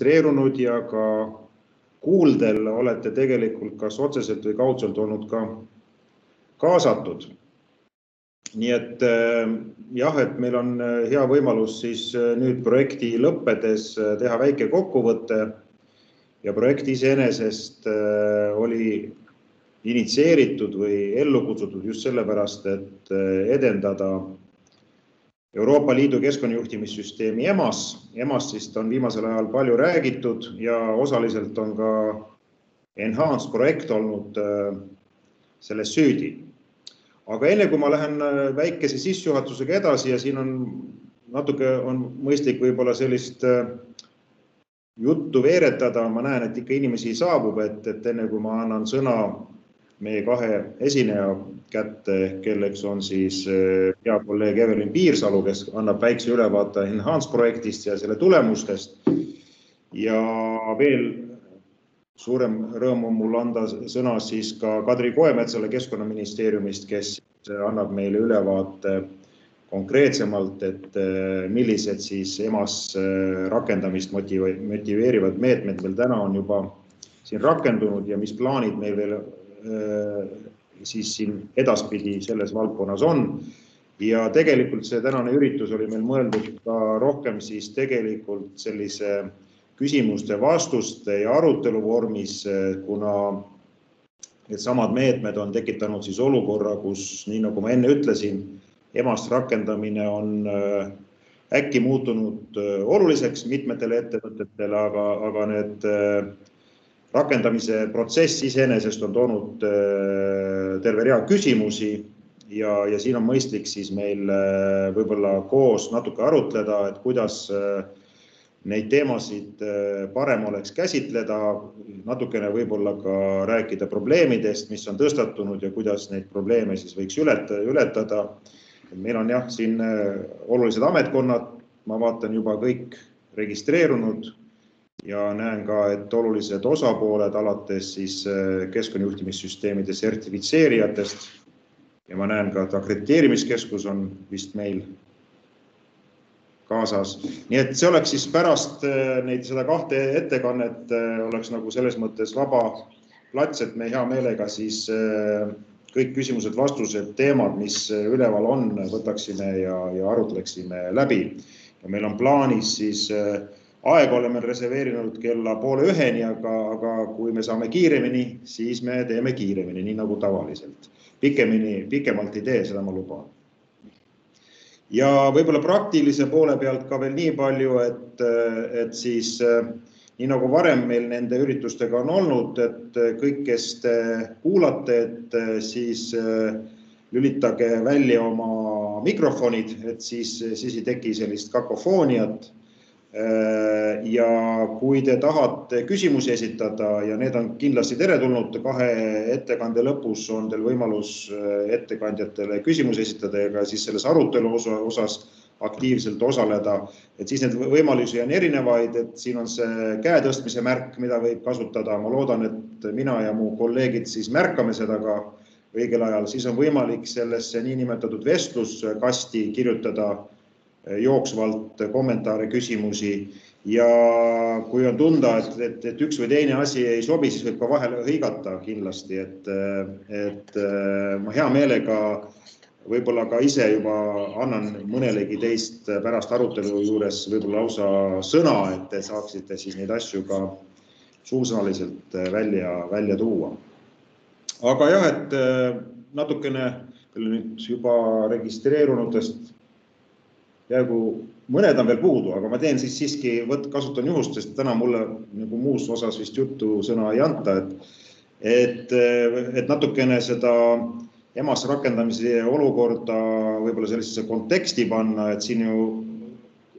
registreerunud ja ka kuuldel olete tegelikult kas otseselt või kaudselt olnud ka kaasatud. nii et jah, et meil on hea võimalus siis nüüd projekti lõppedes teha väike kokkuvõte ja projekt iseenesest oli initsieeritud või ellu kutsutud just sellepärast, et edendada Euroopa Liidu keskkonnajuhtimissüsteemi EMAS. EMAS-ist on viimasel ajal palju räägitud ja osaliselt on ka Enhanced projekt olnud selles süüdi. aga enne kui ma lähen väikese sissejuhatusega edasi ja siin on natuke on mõistlik võib-olla sellist juttu veeretada, ma näen, et ikka inimesi saabub, et, et enne kui ma annan sõna meie kahe esineja kätte, kelleks on siis eh, hea kolleeg Evelin Piirsalu, kes annab väikse ülevaate Enhance projektist ja selle tulemustest. ja veel suurem rõõm on mul anda sõna siis ka Kadri Koemetsale Keskkonnaministeeriumist, kes annab meile ülevaate konkreetsemalt, et eh, millised siis EMAS rakendamist motiveerivad meetmed meil täna on juba siin rakendunud ja mis plaanid meil veel siis siin edaspidi selles valdkonnas on. ja tegelikult see tänane üritus oli meil mõeldud ka rohkem siis tegelikult sellise küsimuste-vastuste ja arutelu vormis, kuna needsamad meetmed on tekitanud siis olukorra, kus nii nagu ma enne ütlesin, EMAS rakendamine on äkki muutunud oluliseks mitmetele ettevõtetele, aga, aga need rakendamise protsess iseenesest on toonud äh, terve rea küsimusi ja, ja siin on mõistlik siis meil äh, võib-olla koos natuke arutleda, et kuidas äh, neid teemasid parem oleks käsitleda, natukene võib-olla ka rääkida probleemidest, mis on tõstatunud ja kuidas neid probleeme siis võiks ületada, ületada. meil on jah, siin olulised ametkonnad, ma vaatan juba kõik registreerunud ja näen ka, et olulised osapooled alates siis äh, keskkonnajuhtimissüsteemide sertifitseerijatest ja ma näen ka, et akrediteerimiskeskus on vist meil kaasas. nii et see oleks siis pärast äh, neid seda kahte ettekannet äh, oleks nagu selles mõttes vaba plats, et me hea meelega siis kõik küsimused-vastused, teemad, mis üleval on, võtaksime ja, ja arutleksime läbi. ja meil on plaanis siis äh, aega oleme reserveerinud kella poole üheni, aga, aga kui me saame kiiremini, siis me teeme kiiremini, nii nagu tavaliselt. pikemini, pikemalt ei tee, seda ma luban. ja võib-olla praktilise poole pealt ka veel nii palju, et, et siis nii nagu varem meil nende üritustega on olnud, et kõik, kes te kuulate, et siis lülitage välja oma mikrofonid, et siis, siis ei teki sellist kakofooniat ja kui te tahate küsimusi esitada ja need on kindlasti teretulnud, kahe ettekande lõpus on teil võimalus äh, ettekandjatele küsimusi esitada ja ka siis selles arutelu osa, osas aktiivselt osaleda. et siis neid võimalusi on erinevaid, et siin on see käe tõstmise märk, mida võib kasutada. ma loodan, et mina ja mu kolleegid siis märkame seda ka õigel ajal, siis on võimalik sellesse niinimetatud vestluskasti kirjutada jooksvalt kommentaare, küsimusi ja kui on tunda, et, et, et üks või teine asi ei sobi, siis võib ka vahele hõigata kindlasti, et, et ma hea meelega võib-olla ka ise juba annan mõnelegi teist pärast arutelu juures võib-olla lausa sõna, et te saaksite siis neid asju ka suusõnaliselt välja, välja tuua. aga jah, et natukene nüüd juba registreerunutest peaaegu mõned on veel puudu, aga ma teen siis siiski, võt-, kasutan juhust, sest täna mulle nagu muus osas vist jutusõna ei anta, et et, et natukene seda EMAS rakendamise olukorda võib-olla sellisesse konteksti panna, et siin ju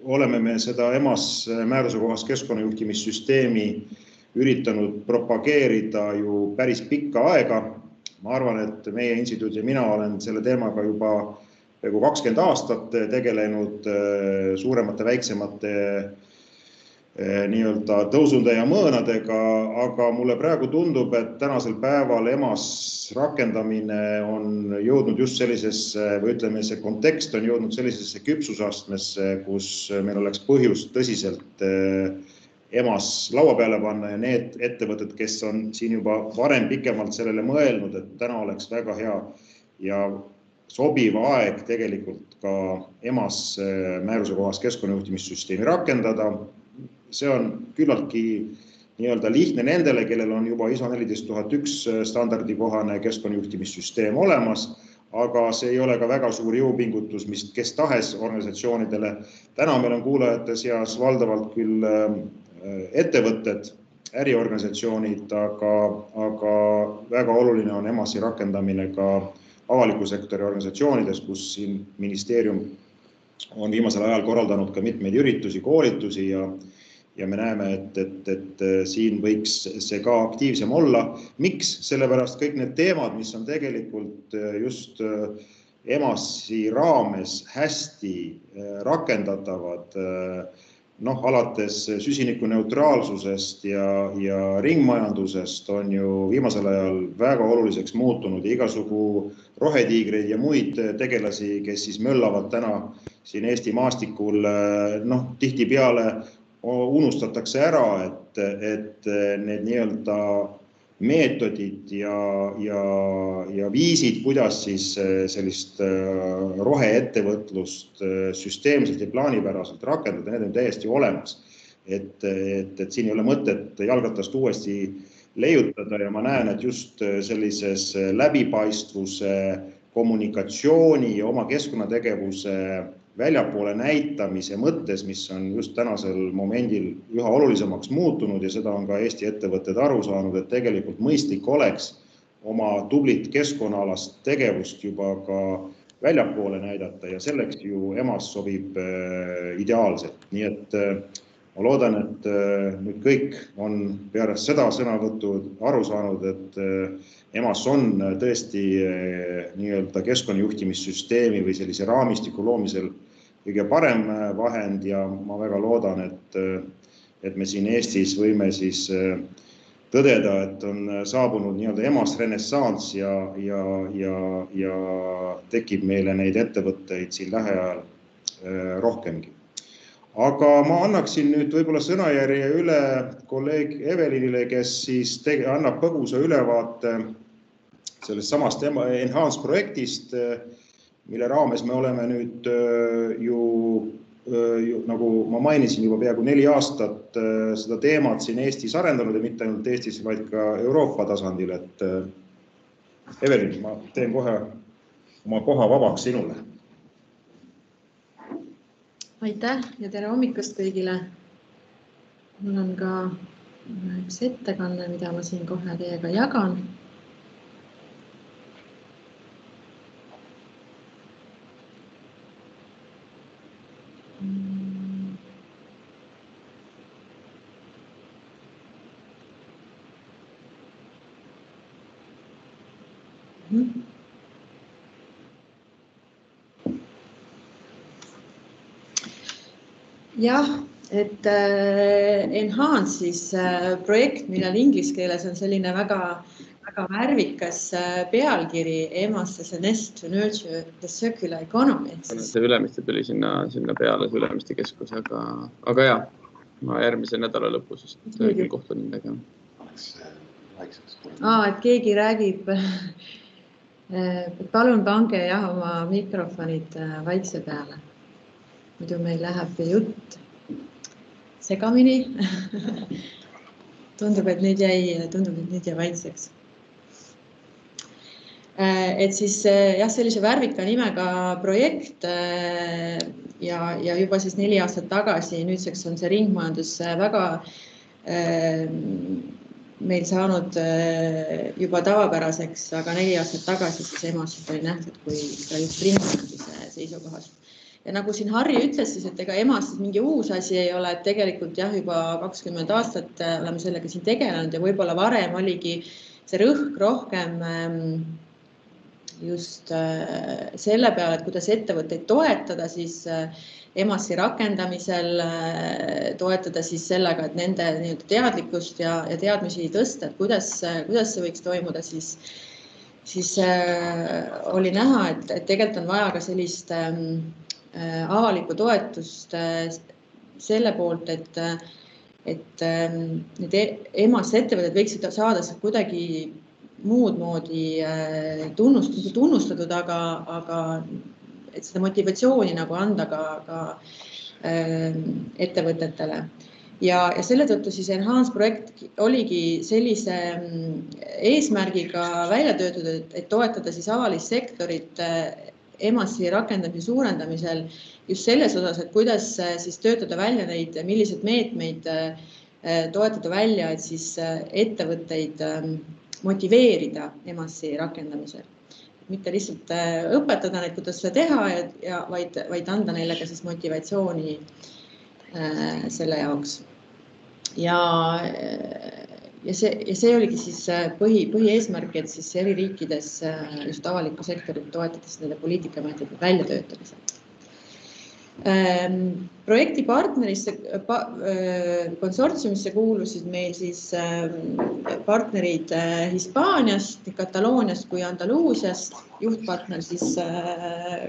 oleme me seda EMAS määruse kohast keskkonnajuhtimissüsteemi üritanud propageerida ju päris pikka aega. ma arvan, et meie instituut ja mina olen selle teemaga juba peaaegu kakskümmend aastat tegelenud äh, suuremate, väiksemate äh, nii-öelda tõusude ja mõõnadega, aga mulle praegu tundub, et tänasel päeval EMAS rakendamine on jõudnud just sellisesse või ütleme, see kontekst on jõudnud sellisesse küpsusastmesse, kus meil oleks põhjust tõsiselt EMAS laua peale panna ja need ettevõtted, kes on siin juba varem pikemalt sellele mõelnud, et täna oleks väga hea ja sobiv aeg tegelikult ka EMAS määruse kohast keskkonnajuhtimissüsteemi rakendada. see on küllaltki nii-öelda lihtne nendele, kellel on juba ISO neliteist tuhat üks standardi kohane keskkonnajuhtimissüsteem olemas aga see ei ole ka väga suur jõupingutus, mis kes tahes organisatsioonidele. täna meil on kuulajate seas valdavalt küll ettevõtted, äriorganisatsioonid, aga, aga väga oluline on EMAS-i rakendamine ka avaliku sektori organisatsioonides, kus siin ministeerium on viimasel ajal korraldanud ka mitmeid üritusi, koolitusi ja ja me näeme, et, et, et siin võiks see ka aktiivsem olla. miks? sellepärast kõik need teemad, mis on tegelikult just EMAS-i raames hästi rakendatavad noh, alates süsinikuneutraalsusest ja, ja ringmajandusest on ju viimasel ajal väga oluliseks muutunud igasugu rohetiigreid ja muid tegelasi, kes siis möllavad täna siin Eesti maastikul, noh, tihtipeale unustatakse ära, et, et need nii-öelda meetodid ja, ja, ja viisid, kuidas siis äh, sellist äh, roheettevõtlust äh, süsteemselt ja plaanipäraselt rakendada, need on täiesti olemas. et, et, et siin ei ole mõtet jalgratast uuesti leiutada ja ma näen, et just sellises läbipaistvuse, kommunikatsiooni ja oma keskkonnategevuse väljapoole näitamise mõttes, mis on just tänasel momendil üha olulisemaks muutunud ja seda on ka Eesti ettevõtted aru saanud, et tegelikult mõistlik oleks oma tublit keskkonnaalast tegevust juba ka väljapoole näidata ja selleks ju EMAS sobib äh, ideaalselt, nii et äh, ma loodan, et äh, nüüd kõik on peale seda sõnavõttu aru saanud, et EMAS on tõesti nii-öelda keskkonnajuhtimissüsteemi või sellise raamistiku loomisel kõige parem äh, vahend ja ma väga loodan, et, äh, et me siin Eestis võime siis äh, tõdeda, et on saabunud nii-öelda emas renessanss ja, ja, ja, ja tekib meile neid ettevõtteid siin lähiajal rohkemgi. Aga ma annaksin nüüd võib-olla sõnajärje üle kolleeg Evelinile, kes siis tege, annab põgusa ülevaate sellest samast Enhance projektist mille raames me oleme nüüd ju, ju nagu ma mainisin juba peaaegu neli aastat seda teemat siin Eestis arendanud ja mitte ainult Eestis, vaid ka Euroopa tasandil, et Evelin, ma teen kohe oma koha vabaks sinule. Aitäh ja tere hommikust kõigile. mul on ka üks ettekanne, mida ma siin kohe teiega jagan jah, et äh, Enhance siis äh, projekt, millel inglise keeles on selline väga, väga värvikas äh, pealkiri EMAS as a nest to nurture the circular economy. see Ülemiste tuli sinna, sinna peale, see Ülemiste keskus, aga, aga ja, ma järgmise nädala lõpus vist kohtun nendega. aa, et keegi räägib palun pange jah oma mikrofonid äh, vaikse peale muidu meil läheb jutt. Segamini. Tundub, et nüüd jäi, tundub, et nüüd jäi vaikseks. Äh, et siis äh, jah, sellise värvika nimega projekt äh, ja, ja juba siis neli aastat tagasi, nüüdseks on see ringmajandus väga meil saanud juba tavapäraseks, aga neli aastat tagasi siis EMO-st oli nähtud kui ka just ringmajanduse seisukohast ja nagu siin Harri ütles, siis et ega EMAS siis mingi uus asi ei ole, et tegelikult jah, juba kakskümmend aastat äh, oleme sellega siin tegelenud ja võib-olla varem oligi see rõhk rohkem ähm, just äh, selle peale, et kuidas ettevõtteid toetada, siis äh, EMAS-i rakendamisel toetada siis sellega, et nende nii-öelda teadlikkust ja, ja teadmisi tõsta, et kuidas, kuidas see võiks toimuda, siis siis äh, oli näha, et, et tegelikult on vaja ka sellist ähm, Äh, avalikku toetust äh, selle poolt, et, et ähm, need EMAS ettevõtted võiksid saada kuidagi muud moodi tunnust, tunnustatud, aga, aga et seda motivatsiooni nagu anda ka, ka ettevõtetele. Ja, ja selle tõttu siis Enhance projekt oligi sellise mm, eesmärgiga välja töötatud, et, et toetada siis avalist sektorit EMAS-i rakendamise suurendamisel just selles osas, et kuidas eh, siis töötada välja neid, milliseid meetmeid eh, toetada välja, et siis ettevõtteid motiveerida EMAS-i rakendamisel. mitte lihtsalt õpetada neid, kuidas seda teha ja, ja vaid, vaid anda neile ka siis motivatsiooni selle jaoks ja, ja see, ja see oligi siis äh, põhi, põhieesmärk, et siis eri riikides äh, just avalikku sektorit toetades nende poliitikameetmete väljatöötamisel ähm, projekti partnerisse pa,, äh, konsortsiumisse kuulusid meil siis ähm, partnerid Hispaaniast, Katalooniast kui Andaluusiast, juhtpartner siis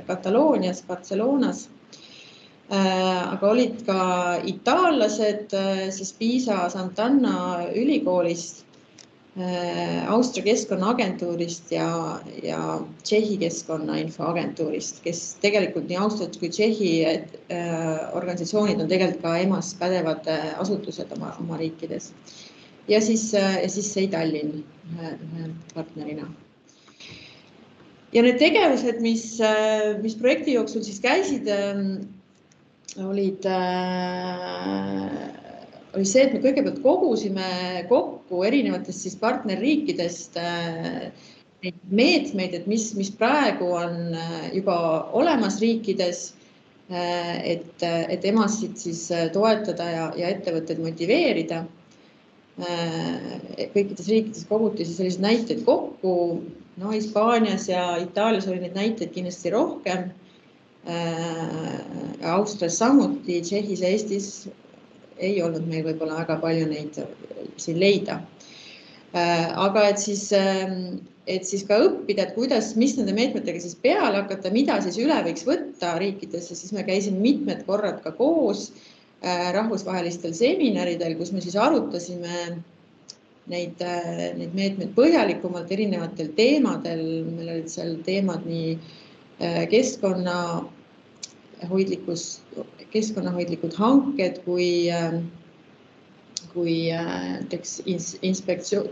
Kataloonias, Barcelonas. Äh, aga olid ka itaallased äh, siis Piisa Sant'Anna ülikoolist, äh, Austria Keskkonnaagentuurist ja, ja Tšehhi Keskkonnainfoagentuurist, kes tegelikult nii Austrias kui Tšehhi organisatsioonid on tegelikult ka EMAS pädevad asutused oma, oma riikides. ja siis, ja siis sai Tallinn ühe partnerina ja need tegevused, mis, mis projekti jooksul siis käisid ähm, olid äh,, oli see, et me kõigepealt kogusime kokku erinevatest siis partnerriikidest äh, neid meetmeid, et mis, mis praegu on äh, juba olemas riikides äh,. et, et emasid siis toetada ja, ja ettevõtteid motiveerida kõikides riikides koguti siis selliseid näiteid kokku, no Hispaanias ja Itaalias oli neid näiteid kindlasti rohkem Austrias samuti, Tšehhis ja Eestis ei olnud meil võib-olla väga palju neid siin leida. Äh, aga et siis, ähm, et siis ka õppida, et kuidas, mis nende meetmetega siis peale hakata, mida siis üle võiks võtta riikidesse, siis me käisime mitmed korrad ka koos äh, rahvusvahelistel seminaridel, kus me siis arutasime neid, neid meetmeid põhjalikumalt erinevatel teemadel, meil olid seal teemad nii äh, Äh, keskkonnahoidlikkus, keskkonnahoidlikud hanked kui, ähm, kui äh, näiteks inspektsioon,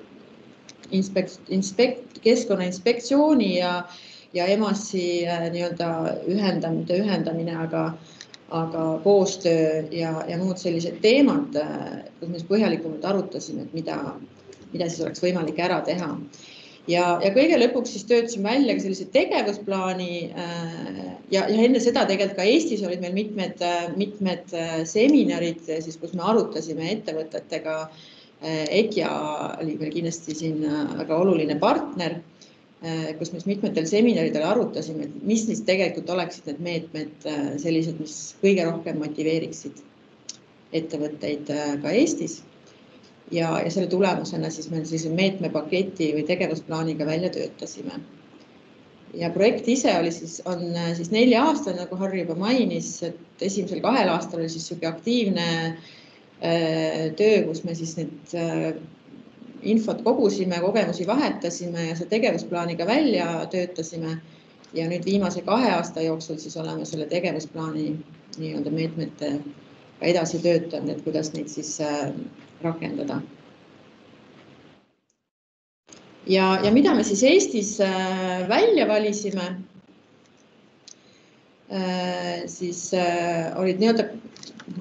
inspekt-, inspekt-, keskkonnainspektsiooni ja, ja EMAS-i äh, nii-öelda ühendamine, ühendamine, aga, aga koostöö ja, ja muud sellised teemad, kus me siis põhjalikumalt arutasime, et mida, mida siis oleks võimalik ära teha ja, ja kõige lõpuks siis töötasime välja ka sellise tegevusplaani äh, ja, ja enne seda tegelikult ka Eestis olid meil mitmed, äh, mitmed äh, seminarid siis, kus me arutasime ettevõtetega. EKIA oli meil kindlasti siin väga oluline partner, kus me siis mitmetel seminaridel arutasime, et mis siis tegelikult oleksid need meetmed sellised, mis kõige rohkem motiveeriksid ettevõtteid ka Eestis ja, ja selle tulemusena siis me sellise meetmepaketi või tegevusplaaniga välja töötasime. ja projekt ise oli siis, on äh, siis nelja-aastane, nagu Harri juba mainis, et esimesel kahel aastal oli siis niisugune aktiivne äh, töö, kus me siis need äh, infot kogusime, kogemusi vahetasime ja selle tegevusplaaniga välja töötasime. ja nüüd viimase kahe aasta jooksul siis oleme selle tegevusplaani nii-öelda meetmete edasi töötanud, et kuidas neid siis äh, rakendada. ja, ja mida me siis Eestis äh, välja valisime, äh, siis äh, olid nii-öelda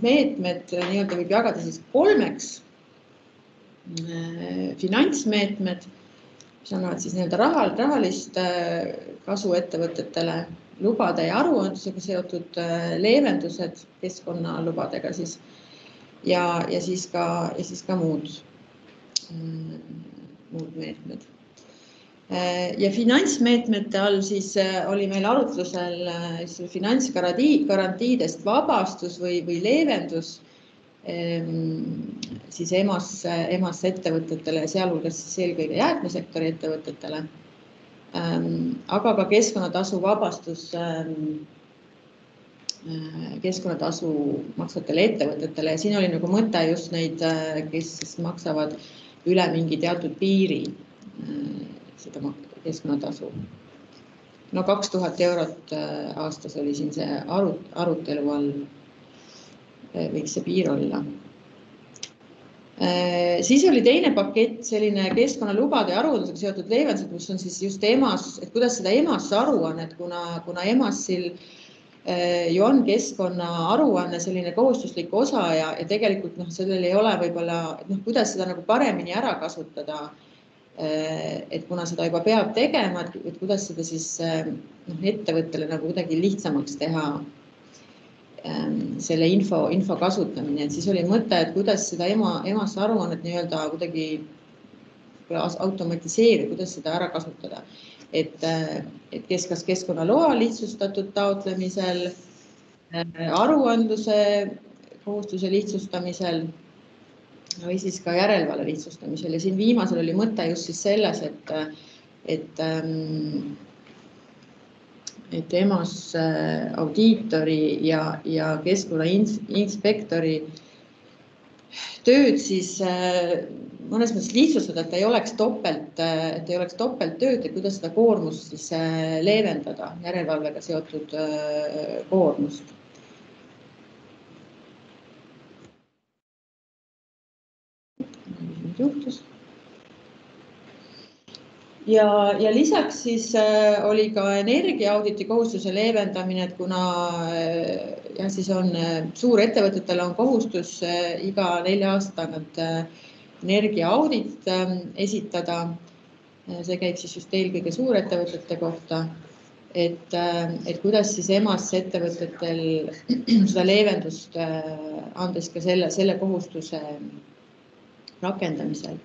meetmed, nii-öelda võib jagada siis kolmeks. finantsmeetmed, mis annavad siis nii-öelda raha, rahalist kasu ettevõtetele, lubade ja aruandlusega seotud leevendused keskkonnalubadega siis ja, ja siis ka, ja siis ka muud, muud meetmed. ja finantsmeetmete all siis äh, oli meil arutlusel äh, finantsgarantii, garantiidest vabastus või, või leevendus ehm, siis EMAS, EMAS ettevõtetele, sealhulgas siis eelkõige jäätmesektori ettevõtetele. Ehm, aga ka keskkonnatasu vabastus ehm, keskkonnatasu maksvatele ettevõtetele ja siin oli nagu mõte just neid, kes siis maksavad üle mingi teatud piiri seda keskkonnatasu. no kaks tuhat eurot aastas oli siin see arut-, arutelu all. võiks see piir olla Äh, siis oli teine pakett, selline keskkonnalubade aruandlusega seotud leevendused, mis on siis just EMAS, et kuidas seda EMAS-e aruannet, kuna, kuna EMAS-il äh, ju on keskkonnaaruanne selline kohustuslik osa ja, ja tegelikult noh, sellel ei ole võib-olla noh, kuidas seda nagu paremini ära kasutada. Äh, et kuna seda juba peab tegema, et kuidas seda siis noh, ettevõttele nagu kuidagi lihtsamaks teha Ähm, selle info, info kasutamine, et siis oli mõte, et kuidas seda ema, emasse aruannet nii-öelda kuidagi automatiseerida, kuidas seda ära kasutada. Et, et kes, kas keskkonnaloa lihtsustatud taotlemisel, aruandluse kohustuse lihtsustamisel või siis ka järelevalve lihtsustamisel. Ja siin viimasel oli mõte just siis selles, et, et ähm, et EMO-s äh, audiitori ja, ja keskkonnainspektori tööd siis äh, mõnes mõttes lihtsustada, et ei oleks topelt, äh, et ei oleks topelttööd ja kuidas seda koormust siis leevendada, järelevalvega seotud koormust. mis juhtus? ja, ja lisaks siis äh, oli ka energiaauditi kohustuse leevendamine, et kuna äh, jah, siis on äh, suurettevõtetel on kohustus äh, iga nelja aasta tagant äh, energiaaudit äh, esitada. see käib siis just eelkõige suurettevõtete kohta. et, et kuidas siis EMAS ettevõtetel seda leevendust andes ka selle, selle kohustuse rakendamisel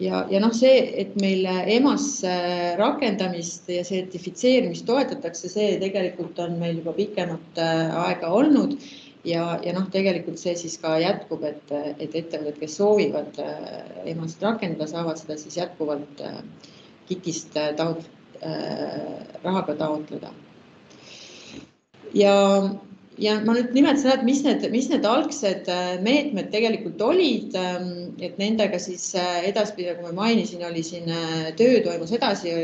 ja, ja noh, see, et meil EMAS äh, rakendamist ja sertifitseerimist toetatakse, see tegelikult on meil juba pikemat äh, aega olnud ja, ja noh, tegelikult see siis ka jätkub, et, et ettevõtted, kes soovivad äh, EMAS-t rakendada, saavad seda siis jätkuvalt KIK-ist taot-, rahaga taotleda. ja ja ma nüüd nimetasin seda, et mis need, mis need algsed äh, meetmed tegelikult olid, ähm, et nendega siis äh, edaspidi, nagu ma mainisin, oli siin äh, töö toimus edasi,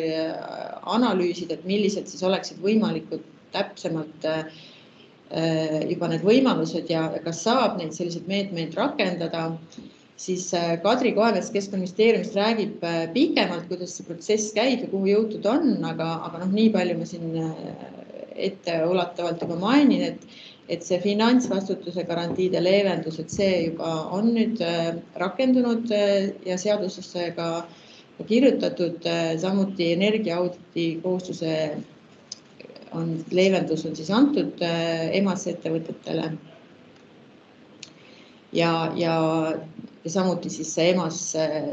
analüüsid, et millised siis oleksid võimalikud täpsemalt juba need võimalused ja kas saab neid selliseid meetmeid rakendada siis Kadri Koemets Keskkonnaministeeriumist räägib pikemalt, kuidas see protsess käib ja kuhu jõutud on, aga, aga noh, nii palju ma siin etteulatuvalt juba mainin, et, et see finantsvastutuse garantiide leevendus, et see juba on nüüd äh, rakendunud äh, ja seadusesse ka kirjutatud, äh, samuti energiaauditi kohustuse on, leevendus on siis antud EMAS ettevõtetele. ja, ja ja samuti siis see EMAS,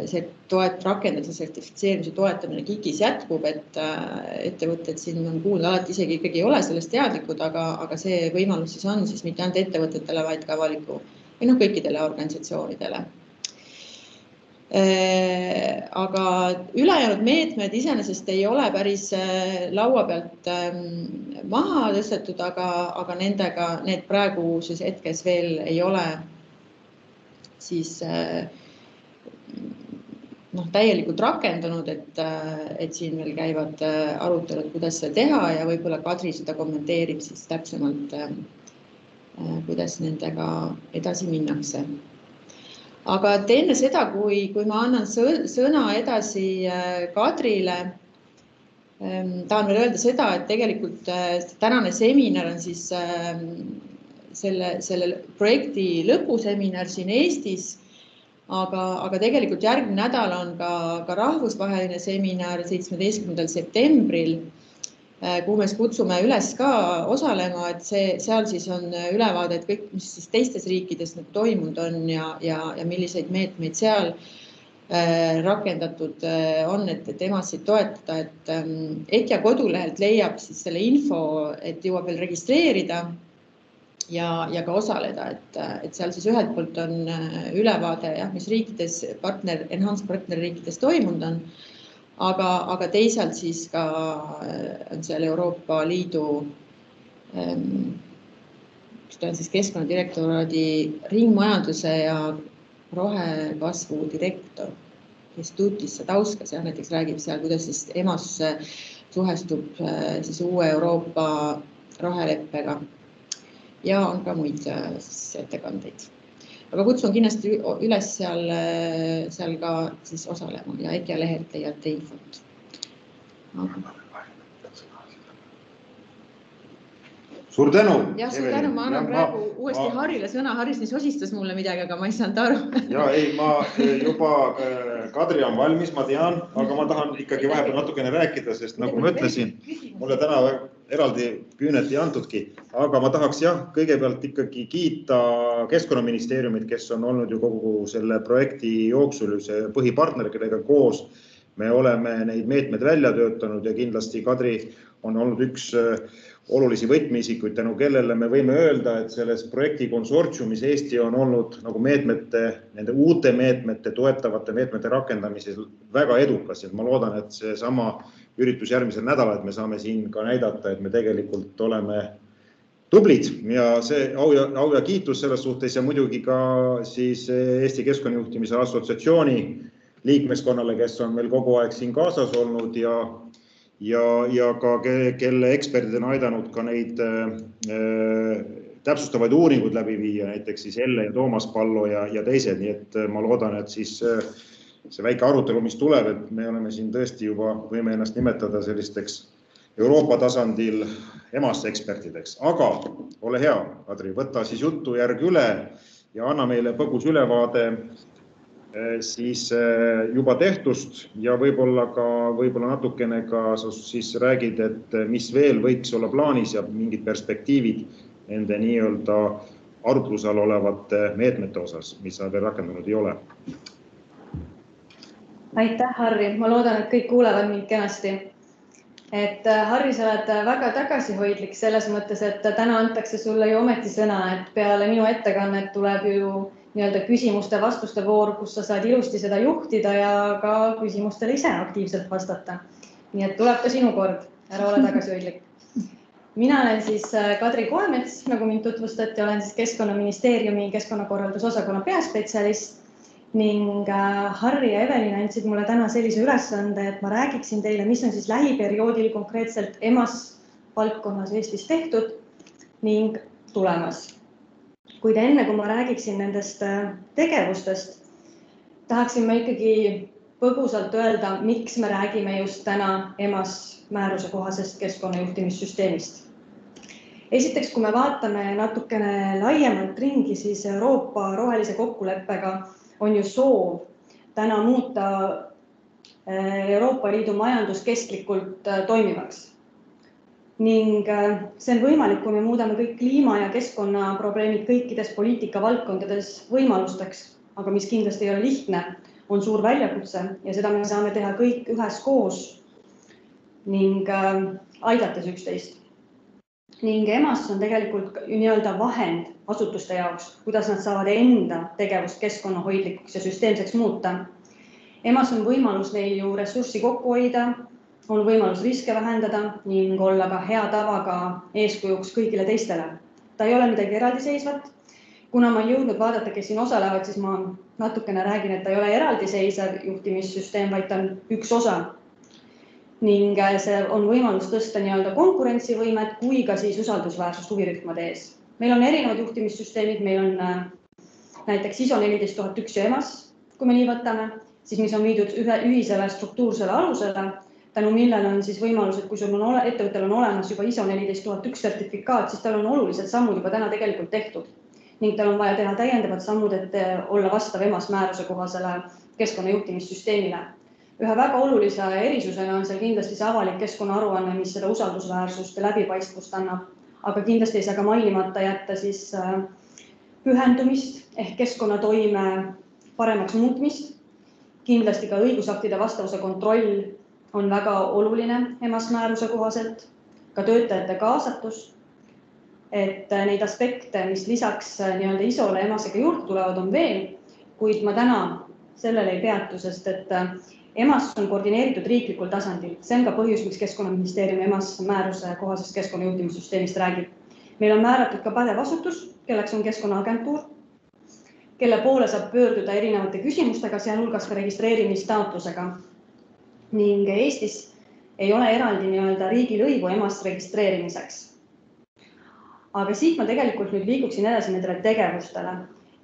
see toet-, rakendamise sertifitseerimise toetamine KIK-is jätkub, et äh, ettevõtted siin on kuulda alati isegi ikkagi ei ole sellest teadlikud, aga, aga see võimalus siis on siis mitte ainult ettevõtetele, vaid ka avaliku või noh, kõikidele organisatsioonidele äh, aga ülejäänud meetmed iseenesest ei ole päris äh, laua pealt ähm, maha tõstetud, aga, aga nendega, need praeguses hetkes veel ei ole siis äh, noh, täielikult rakendunud, et, äh, et siin veel käivad äh, arutelud, kuidas seda teha ja võib-olla Kadri seda kommenteerib siis täpsemalt, kuidas nendega edasi minnakse. Aga et enne seda, kui, kui ma annan sõna edasi Kadrile, ähm, tahan veel öelda seda, et tegelikult tänane seminar on siis ähm, selle, selle projekti lõpuseminar siin Eestis. aga, aga tegelikult järgmine nädal on ka, ka rahvusvaheline seminar seitsmeteistkümnendal septembril, äh, kuhu me siis kutsume üles ka osalema, et see, seal siis on ülevaade, et kõik, mis siis teistes riikides nüüd toimunud on ja, ja, ja milliseid meetmeid seal äh, rakendatud äh, on, et, et emasid toetada, et ähm, ETIA kodulehelt leiab siis selle info, et jõuab veel registreerida ja, ja ka osaleda, et, et seal siis ühelt poolt on äh, ülevaade jah, mis riikides partner, enhanced partnerriikides toimunud on. Aga, aga teisalt siis ka on seal Euroopa Liidu ähm, ta on siis keskkonnadirektoraadi ringmajanduse ja rohekasvu direktor, kes Tutis Sadauskas jah, näiteks räägib seal, kuidas siis EMAS suhestub äh, siis uue Euroopa roheleppega. ja on ka muid äh, siis ettekandeid. Aga kutsun kindlasti üles seal, seal ka siis osalema ja EKA lehelt leiate infot. aga suur tänu. jah, suur tänu, ma annan ja, praegu ma, uuesti ma... Harrile sõna, Haris nii sosistas mulle midagi, aga ma ei saanud aru. ja ei, ma eh, juba, eh, Kadri on valmis, ma tean, aga ma tahan ikkagi vahepeal natukene rääkida, sest nagu ma ütlesin, mulle täna eraldi küünet ei antudki, aga ma tahaks jah, kõigepealt ikkagi kiita Keskkonnaministeeriumit, kes on olnud ju kogu selle projekti jooksul ju see põhipartner, kellega koos. Me oleme neid meetmeid välja töötanud ja kindlasti Kadri on olnud üks äh, olulisi võtmeisikuid, tänu kellele me võime öelda, et selles projekti konsortsiumis Eesti on olnud nagu meetmete, nende uute meetmete, toetavate meetmete rakendamisel väga edukas. Ja ma loodan, et seesama üritus järgmisel nädalal, et me saame siin ka näidata, et me tegelikult oleme tublid. Ja see au ja, au ja kiitus selles suhtes ja muidugi ka siis Eesti Keskkonnajuhtimise Assotsiatsiooni liikmeskonnale, kes on meil kogu aeg siin kaasas olnud ja ja, ja ka kelle eksperdid on aidanud ka neid äh, täpsustavaid uuringuid läbi viia, näiteks siis Elle ja Toomas Pallo ja, ja teised, nii et ma loodan, et siis äh, see väike arutelu, mis tuleb, et me oleme siin tõesti juba, võime ennast nimetada sellisteks Euroopa tasandil EMAS ekspertideks, aga ole hea, Kadri, võta siis jutujärg üle ja anna meile põgus ülevaade Eh, siis eh, juba tehtust ja võib-olla ka, võib-olla natukene ka siis räägid, et eh, mis veel võiks olla plaanis ja mingid perspektiivid nende nii-öelda arutluse all olevate meetmete osas, mis veel rakendunud ei ole. Aitäh, Harri, ma loodan, et kõik kuulevad mind kenasti. et Harri, sa oled väga tagasihoidlik selles mõttes, et täna antakse sulle ju ometi sõna, et peale minu ettekannet tuleb ju nii-öelda küsimuste-vastuste voor, kus sa saad ilusti seda juhtida ja ka küsimustele ise aktiivselt vastata. nii et tuleb ka sinu kord, ära ole tagasihoidlik. mina olen siis äh, Kadri Koemets, nagu mind tutvustati, olen siis Keskkonnaministeeriumi keskkonnakorraldusosakonna peaspetsialist ning äh, Harri ja Evelin andsid mulle täna sellise ülesande, et ma räägiksin teile, mis on siis lähiperioodil konkreetselt EMAS valdkonnas Eestis tehtud ning tulemas kuid enne kui ma räägiksin nendest äh, tegevustest, tahaksin ma ikkagi põgusalt öelda, miks me räägime just täna EMAS määruse kohasest keskkonnajuhtimissüsteemist. esiteks, kui me vaatame natukene laiemalt ringi, siis Euroopa rohelise kokkuleppega on ju soov täna muuta äh, Euroopa Liidu majandus kestlikult äh, toimivaks ning äh, see on võimalik, kui me muudame kõik kliima ja keskkonnaprobleemid kõikides poliitikavaldkondades võimalusteks, aga mis kindlasti ei ole lihtne, on suur väljakutse ja seda me saame teha kõik üheskoos ning aidates üksteist. Ning EMAS on tegelikult nii-öelda vahend asutuste jaoks, kuidas nad saavad enda tegevust keskkonnahoidlikuks ja süsteemseks muuta. EMAS on võimalus neil ju ressurssi kokku hoida on võimalus riske vähendada ning olla ka hea tavaga eeskujuks kõigile teistele. ta ei ole midagi eraldiseisvat. kuna ma ei jõudnud vaadata, kes siin osalevad, siis ma natukene räägin, et ta ei ole eraldiseisev juhtimissüsteem, vaid ta on üks osa. Ning äh, see on võimalus tõsta nii-öelda konkurentsivõimet kui ka siis usaldusväärsust huvirühmade ees. meil on erinevad juhtimissüsteemid, meil on äh, näiteks ISO neliteist tuhat üks ja EMAS, kui me nii võtame, siis mis on viidud ühe ühisele struktuursele alusele tänu millele on siis võimalus, et kui sul on ole, ettevõttel on olemas juba ISO neliteist tuhat üks sertifikaat, siis tal on olulised sammud juba täna tegelikult tehtud ning tal on vaja teha täiendavad sammud, et eh, olla vastav EMAS määruse kohasele keskkonnajuhtimissüsteemile. Ühe väga olulise erisusena on seal kindlasti see avalik keskkonnaaruanne, mis seda usaldusväärsust ja läbipaistvust annab, aga kindlasti ei saa ka mainimata jätta siis eh, pühendumist ehk keskkonnatoime paremaks muutmist, kindlasti ka õigusaktide vastavuse kontroll on väga oluline EMAS määruse kohaselt, ka töötajate kaasatus. et neid aspekte, mis lisaks äh, nii-öelda ISO-le EMAS-ega juurde tulevad, on veel, kuid ma täna sellele ei peatu, sest et äh, EMAS on koordineeritud riiklikul tasandil, see on ka põhjus, miks Keskkonnaministeeriumi EMAS määruse kohasest keskkonnajuhtimissüsteemist räägib. meil on määratud ka pädev asutus, kelleks on Keskkonnaagentuur, kelle poole saab pöörduda erinevate küsimustega, sealhulgas ka registreerimistaotlusega. ning Eestis ei ole eraldi nii-öelda riigilõivu EMAS registreerimiseks. aga siit ma tegelikult nüüd liiguksin edasi nendele tegevustele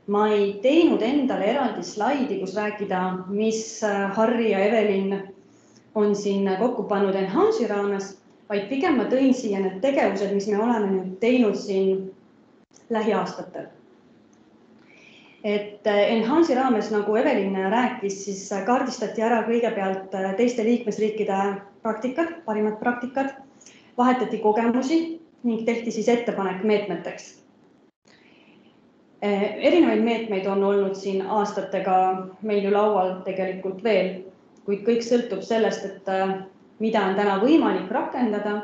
ma ei teinud endale eraldi slaidi, kus rääkida, mis äh, Harri ja Evelin on siin kokku pannud Enhance'i raames, vaid pigem ma tõin siia need tegevused, mis me oleme nüüd teinud siin lähiaastatel. et äh, Enhance'i raames, nagu Evelin rääkis, siis kaardistati ära kõigepealt äh, teiste liikmesriikide praktikad, parimad praktikad, vahetati kogemusi ning tehti siis ettepanek meetmeteks erinevaid meetmeid on olnud siin aastatega meil ju laual tegelikult veel, kuid kõik sõltub sellest, et eh, mida on täna võimalik rakendada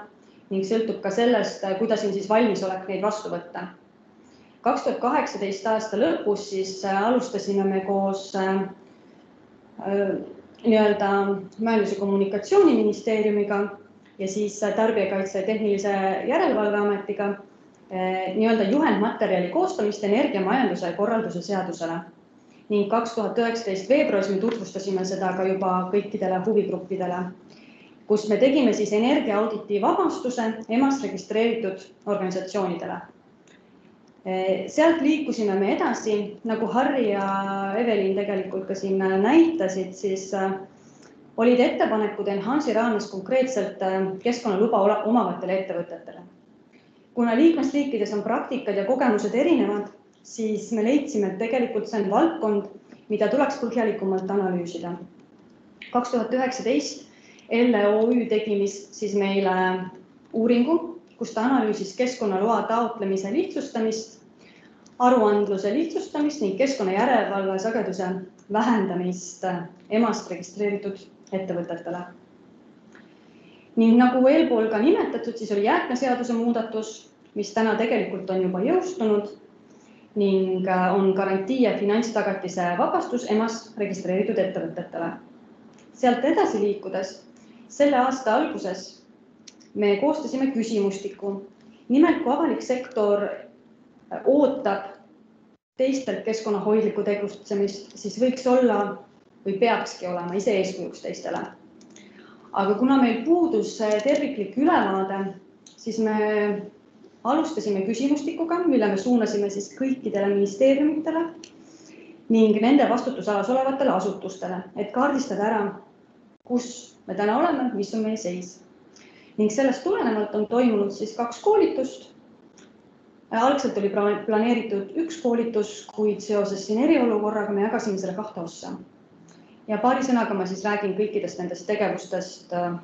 ning sõltub ka sellest, eh, kuidas on siis valmisolek neid vastu võtta. kaks tuhat kaheksateist aasta lõpus siis alustasime me koos nii-öelda Majandus- ja Kommunikatsiooniministeeriumiga ja siis Tarbijakaitse ja Tehnilise Järelevalve Ametiga Eh, nii-öelda juhendmaterjali koostamist energiamajanduse korralduse seadusele ning kaks tuhat üheksateist veebruaris me tutvustasime seda ka juba kõikidele huvigruppidele, kus me tegime siis energiaauditi vabastuse EMAS registreeritud organisatsioonidele. Eh, sealt liikusime me edasi, nagu Harri ja Evelin tegelikult ka siin näitasid, siis eh, olid ettepanekud Enhance'i raames konkreetselt keskkonnaluba omavatele ettevõtetele kuna liikmesriikides on praktikad ja kogemused erinevad, siis me leidsime, et tegelikult see on valdkond, mida tuleks põhjalikumalt analüüsida. kaks tuhat üheksateist LOÜ tegi siis meile uuringu, kus ta analüüsis keskkonnaloa taotlemise lihtsustamist, aruandluse lihtsustamist ning keskkonnajärelevalve sageduse vähendamist EMA-st registreeritud ettevõtetele ning nagu eelpool ka nimetatud, siis oli jäätmeseaduse muudatus, mis täna tegelikult on juba jõustunud ning äh, on garantii ja finantstagatise vabastus EMAS registreeritud ettevõtetele. sealt edasi liikudes, selle aasta alguses me koostasime küsimustiku. nimelt, kui avalik sektor äh, ootab teistelt keskkonnahoidlikku tegutsemist, siis võiks olla või peakski olema ise eeskujuks teistele aga kuna meil puudus terviklik ülevaade, siis me alustasime küsimustikuga, mille me suunasime siis kõikidele ministeeriumitele ning nende vastutusalas olevatele asutustele, et kaardistada ära, kus me täna oleme, mis on meie seis. ning sellest tulenevalt on toimunud siis kaks koolitust. algselt oli planeeritud üks koolitus, kuid seoses siin eriolukorraga me jagasime selle kahte ossa ja paari sõnaga ma siis räägin kõikidest nendest tegevustest äh,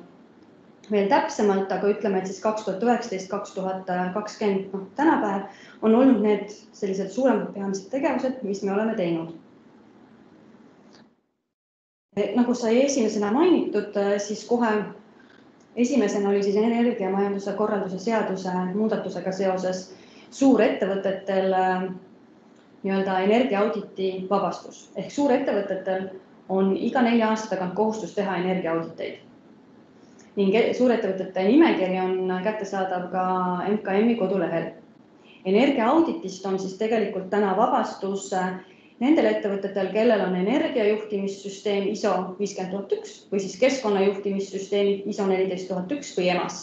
veel täpsemalt, aga ütleme, et siis kaks tuhat üheksateist, kaks tuhat kakskümmend, noh, tänapäev on olnud need sellised suuremad peamised tegevused, mis me oleme teinud. nagu sai esimesena mainitud, äh, siis kohe esimesena oli siis energiamajanduse korralduse seaduse muudatusega seoses suurettevõtetel äh, nii-öelda energiaauditi vabastus ehk suurettevõtetel on iga nelja aasta tagant kohustus teha energiaauditeid. ning e-, suurettevõtete nimekiri on kättesaadav ka MKM-i kodulehel. energiaauditist on siis tegelikult täna vabastus äh, nendel ettevõtetel, kellel on energiajuhtimissüsteem ISO viiskümmend tuhat üks või siis keskkonnajuhtimissüsteem ISO neliteist tuhat üks või EMAS.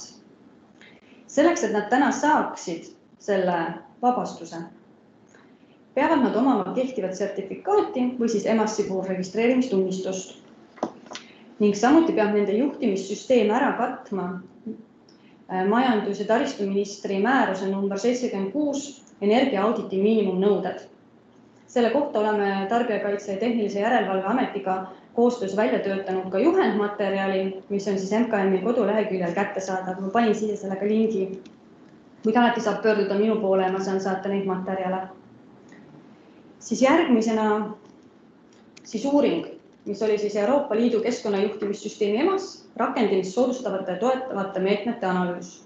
selleks, et nad täna saaksid selle vabastuse peavad nad omama kehtivat sertifikaati või siis EMAS-i puhul registreerimistunnistust. ning samuti peab nende juhtimissüsteem ära katma äh, majandus- ja taristuministri määruse number seitsekümmend kuus energiaauditi miinimumnõuded. selle kohta oleme Tarbijakaitse ja Tehnilise Järelevalve Ametiga koostöös välja töötanud ka juhendmaterjali, mis on siis MKM-i koduleheküljel kättesaadav, ma panin siia selle ka lingi. kuid alati saab pöörduda minu poole ma saan saata neid materjale siis järgmisena siis uuring, mis oli siis Euroopa Liidu keskkonnajuhtimissüsteemi EMAS rakendamist soodustavate ja toetavate meetmete analüüs.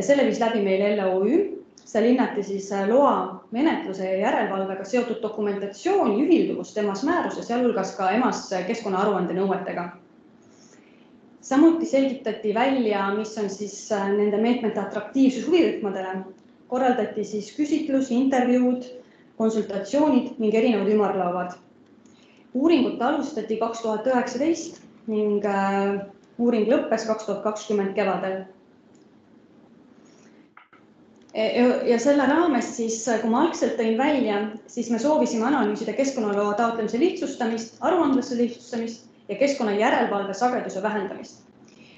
selle viis läbi meil LOÜ, seal hinnati siis loa menetluse ja järelevalvega seotud dokumentatsiooni ühilduvust EMAS määruse, sealhulgas ka EMAS keskkonnaaruande nõuetega samuti selgitati välja, mis on siis äh, nende meetmete atraktiivsus huvirühmadele. korraldati siis küsitlusi, intervjuud, konsultatsioonid ning erinevad ümarlauad. uuringut alustati kaks tuhat üheksateist ning äh, uuring lõppes kaks tuhat kakskümmend kevadel. E, e, ja selle raames siis, kui ma algselt tõin välja, siis me soovisime analüüsida keskkonnaloa taotlemise lihtsustamist, aruandluse lihtsustamist ja keskkonnajärelevalve sageduse vähendamist.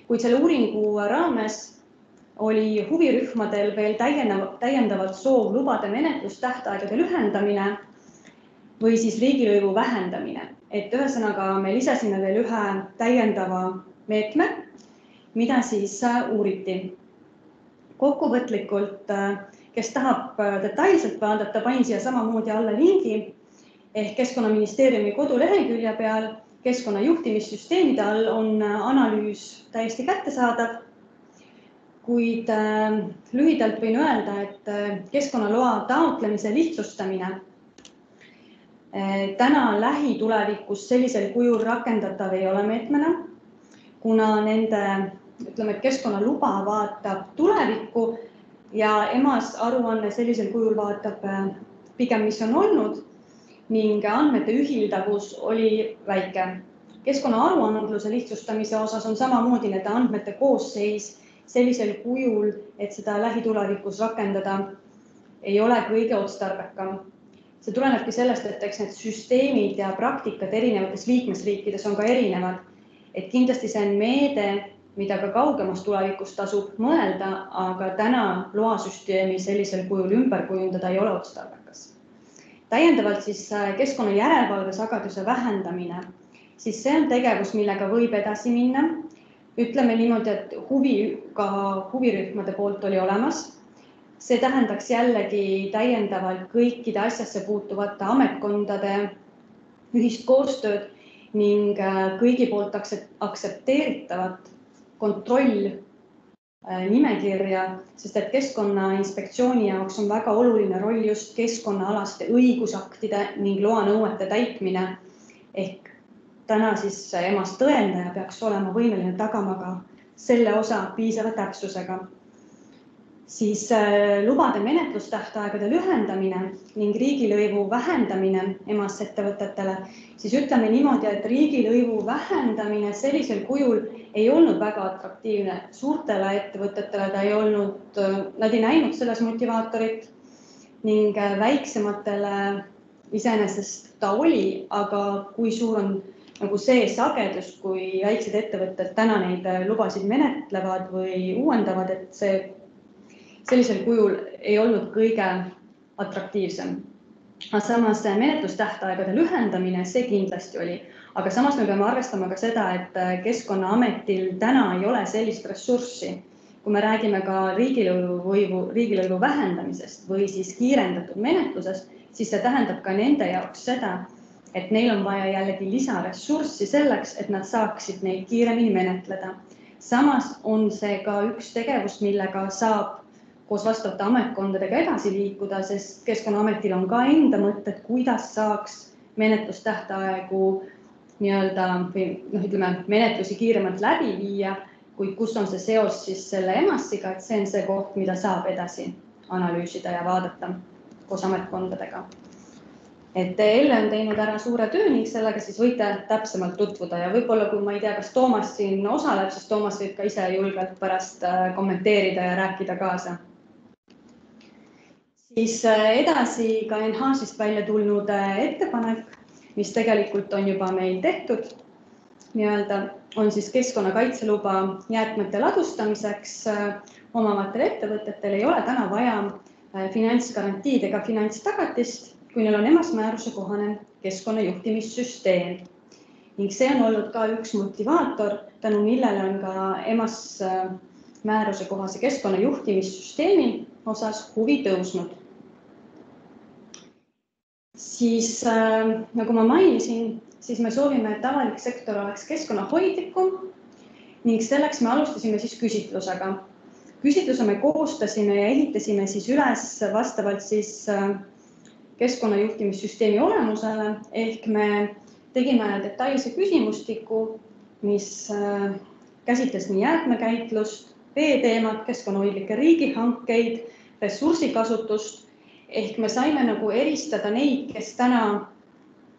kuid selle uuringu raames oli huvirühmadel veel täiendav, täiendavalt soov lubade menetlustähtaegade lühendamine või siis riigilõivu vähendamine, et ühesõnaga me lisasime veel ühe täiendava meetme, mida siis uuriti. kokkuvõtlikult, kes tahab detailselt vaadata, panin siia samamoodi alla lingi ehk Keskkonnaministeeriumi kodulehekülje peal keskkonnajuhtimissüsteemide all on äh, analüüs täiesti kättesaadav. Kuid äh, lühidalt võin öelda, et äh, keskkonnaloa taotlemise lihtsustamine äh, täna lähitulevikus sellisel kujul rakendatav ei ole meetmena, kuna nende ütleme, et keskkonnaluba vaatab tulevikku ja EMAS aruanne sellisel kujul vaatab pigem, mis on olnud ning andmete ühildavus oli väike. keskkonnaaruandluse lihtsustamise osas on samamoodi nende andmete koosseis sellisel kujul, et seda lähitulevikus rakendada ei ole kõige otstarbekam. see tulenebki sellest, et eks need süsteemid ja praktikad erinevates liikmesriikides on ka erinevad. et kindlasti see on meede, mida ka kaugemas tulevikus tasub mõelda, aga täna loasüsteemi sellisel kujul ümber kujundada ei ole otstarbekas täiendavalt siis äh, keskkonnajärelevalve sageduse vähendamine, siis see on tegevus, millega võib edasi minna. Ütleme niimoodi, et huvi ka huvirühmade poolt oli olemas. see tähendaks jällegi täiendavalt kõikide asjasse puutuvate ametkondade ühist koostööd ning äh, kõigi poolt aktsepteeritavat kontroll Äh, nimekirja, sest et Keskkonnainspektsiooni jaoks on väga oluline roll just keskkonnaalaste õigusaktide ning loanõuete täitmine. ehk täna siis EMAS tõendaja peaks olema võimeline tagama ka selle osa piisava täpsusega. Siis äh, lubade menetlustähtaegade lühendamine ning riigilõivu vähendamine EMAS ettevõtetele, siis ütleme niimoodi, et riigilõivu vähendamine sellisel kujul ei olnud väga atraktiivne. Suurtele ettevõtetele, ta ei olnud, äh, nad ei näinud selles motivaatorit ning äh, väiksematele iseenesest ta oli, aga kui suur on nagu see sagedus, kui väiksed ettevõtted täna neid lubasid menetlevad või uuendavad, et see sellisel kujul ei olnud kõige atraktiivsem. aga samas menetlustähtaegade lühendamine, see kindlasti oli, aga samas me peame arvestama ka seda, et Keskkonnaametil täna ei ole sellist ressurssi, kui me räägime ka riigilõivu, riigilõivu vähendamisest või siis kiirendatud menetlusest, siis see tähendab ka nende jaoks seda, et neil on vaja jällegi lisaressurssi selleks, et nad saaksid neid kiiremini menetleda. samas on see ka üks tegevus, millega saab koos vastavate ametkondadega edasi liikuda, sest Keskkonnaametil on ka enda mõtted, kuidas saaks menetlustähtaegu nii-öelda või noh, ütleme menetlusi kiiremalt läbi viia, kuid kus on see seos siis selle EMAS-iga, et see on see koht, mida saab edasi analüüsida ja vaadata koos ametkondadega. Et Elle on teinud ära suure töö ning sellega siis võite täpsemalt tutvuda. Ja võib-olla, kui ma ei tea, kas Toomas siin osaleb, siis Toomas võib ka ise julgelt pärast äh, kommenteerida ja rääkida kaasa. Siis äh, edasi ka Enhance'ist välja tulnud äh, ettepanek, mis tegelikult on juba meil tehtud, nii-öelda on siis keskkonnakaitseluba jäätmete ladustamiseks omavatel ettevõtetel ei ole täna vaja finantsgarantiid ega finantstagatist, kui neil on EMAS määruse kohane keskkonnajuhtimissüsteem. ning see on olnud ka üks motivaator, tänu millele on ka EMAS määruse kohase keskkonnajuhtimissüsteemi osas huvi tõusnud siis äh, nagu ma mainisin, siis me soovime, et avalik sektor oleks keskkonnahoidlikum ning selleks me alustasime siis küsitlusega. küsitluse me koostasime ja ehitasime siis üles vastavalt siis keskkonnajuhtimissüsteemi olemusele. Ehk me tegime detailse küsimustiku, mis käsitles nii jäätmekäitlust, veeteemat, keskkonnahoidlikke riigihankeid, ressursikasutust. Ehk me saime nagu eristada neid, kes täna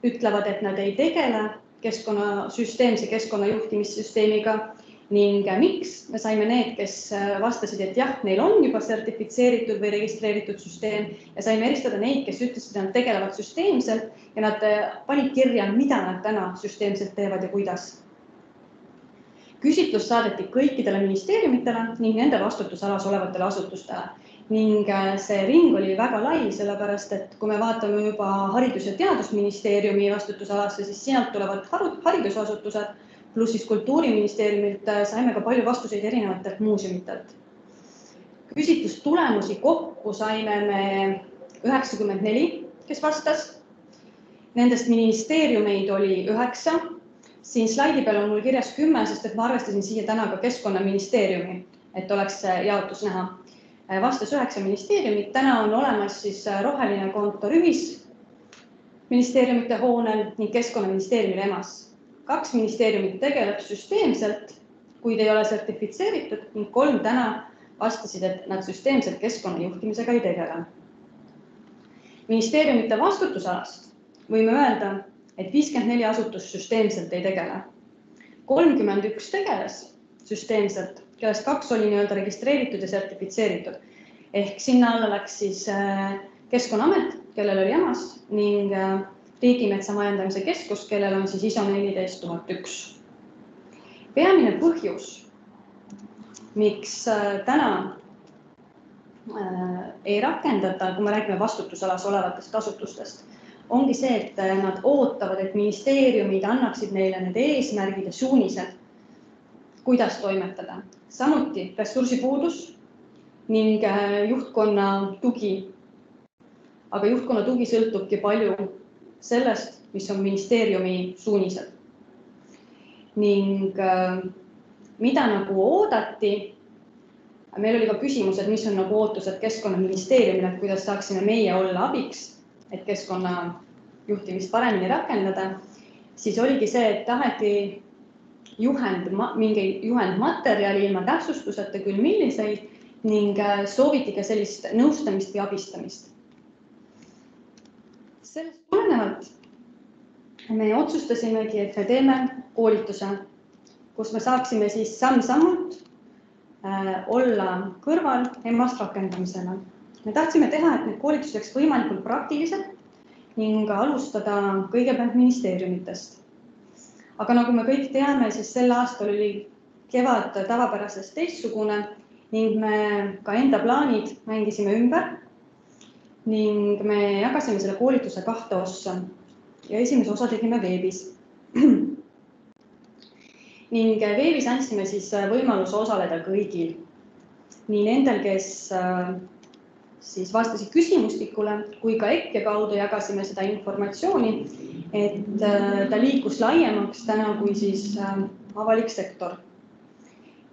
ütlevad, et nad ei tegele keskkonna, süsteemse keskkonnajuhtimissüsteemiga ning miks? Me saime need, kes vastasid, et jah, neil on juba sertifitseeritud või registreeritud süsteem. Ja saime eristada neid, kes ütlesid, et nad tegelevad süsteemselt ja nad panid kirja, mida nad täna süsteemselt teevad ja kuidas. Küsitlus saadeti kõikidele ministeeriumitele ning nende vastutusalas olevatele asutustele. Ning äh, see ring oli väga lai, sellepärast et kui me vaatame juba Haridus- ja Teadusministeeriumi vastutusalasse, siis sealt tulevad haridusasutused, pluss siis Kultuuriministeeriumilt äh, saime ka palju vastuseid erinevatelt muuseumitelt. küsitlustulemusi kokku saime me üheksakümmend neli, kes vastas. Nendest ministeeriumeid oli üheksa siin slaidi peal on mul kirjas kümme, sest et ma arvestasin siia täna ka Keskkonnaministeeriumi, et oleks jaotus näha. vastas üheksa ministeeriumit, täna on olemas siis roheline kontor ühisministeeriumite hoonel ning Keskkonnaministeeriumil EMAS. Kaks ministeeriumit tegeleb süsteemselt, kuid ei ole sertifitseeritud ning kolm täna vastasid, et nad süsteemselt keskkonnajuhtimisega ei tegele. ministeeriumite vastutusalast võime öelda, et viiskümmend neli asutust süsteemselt ei tegele. kolmkümmend üks tegeles süsteemselt, kellest kaks oli nii-öelda registreeritud ja sertifitseeritud. ehk sinna alla läks siis äh, Keskkonnaamet, kellel oli EMAS ning äh, Riigimetsa Majandamise Keskus, kellel on siis ISO neliteist tuhat üks. peamine põhjus, miks äh, täna ei rakendata, kui me räägime vastutusalas olevatest asutustest ongi see, et äh, nad ootavad, et ministeeriumid annaksid neile need eesmärgid ja suunised, kuidas toimetada. samuti ressursipuudus ning äh, juhtkonna tugi. aga juhtkonna tugi sõltubki palju sellest, mis on ministeeriumi suunised. ning äh, mida nagu oodati, meil oli ka küsimus, et mis on nagu ootused Keskkonnaministeeriumile, et kuidas saaksime meie olla abiks et keskkonna juhtimist paremini rakendada, siis oligi see, et taheti juhend, mingi juhendmaterjali ilma täpsustuseta küll milliseid ning äh, sooviti ka sellist nõustamist või abistamist. Sellest tulenevalt me otsustasimegi, et me teeme koolituse, kus me saaksime siis samm-sammult äh, olla kõrval EMAS rakendamisele me tahtsime teha, et need koolitused oleks võimalikult praktilised ning alustada kõigepealt ministeeriumitest. aga nagu me kõik teame, siis sel aastal oli kevad tavapärasest teistsugune ning me ka enda plaanid mängisime ümber. Ning me jagasime selle koolituse kahte ossa ja esimese osa tegime veebis ning veebis andsime siis võimaluse osaleda kõigil, nii nendel, kes siis vastasid küsimustikule, kui ka EKE kaudu jagasime seda informatsiooni, et äh, ta liikus laiemaks täna kui siis äh, avalik sektor.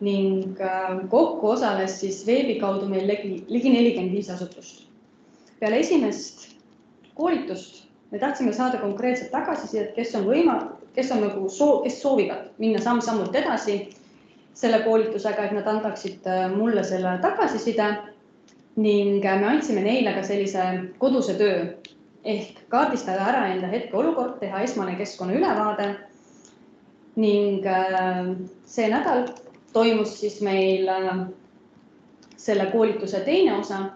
ning äh, kokku osales siis veebi kaudu meil ligi nelikümmend viis asutust. Peale esimest koolitust me tahtsime saada konkreetset tagasisidet, kes on võima-, kes on nagu soo-, kes soovivad minna samm-sammult edasi selle koolitusega, et nad annaksid mulle selle tagasiside ning äh, me andsime neile ka sellise koduse töö ehk kaardistada ära enda hetkeolukord, teha esmane keskkonnaülevaade. ning äh, see nädal toimus siis meil äh, selle koolituse teine osa,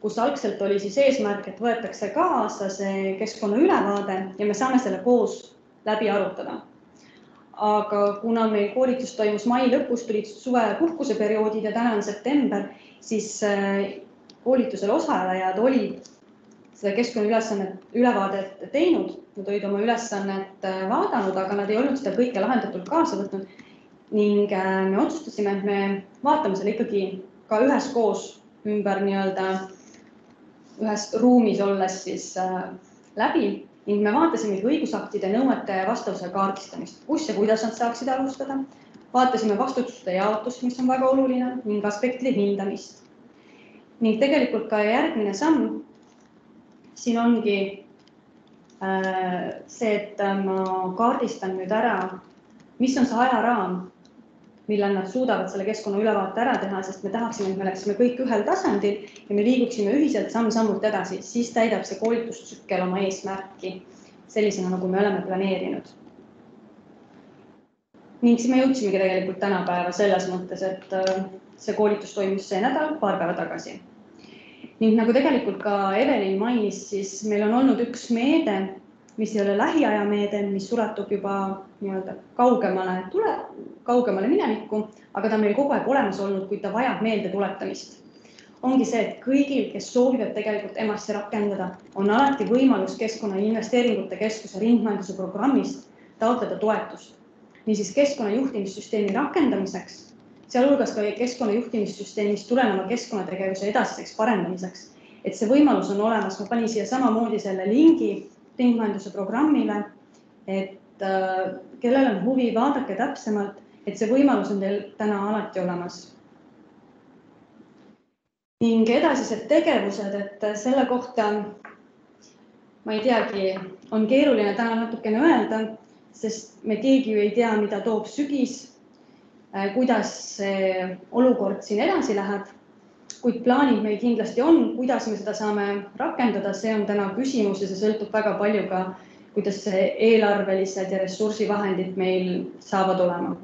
kus algselt oli siis eesmärk, et võetakse kaasa see keskkonnaülevaade ja me saame selle koos läbi arutada. aga kuna meil koolitus toimus mai lõpus, tulid suvepuhkuse perioodid ja täna on september siis äh, koolitusel osalejad olid seda keskkonnaülesannet, ülevaadet teinud, nad olid oma ülesannet äh, vaadanud, aga nad ei olnud seda kõike lahendatult kaasa võtnud. ning äh, me otsustasime, et me vaatame selle ikkagi ka üheskoos ümber nii-öelda ühes ruumis olles siis läbi ning me vaatasimegi õigusaktide nõuete vastavuse kaardistamist, kus ja kuidas nad saaksid alustada, vaatasime vastutuste jaotust, mis on väga oluline ning aspektide hindamist. ning tegelikult ka järgmine samm siin ongi äh, see, et ma kaardistan nüüd ära, mis on see ajaraam, millal nad suudavad selle keskkonna ülevaate ära teha, sest me tahaksime, et me oleksime kõik ühel tasandil ja me liiguksime ühiselt samm-sammult edasi, siis täidab see koolitustsükkel oma eesmärki sellisena, nagu me oleme planeerinud. ning siis me jõudsimegi tegelikult tänapäeva selles mõttes, et äh, see koolitus toimus see nädal, paar päeva tagasi. ning nagu tegelikult ka Evelin mainis, siis meil on olnud üks meede mis ei ole lähiaja meede, mis ulatub juba nii-öelda kaugemale tule, kaugemale minevikku, aga ta on meil kogu aeg olemas olnud, kuid ta vajab meeldetuletamist. ongi see, et kõigil, kes soovivad tegelikult EMAS-i rakendada, on alati võimalus Keskkonnainvesteeringute Keskuse ringmajanduse programmist taotleda toetust. niisiis keskkonnajuhtimissüsteemi rakendamiseks, sealhulgas ka keskkonnajuhtimissüsteemist tuleneva keskkonnategevuse edasiseks parendamiseks. et see võimalus on olemas, ma panin siia samamoodi selle lingi ringmajanduse programmile. et äh, kellel on huvi, vaadake täpsemalt, et see võimalus on teil täna alati olemas. ning edasised tegevused, et selle kohta ma ei teagi, on keeruline täna natukene öelda, sest me keegi ju ei tea, mida toob sügis, äh, kuidas see olukord siin edasi läheb kuid plaanid meil kindlasti on, kuidas me seda saame rakendada, see on täna küsimus ja see sõltub väga palju ka, kuidas eelarvelised ja ressursivahendid meil saavad olema.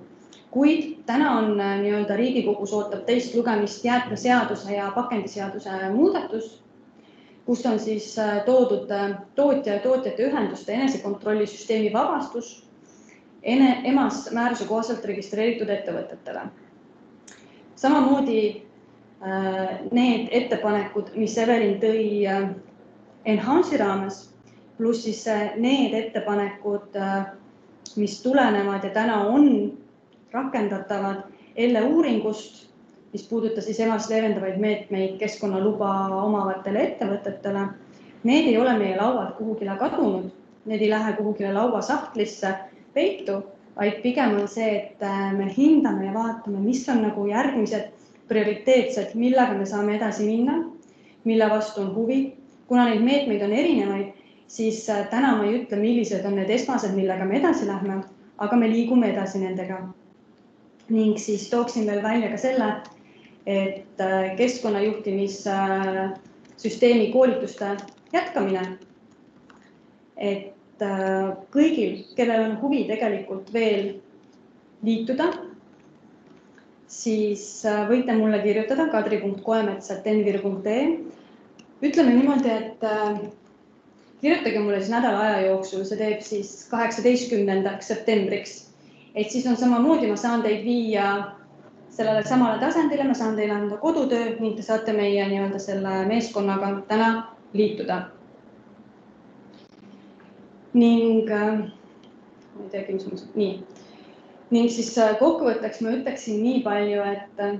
kuid täna on äh, nii-öelda Riigikogus ootab teist lugemist jäätmeseaduse ja pakendiseaduse muudatus, kus on siis äh, toodud äh, tootja ja tootjate ühenduste enesekontrollisüsteemi vabastus ene, EMAS määruse kohaselt registreeritud ettevõtetele. samamoodi need ettepanekud, mis Evelin tõi äh, Enhance'i raames, pluss siis äh, need ettepanekud, mis tulenevad ja täna on rakendatavad ELLE uuringust, mis puudutas siis EMAS leevendavaid meetmeid keskkonnaluba omavatele ettevõtetele. Need ei ole meie laualt kuhugile kadunud, need ei lähe kuhugile lauasahtlisse peitu, vaid pigem on see, et me hindame ja vaatame, mis on nagu järgmised prioriteetsed, millega me saame edasi minna, mille vastu on huvi. kuna neid meetmeid on erinevaid, siis äh, täna ma ei ütle, millised on need esmased, millega me edasi lähme, aga me liigume edasi nendega. ning siis tooksin veel välja ka selle, et äh, keskkonnajuhtimissüsteemi koolituste jätkamine. et äh, kõigil, kellel on huvi tegelikult veel liituda siis äh, võite mulle kirjutada kadri.koemets.envir.ee. ütleme niimoodi, et äh, kirjutage mulle siis nädala aja jooksul, see teeb siis kaheksateistkümnendaks septembriks. et siis on samamoodi, ma saan teid viia sellele samale tasandile, ma saan teile anda kodutöö ning te saate meie nii-öelda selle meeskonnaga täna liituda. ning äh, ma ei teagi, mis ma, nii ning siis äh, kokkuvõtteks ma ütleksin nii palju, et äh,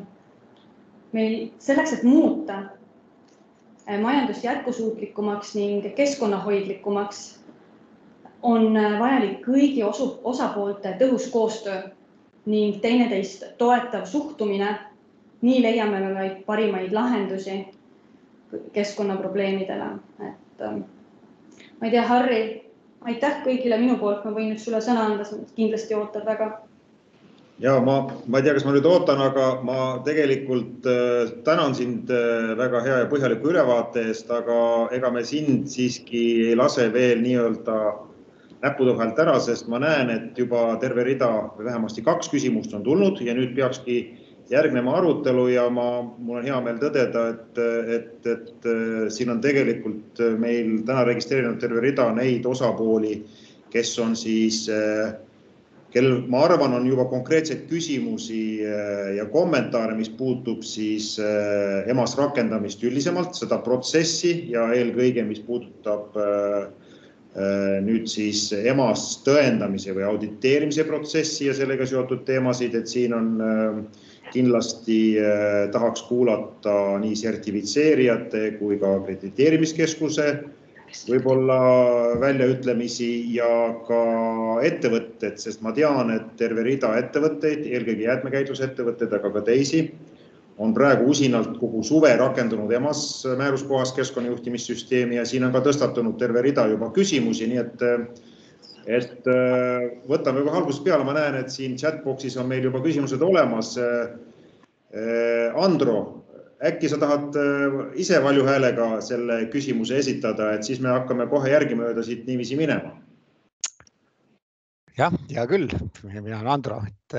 meil selleks, et muuta äh, majandust jätkusuutlikumaks ning keskkonnahoidlikumaks, on vajalik kõigi osu, osapoolte tõhus koostöö ning teineteist toetav suhtumine. nii leiame me vaid parimaid lahendusi keskkonnaprobleemidele, et ma ei tea, Harri, aitäh kõigile minu poolt, ma võin nüüd sulle sõna anda, sa kindlasti ootad väga ja ma, ma ei tea, kas ma nüüd ootan, aga ma tegelikult äh, tänan sind äh, väga hea ja põhjaliku ülevaate eest, aga ega me sind siiski ei lase veel nii-öelda näppude vahelt ära, sest ma näen, et juba terve rida või vähemasti kaks küsimust on tulnud ja nüüd peakski järgnema arutelu ja ma, mul on hea meel tõdeda, et, et, et äh, siin on tegelikult meil täna registreerinud terve rida neid osapooli, kes on siis äh, kellel, ma arvan, on juba konkreetseid küsimusi äh, ja kommentaare, mis puutub siis äh, EMAS rakendamist üldisemalt, seda protsessi ja eelkõige, mis puudutab äh, nüüd siis EMAS tõendamise või auditeerimise protsessi ja sellega seotud teemasid, et siin on kindlasti tahaks kuulata nii sertifitseerijate kui ka akrediteerimiskeskuse võib-olla väljaütlemisi ja ka ettevõtted, sest ma tean, et terve rida ettevõtteid, eelkõige jäätmekäitlusettevõtteid, aga ka teisi, on praegu usinalt kogu suve rakendunud EMAS määruskohas keskkonnajuhtimissüsteemi ja siin on ka tõstatunud terve rida juba küsimusi, nii et et võtame kohe algusest peale, ma näen, et siin chatbox'is on meil juba küsimused olemas. Andro, äkki sa tahad ise valju häälega selle küsimuse esitada, et siis me hakkame kohe järgimööda siit niiviisi minema. jah, hea küll, mina olen Andro, et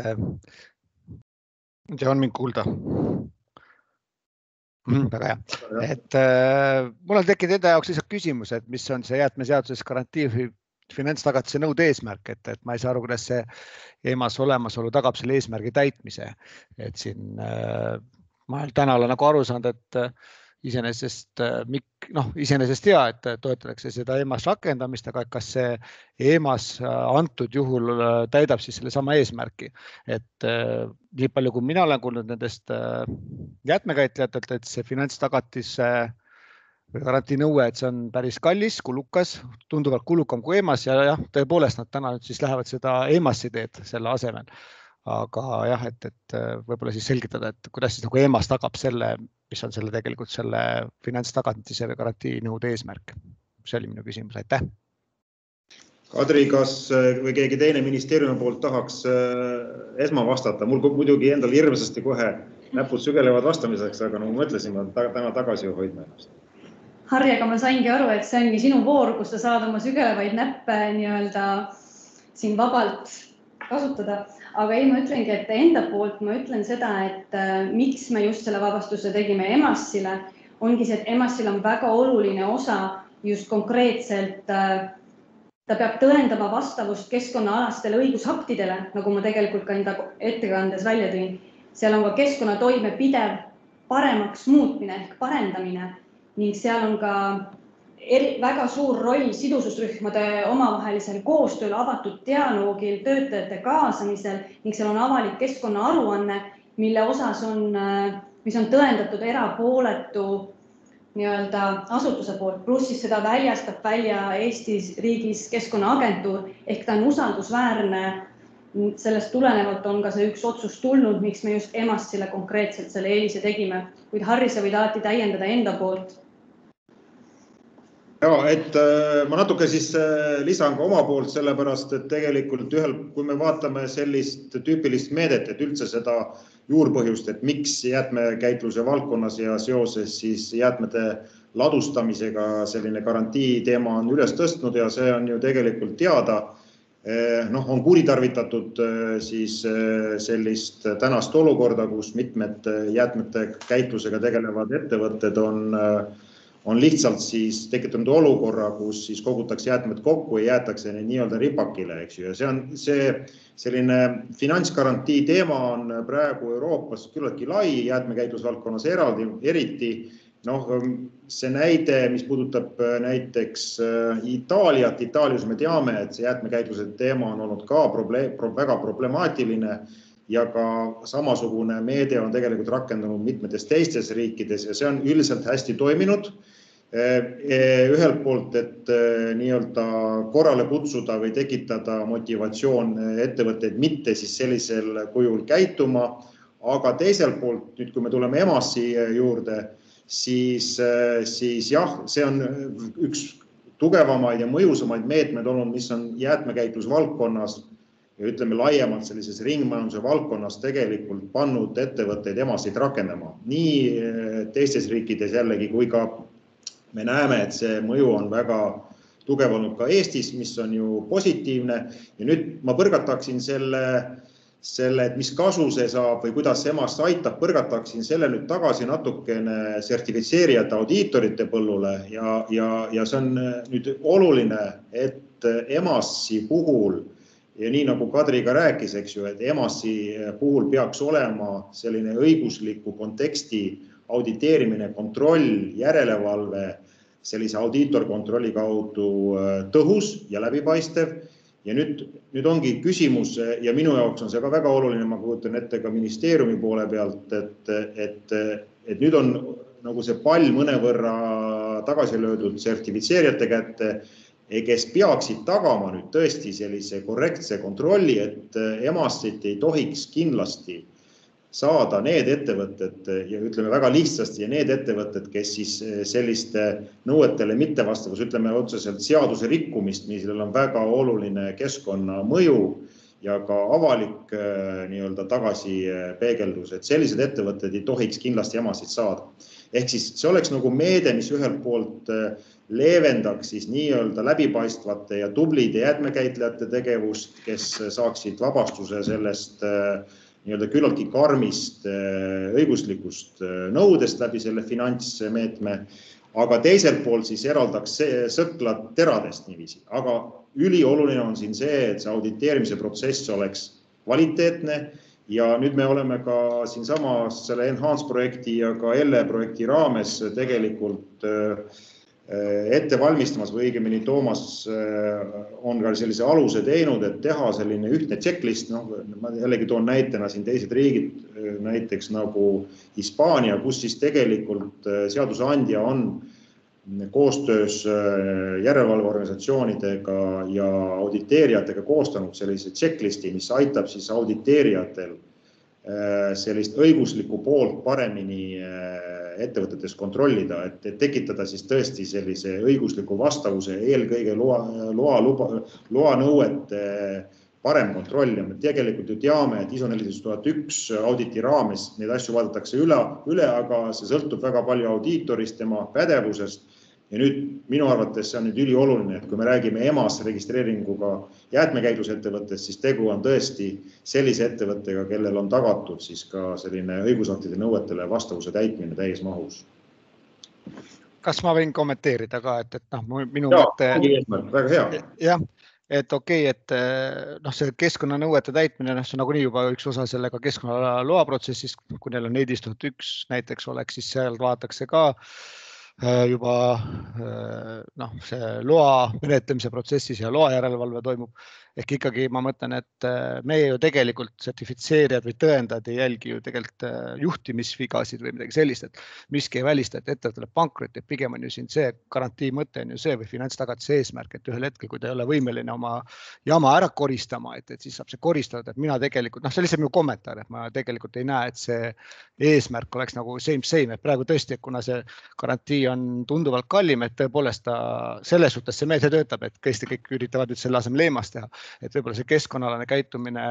ja on mind kuulda mm,? väga hea, et äh, mul on tekkinud enda jaoks lihtsalt küsimus, et mis on see jäätmeseaduses garantii finantstagatise nõude eesmärk, et, et ma ei saa aru, kuidas see EMAS olemasolu tagab selle eesmärgi täitmise, et siin äh, ma täna olen nagu aru saanud, et äh, iseenesest äh, noh, iseenesest hea, et toetatakse seda EMAS rakendamist, aga kas see EMAS äh, antud juhul äh, täidab siis sellesama eesmärki, et nii palju, kui mina olen kuulnud nendest jäätmekäitlejatelt, et see finantstagatise garantiinõue, et see on päris kallis, kulukas, tunduvalt kulukam kui EMAS ja jah, tõepoolest nad täna nüüd siis lähevad seda EMAS-i teed selle asemel aga jah, et, et võib-olla siis selgitada, et kuidas siis nagu EMAS tagab selle, mis on selle tegelikult selle finantstagatise või garantiinõude eesmärk. see oli minu küsimus, aitäh. Kadri, kas või keegi teine ministeeriumi poolt tahaks äh, esma vastata, mul muidugi endal hirmsasti kohe näpud sügelevad vastamiseks, aga nagu ma ütlesin, ma täna tagasi hoidma ennast. Harri, aga ma saingi aru, et see ongi sinu voor, kus sa saad oma sügelevaid näppe nii-öelda siin vabalt kasutada aga ei, ma ütlengi, et enda poolt ma ütlen seda, et äh, miks me just selle vabastuse tegime EMAS-ile, ongi see, et EMAS-il on väga oluline osa just konkreetselt äh, ta peab tõendama vastavust keskkonnaalastele õigusaktidele, nagu ma tegelikult ka enda ettekandes välja tõin. seal on ka keskkonna toimepidev paremaks muutmine ehk parendamine ning seal on ka eri, väga suur roll sidususrühmade omavahelisel koostööl, avatud dialoogil, töötajate kaasamisel ning seal on avalik keskkonnaaruanne, mille osas on, mis on tõendatud erapooletu nii-öelda asutuse poolt, pluss siis seda väljastab välja Eestis riigis Keskkonnaagentuur. Ehk ta on usaldusväärne. sellest tulenevalt on ka see üks otsus tulnud, miks me just EMAS-ile konkreetselt selle eelise tegime, kuid Harri, sa võid alati täiendada enda poolt ja et äh, ma natuke siis äh, lisan ka oma poolt, sellepärast et tegelikult ühel, kui me vaatame sellist tüüpilist meedet, et üldse seda juurpõhjust, et miks jäätmekäitluse valdkonnas ja seoses siis jäätmete ladustamisega selline garantii teema on üles tõstnud ja see on ju tegelikult teada. Eh, noh, on kuritarvitatud siis sellist tänast olukorda, kus mitmed jäätmete käitlusega tegelevad ettevõtted on äh, on lihtsalt siis tekitanud olukorra, kus siis kogutakse jäätmed kokku ja jäetakse need nii-öelda ripakile, eks ju, ja see on see selline finantsgarantii teema on praegu Euroopas küllaltki lai, jäätmekäitlusvaldkonnas eraldi, eriti. Noh, see näide, mis puudutab näiteks äh, Itaaliat, Itaalias me teame, et see jäätmekäitluse teema on olnud ka probleem, väga problemaatiline ja ka samasugune meede on tegelikult rakendunud mitmetes teistes riikides ja see on üldiselt hästi toiminud ühelt poolt, et eh, nii-öelda korrale kutsuda või tekitada motivatsioon eh, ettevõtteid mitte siis sellisel kujul käituma. aga teiselt poolt nüüd, kui me tuleme EMAS-i juurde, siis, siis jah, see on üks tugevamaid ja mõjusamaid meetmeid olnud, mis on jäätmekäitlusvaldkonnas ja ütleme laiemalt sellises ringmajanduse valdkonnas tegelikult pannud ettevõtteid EMAS-id rakendama nii teistes riikides jällegi kui ka me näeme, et see mõju on väga tugev olnud ka Eestis, mis on ju positiivne. Ja nüüd ma põrgataksin selle, selle, et mis kasu see saab või kuidas see EMAS aitab, põrgataksin selle nüüd tagasi natukene sertifitseerijate audiitorite põllule. Ja, ja, ja see on nüüd oluline, et EMAS-i puhul ja nii nagu Kadri ka rääkis, eks ju, et EMAS-i puhul peaks olema selline õigusliku konteksti auditeerimine, kontroll, järelevalve sellise audiitorkontrolli kaudu äh, tõhus ja läbipaistev. ja nüüd, nüüd ongi küsimus ja minu jaoks on see ka väga oluline, ma kujutan ette ka ministeeriumi poole pealt, et, et, et nüüd on nagu see pall mõnevõrra tagasi löödud sertifitseerijate kätte, kes peaksid tagama nüüd tõesti sellise korrektse kontrolli, et EMAS-it ei tohiks kindlasti saada need ettevõtted ja ütleme väga lihtsasti ja need ettevõtted, kes siis selliste nõuetele mittevastavus, ütleme otseselt seaduse rikkumist, millel on väga oluline keskkonnamõju ja ka avalik nii-öelda tagasipeegeldus, et sellised ettevõtted ei tohiks kindlasti emasid saada. ehk siis see oleks nagu meede, mis ühelt poolt leevendaks siis nii-öelda läbipaistvate ja tublide jäätmekäitlejate tegevust, kes saaksid vabastuse sellest nii-öelda küllaltki karmist õiguslikust nõudest läbi selle finantsmeetme, aga teiselt poolt siis eraldaks sõklad teradest niiviisi, aga ülioluline on siin see, et see auditeerimise protsess oleks kvaliteetne ja nüüd me oleme ka siinsamas selle Enhance projekti ja ka ELLE projekti raames tegelikult ette valmistamas või õigemini Toomas on ka sellise aluse teinud, et teha selline ühtne checklist, noh, ma jällegi toon näitena siin teised riigid, näiteks nagu Hispaania, kus siis tegelikult seadusandja on koostöös järelevalveorganisatsioonidega ja auditeerijatega koostanud sellise checklist'i, mis aitab siis auditeerijatel sellist õiguslikku poolt paremini ettevõtetes kontrollida, et tekitada siis tõesti sellise õigusliku vastavuse eelkõige loa, loa, luba, loa nõuete parem kontroll. Ja me tegelikult ju teame, et ISO neliteist tuhat üks auditi raames neid asju vaadatakse üle, üle, aga see sõltub väga palju audiitorist, tema pädevusest ja nüüd minu arvates see on nüüd ülioluline, et kui me räägime EMAS registreeringuga jäätmekäitlusettevõttest, siis tegu on tõesti sellise ettevõttega, kellel on tagatud siis ka selline õigusaktide nõuetele vastavuse täitmine täies mahus. kas ma võin kommenteerida ka, et, et noh, minu ja, mõte. väga hea. jah, et okei okay,, et noh, see keskkonnanõuete täitmine, noh, see on nagunii juba üks osa sellega keskkonnaloa protsessist, kui neil on neliteist tuhat üks näiteks oleks, siis seal vaadatakse ka juba noh, see loa menetlemise protsessis ja loa järelevalve toimub. Ehk ikkagi ma mõtlen, et äh, meie ju tegelikult sertifitseerijad või tõendajad ei jälgi ju tegelikult äh, juhtimisvigasid või midagi sellist, et miski ei välista, et ettevõte läheb pankrotti, et pigem on ju siin see garantii mõte on ju see või finantstagatise eesmärk, et ühel hetkel, kui ta ei ole võimeline oma jama ära koristama, et, et siis saab see koristada, et mina tegelikult noh, see on lihtsalt minu kommentaar, et ma tegelikult ei näe, et see eesmärk oleks nagu same same, et praegu tõesti, kuna see garantii on tunduvalt kallim, et tõepoolest ta selles suhtes see meede töötab, et tõesti kõik üritavad nüüd selle asemel eemast teha. Et võib-olla see keskkonnaalane käitumine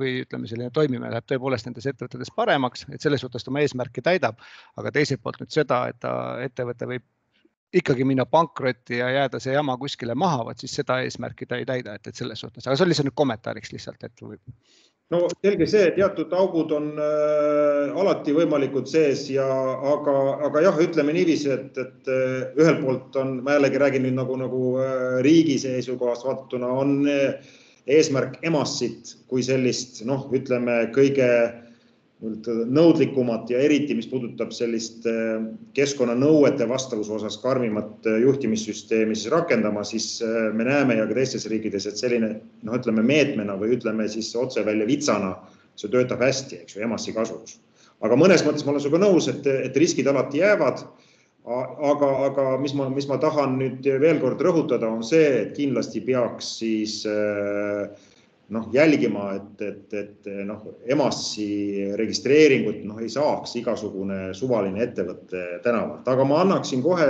või ütleme, selline toimimine läheb tõepoolest nendes ettevõtetes paremaks, et selles suhtes ta oma eesmärki täidab, aga teiselt poolt nüüd seda, et ta ettevõte võib ikkagi minna pankrotti ja jääda see jama kuskile maha, vot siis seda eesmärki ta ei täida, et, et selles suhtes, aga see on lihtsalt nüüd kommentaariks lihtsalt, et võib no selge see, teatud augud on äh, alati võimalikud sees ja aga, aga jah, ütleme niiviisi, et, et äh, ühelt poolt on, ma jällegi räägin nüüd nagu, nagu äh, riigi seisukohast vaadatuna on äh, eesmärk EMAS-it kui sellist noh, ütleme kõige äh, nõudlikumat ja eriti, mis puudutab sellist äh, keskkonnanõuete vastavuse osas karmimat äh, juhtimissüsteemi siis rakendama, siis äh, me näeme ja ka teistes riikides, et selline noh, ütleme meetmena või ütleme siis otse välja vitsana, see töötab hästi, eks ju, EMAS-i kasuks. aga mõnes mõttes ma olen sinuga nõus, et, et riskid alati jäävad. aga, aga mis ma, mis ma tahan nüüd veel kord rõhutada, on see, et kindlasti peaks siis äh, noh, jälgima, et, et, et noh, EMAS-i registreeringut noh, ei saaks igasugune suvaline ettevõte tänavalt, aga ma annaksin kohe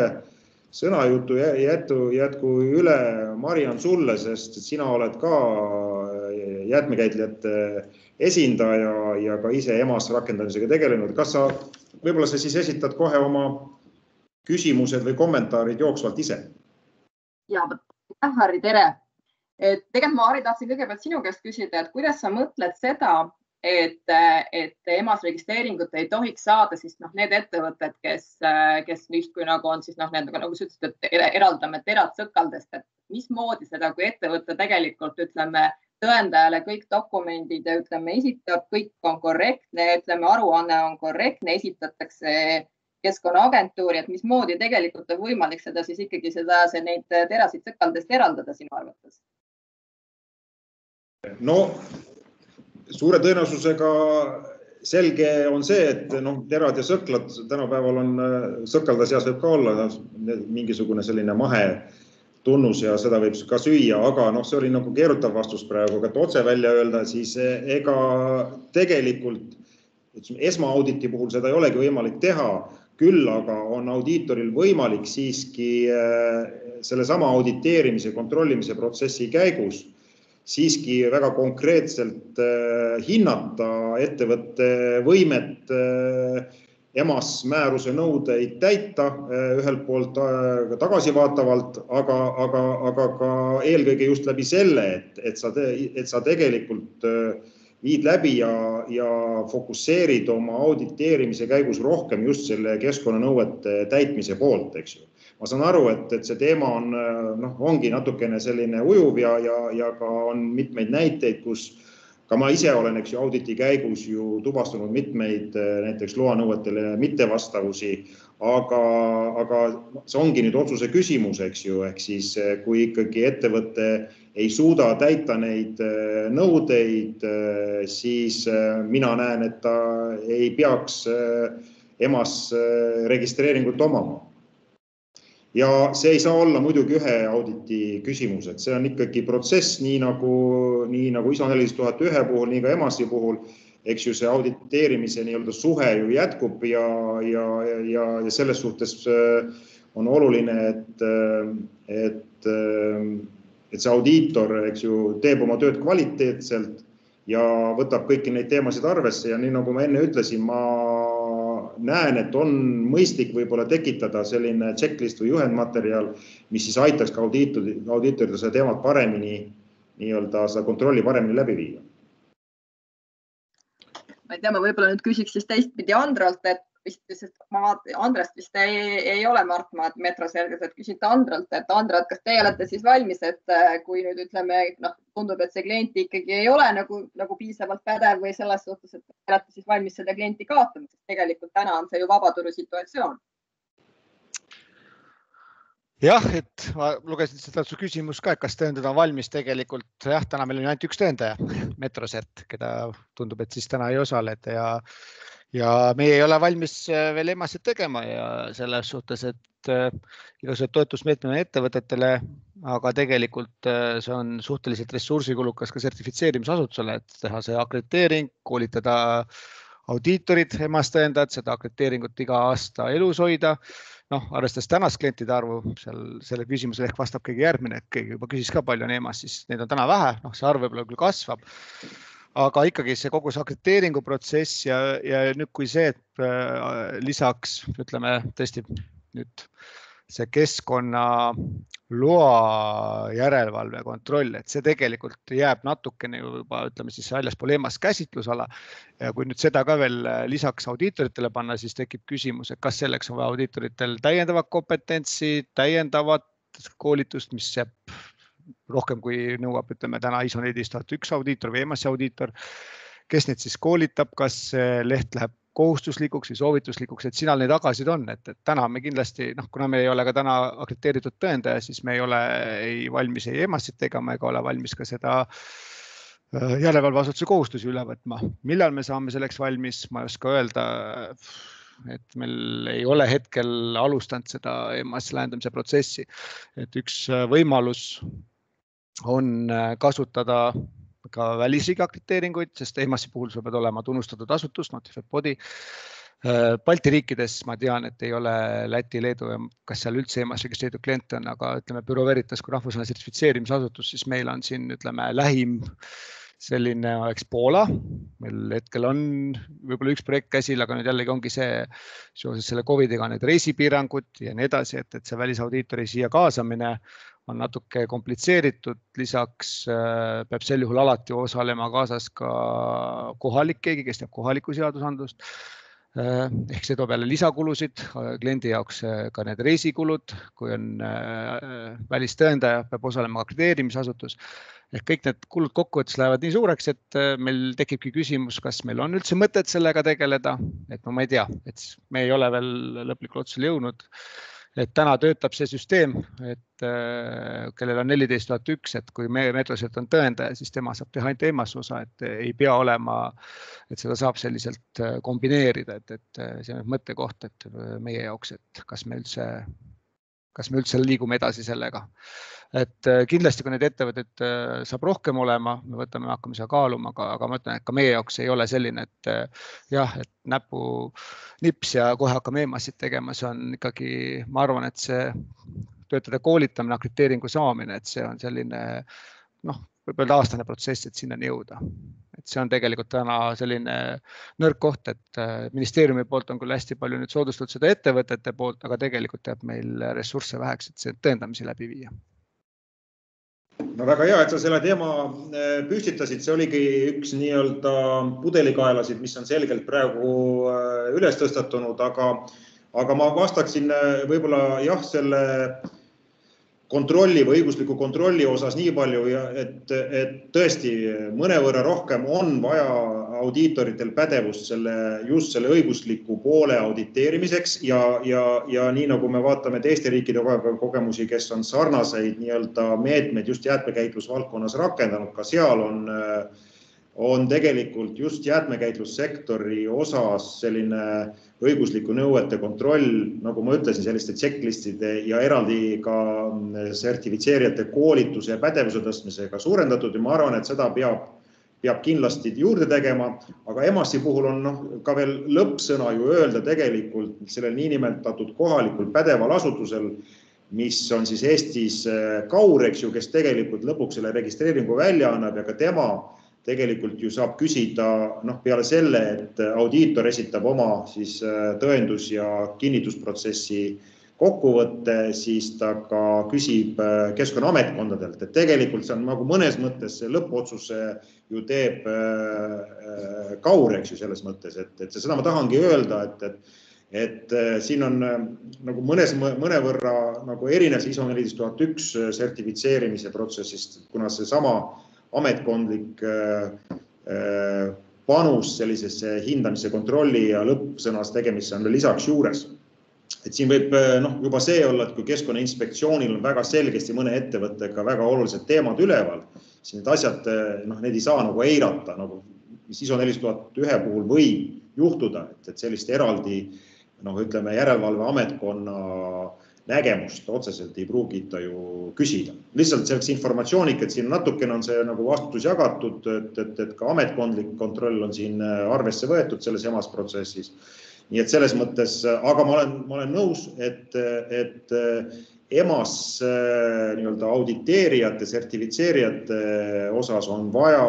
sõnajutu jätku, jätku üle Mariann sulle, sest sina oled ka jäätmekäitlejate esindaja ja ka ise EMAS rakendamisega tegelenud. kas sa, võib-olla sa siis esitad kohe oma küsimused või kommentaarid jooksvalt ise? ja, aitäh, Harri, tere et tegelikult ma, Harri, tahtsin kõigepealt sinu käest küsida, et kuidas sa mõtled seda, et, et EMAS registreeringut ei tohiks saada siis noh, need ettevõtted, kes, kes justkui nagu on siis noh, nendega nagu sa ütlesid, et eraldame terad sõkaldest, et mismoodi seda, kui ettevõte tegelikult ütleme tõendajale kõik dokumendid ütleme, esitab, kõik on korrektne, ütleme, aruanne on korrektne, esitatakse keskkonnaagentuuri, et mismoodi tegelikult on võimalik seda siis ikkagi seda, neid terasid sõkaldest eraldada sinu arvates? No suure tõenäosusega selge on see, et noh, terad ja sõklad tänapäeval on, sõkalde seas võib ka olla mingisugune selline mahe tunnus ja seda võib ka süüa, aga noh, see oli nagu keerutav vastus praegu, aga et otse välja öelda, siis ega tegelikult esmaauditi puhul seda ei olegi võimalik teha, küll aga on audiitoril võimalik siiski sellesama auditeerimise, kontrollimise protsessi käigus siiski väga konkreetselt äh, hinnata ettevõtte võimet äh, EMAS määruse nõudeid täita äh, ühelt poolt tagasivaatavalt, aga, aga, aga ka eelkõige just läbi selle, et, et sa, et sa tegelikult viid läbi ja, ja fokusseerid oma auditeerimise käigus rohkem just selle keskkonnanõuete täitmise poolt, eks ju ma saan aru, et, et see teema on noh, ongi natukene selline ujuv ja, ja, ja ka on mitmeid näiteid, kus ka ma ise olen, eks ju, auditi käigus ju tuvastanud mitmeid näiteks loanõuetele mittevastavusi, aga, aga see ongi nüüd otsuse küsimus, eks ju, ehk siis kui ikkagi ettevõte ei suuda täita neid nõudeid, siis mina näen, et ta ei peaks EMAS registreeringut omama ja see ei saa olla muidugi ühe auditi küsimus, et see on ikkagi protsess, nii nagu, nii nagu ISO neliteist tuhat ühe puhul, nii ka EMAS-i puhul. eks ju, see auditeerimise nii-öelda suhe ju jätkub ja, ja, ja, ja selles suhtes äh, on oluline, et, äh, et, äh, et see audiitor, eks ju, teeb oma tööd kvaliteetselt ja võtab kõiki neid teemasid arvesse ja nii nagu ma enne ütlesin, ma näen, et on mõistlik võib-olla tekitada selline checklist või juhendmaterjal, mis siis aitaks ka audiitoril, audiitoril seda teemat paremini, nii-öelda seda kontrolli paremini läbi viia. ma ei tea, ma võib-olla nüüd küsiks siis teistpidi Andralt, et vist, sest ma vaatan, Andrest vist ei, ei ole Mart Maad metroselges, et küsite Andralt, et Andrat, kas teie olete siis valmis, et äh, kui nüüd ütleme, noh, tundub, et see klient ikkagi ei ole nagu, nagu piisavalt pädev või selles suhtes, et te olete siis valmis seda klienti kaotama, sest tegelikult täna on see ju vabaturu situatsioon. Jah, et ma lugesin seda su küsimust ka, et kas tõendada on valmis tegelikult jah, täna meil on ainult üks tõendaja, Metroset, keda tundub, et siis täna ei osaleda ja ja meie ei ole valmis äh, veel EMAS-it tegema ja selles suhtes, et äh, igasugused toetusmeetmed on ettevõtetele, aga tegelikult äh, see on suhteliselt ressursikulukas ka sertifitseerimisasutusele, et teha see akrediteering, koolitada audiitorid, EMAS tõendajad, seda akrediteeringut iga aasta elus hoida. Noh, arvestades tänast klientide arvu, seal selle küsimusele ehk vastab keegi järgmine, keegi juba küsis ka palju on EMA-s, siis neid on täna vähe, noh, see arv võib-olla küll kasvab aga ikkagi see kogu see akrediteeringu protsess ja, ja nüüd, kui see, et äh, lisaks ütleme tõesti nüüd see keskkonna loa järelevalve kontroll, et see tegelikult jääb natukene juba ütleme siis väljaspool EMAS käsitlusala. ja kui nüüd seda ka veel lisaks audiitoritele panna, siis tekib küsimus, et kas selleks on vaja audiitoritel täiendavat kompetentsi, täiendavat koolitust, mis jääb rohkem kui nõuab, ütleme täna ISO neliteist tuhat üks audiitor või EMAS-i audiitor. kes neid siis koolitab, kas leht läheb kohustuslikuks või soovituslikuks, et sinal neid agasid on, et, et täna me kindlasti noh, kuna me ei ole ka täna akrediteeritud tõendaja, siis me ei ole ei valmis ei EMAS-it tegema ega ole valmis ka seda äh, järelevalveasutuse kohustusi üle võtma. millal me saame selleks valmis, ma ei oska öelda et meil ei ole hetkel alustanud seda EMAS lähendamise protsessi. et üks võimalus on äh, kasutada ka välisriigi akrediteeringuid, sest EMAS-i puhul sa pead olema tunnustatud asutus, notified body. Äh, Balti riikides ma tean, et ei ole Läti, Leedu ja kas seal üldse EMAS registreeritud kliente on, aga ütleme Bureau Veritas kui rahvusvaheline sertifitseerimisasutus, siis meil on siin ütleme lähim selline oleks Poola, meil hetkel on võib-olla üks projekt käsil, aga nüüd jällegi ongi see seoses selle Covidiga need reisipiirangud ja nii edasi, et, et see välisaudiitori siia kaasamine on natuke komplitseeritud, lisaks äh, peab sel juhul alati osalema kaasas ka kohalik keegi, kes teab kohalikku seadusandlust. Äh, ehk see toob jälle lisakulusid äh, kliendi jaoks, ka need reisikulud, kui on välistõendaja, peab osalema akrediteerimisasutus ehk kõik need kulud kokkuvõttes lähevad nii suureks, et meil tekibki küsimus, kas meil on üldse mõtet sellega tegeleda, et no ma ei tea, et me ei ole veel lõplikule otsusele jõudnud et täna töötab see süsteem, et kellel on neliteist tuhat üks, et kui me meetroselt on tõendaja, siis tema saab teha ainult eemase osa, et ei pea olema, et seda saab selliselt kombineerida, et, et see on mõttekoht, et meie jaoks, et kas me üldse, kas me üldse liigume edasi sellega. Et äh, kindlasti, kui neid ettevõtteid äh, saab rohkem olema, me võtame, hakkame seda kaaluma, aga, aga ma ütlen, et ka meie jaoks ei ole selline, et äh, jah, et näpu nips ja kohe hakkame EMAS-id tegema, see on ikkagi, ma arvan, et see töötajate koolitamine, akrediteeringu saamine, et see on selline noh, võib öelda aastane protsess, et sinnani jõuda. et see on tegelikult täna selline nõrk koht, et ministeeriumi poolt on küll hästi palju nüüd soodustatud seda ettevõtete poolt, aga tegelikult jääb meil ressursse väheks, et see tõendamisi läbi viia no väga hea, et sa selle teema äh, püstitasid, see oligi üks nii-öelda pudelikaelasid, mis on selgelt praegu äh, üles tõstatunud, aga, aga ma vastaksin äh, võib-olla jah, selle kontrolli või õigusliku kontrolli osas nii palju, et, et tõesti mõnevõrra rohkem on vaja audiitoritel pädevust selle, just selle õigusliku poole auditeerimiseks ja, ja, ja nii nagu me vaatame teiste riikide kogemusi, kes on sarnaseid nii-öelda meetmeid just jäätmekäitlusvaldkonnas rakendanud, ka seal on äh, on tegelikult just jäätmekäitlussektori osas selline õigusliku nõuete kontroll, nagu ma ütlesin, selliste checklist'ide ja eraldi ka sertifitseerijate koolituse ja pädevuse tõstmisega suurendatud ja ma arvan, et seda peab, peab kindlasti juurde tegema, aga EMAS-i puhul on noh, ka veel lõppsõna ju öelda tegelikult sellel niinimetatud kohalikul pädeval asutusel, mis on siis Eestis KAUR, eks ju, kes tegelikult lõpuks selle registreeringu välja annab ja ka tema tegelikult ju saab küsida noh, peale selle, et audiitor esitab oma siis äh, tõendus- ja kinnitusprotsessi kokkuvõtte, siis ta ka küsib äh, keskkonnaametkondadelt, et tegelikult see on nagu mõnes mõttes see lõppotsuse ju teeb äh, Kaur, eks ju, selles mõttes, et, et seda ma tahangi öelda, et, et et siin on nagu mõnes, mõnevõrra nagu erinev see ISO neliteist tuhat üks sertifitseerimise protsessist, kuna seesama äh, äh, panus sellisesse hindamise kontrolli ja lõppsõnas tegemisse on veel lisaks juures. et siin võib äh, noh, juba see olla, et kui Keskkonnainspektsioonil on väga selgesti mõne ettevõttega väga olulised teemad üleval, siis need asjad noh, neid ei saa nagu eirata nagu, mis ISO nelisada tuhat ühe puhul võib juhtuda, et, et sellist eraldi noh, ütleme järelevalveametkonna nägemust otseselt ei pruugita ju küsida. lihtsalt selleks informatsiooniks, et siin natukene on see nagu vastutus jagatud, et, et, et ka ametkondlik kontroll on siin äh, arvesse võetud selles EMAS protsessis. nii et selles mõttes, äh, aga ma olen, ma olen nõus, et, et äh, EMAS nii-öelda auditeerijate, sertifitseerijate osas on vaja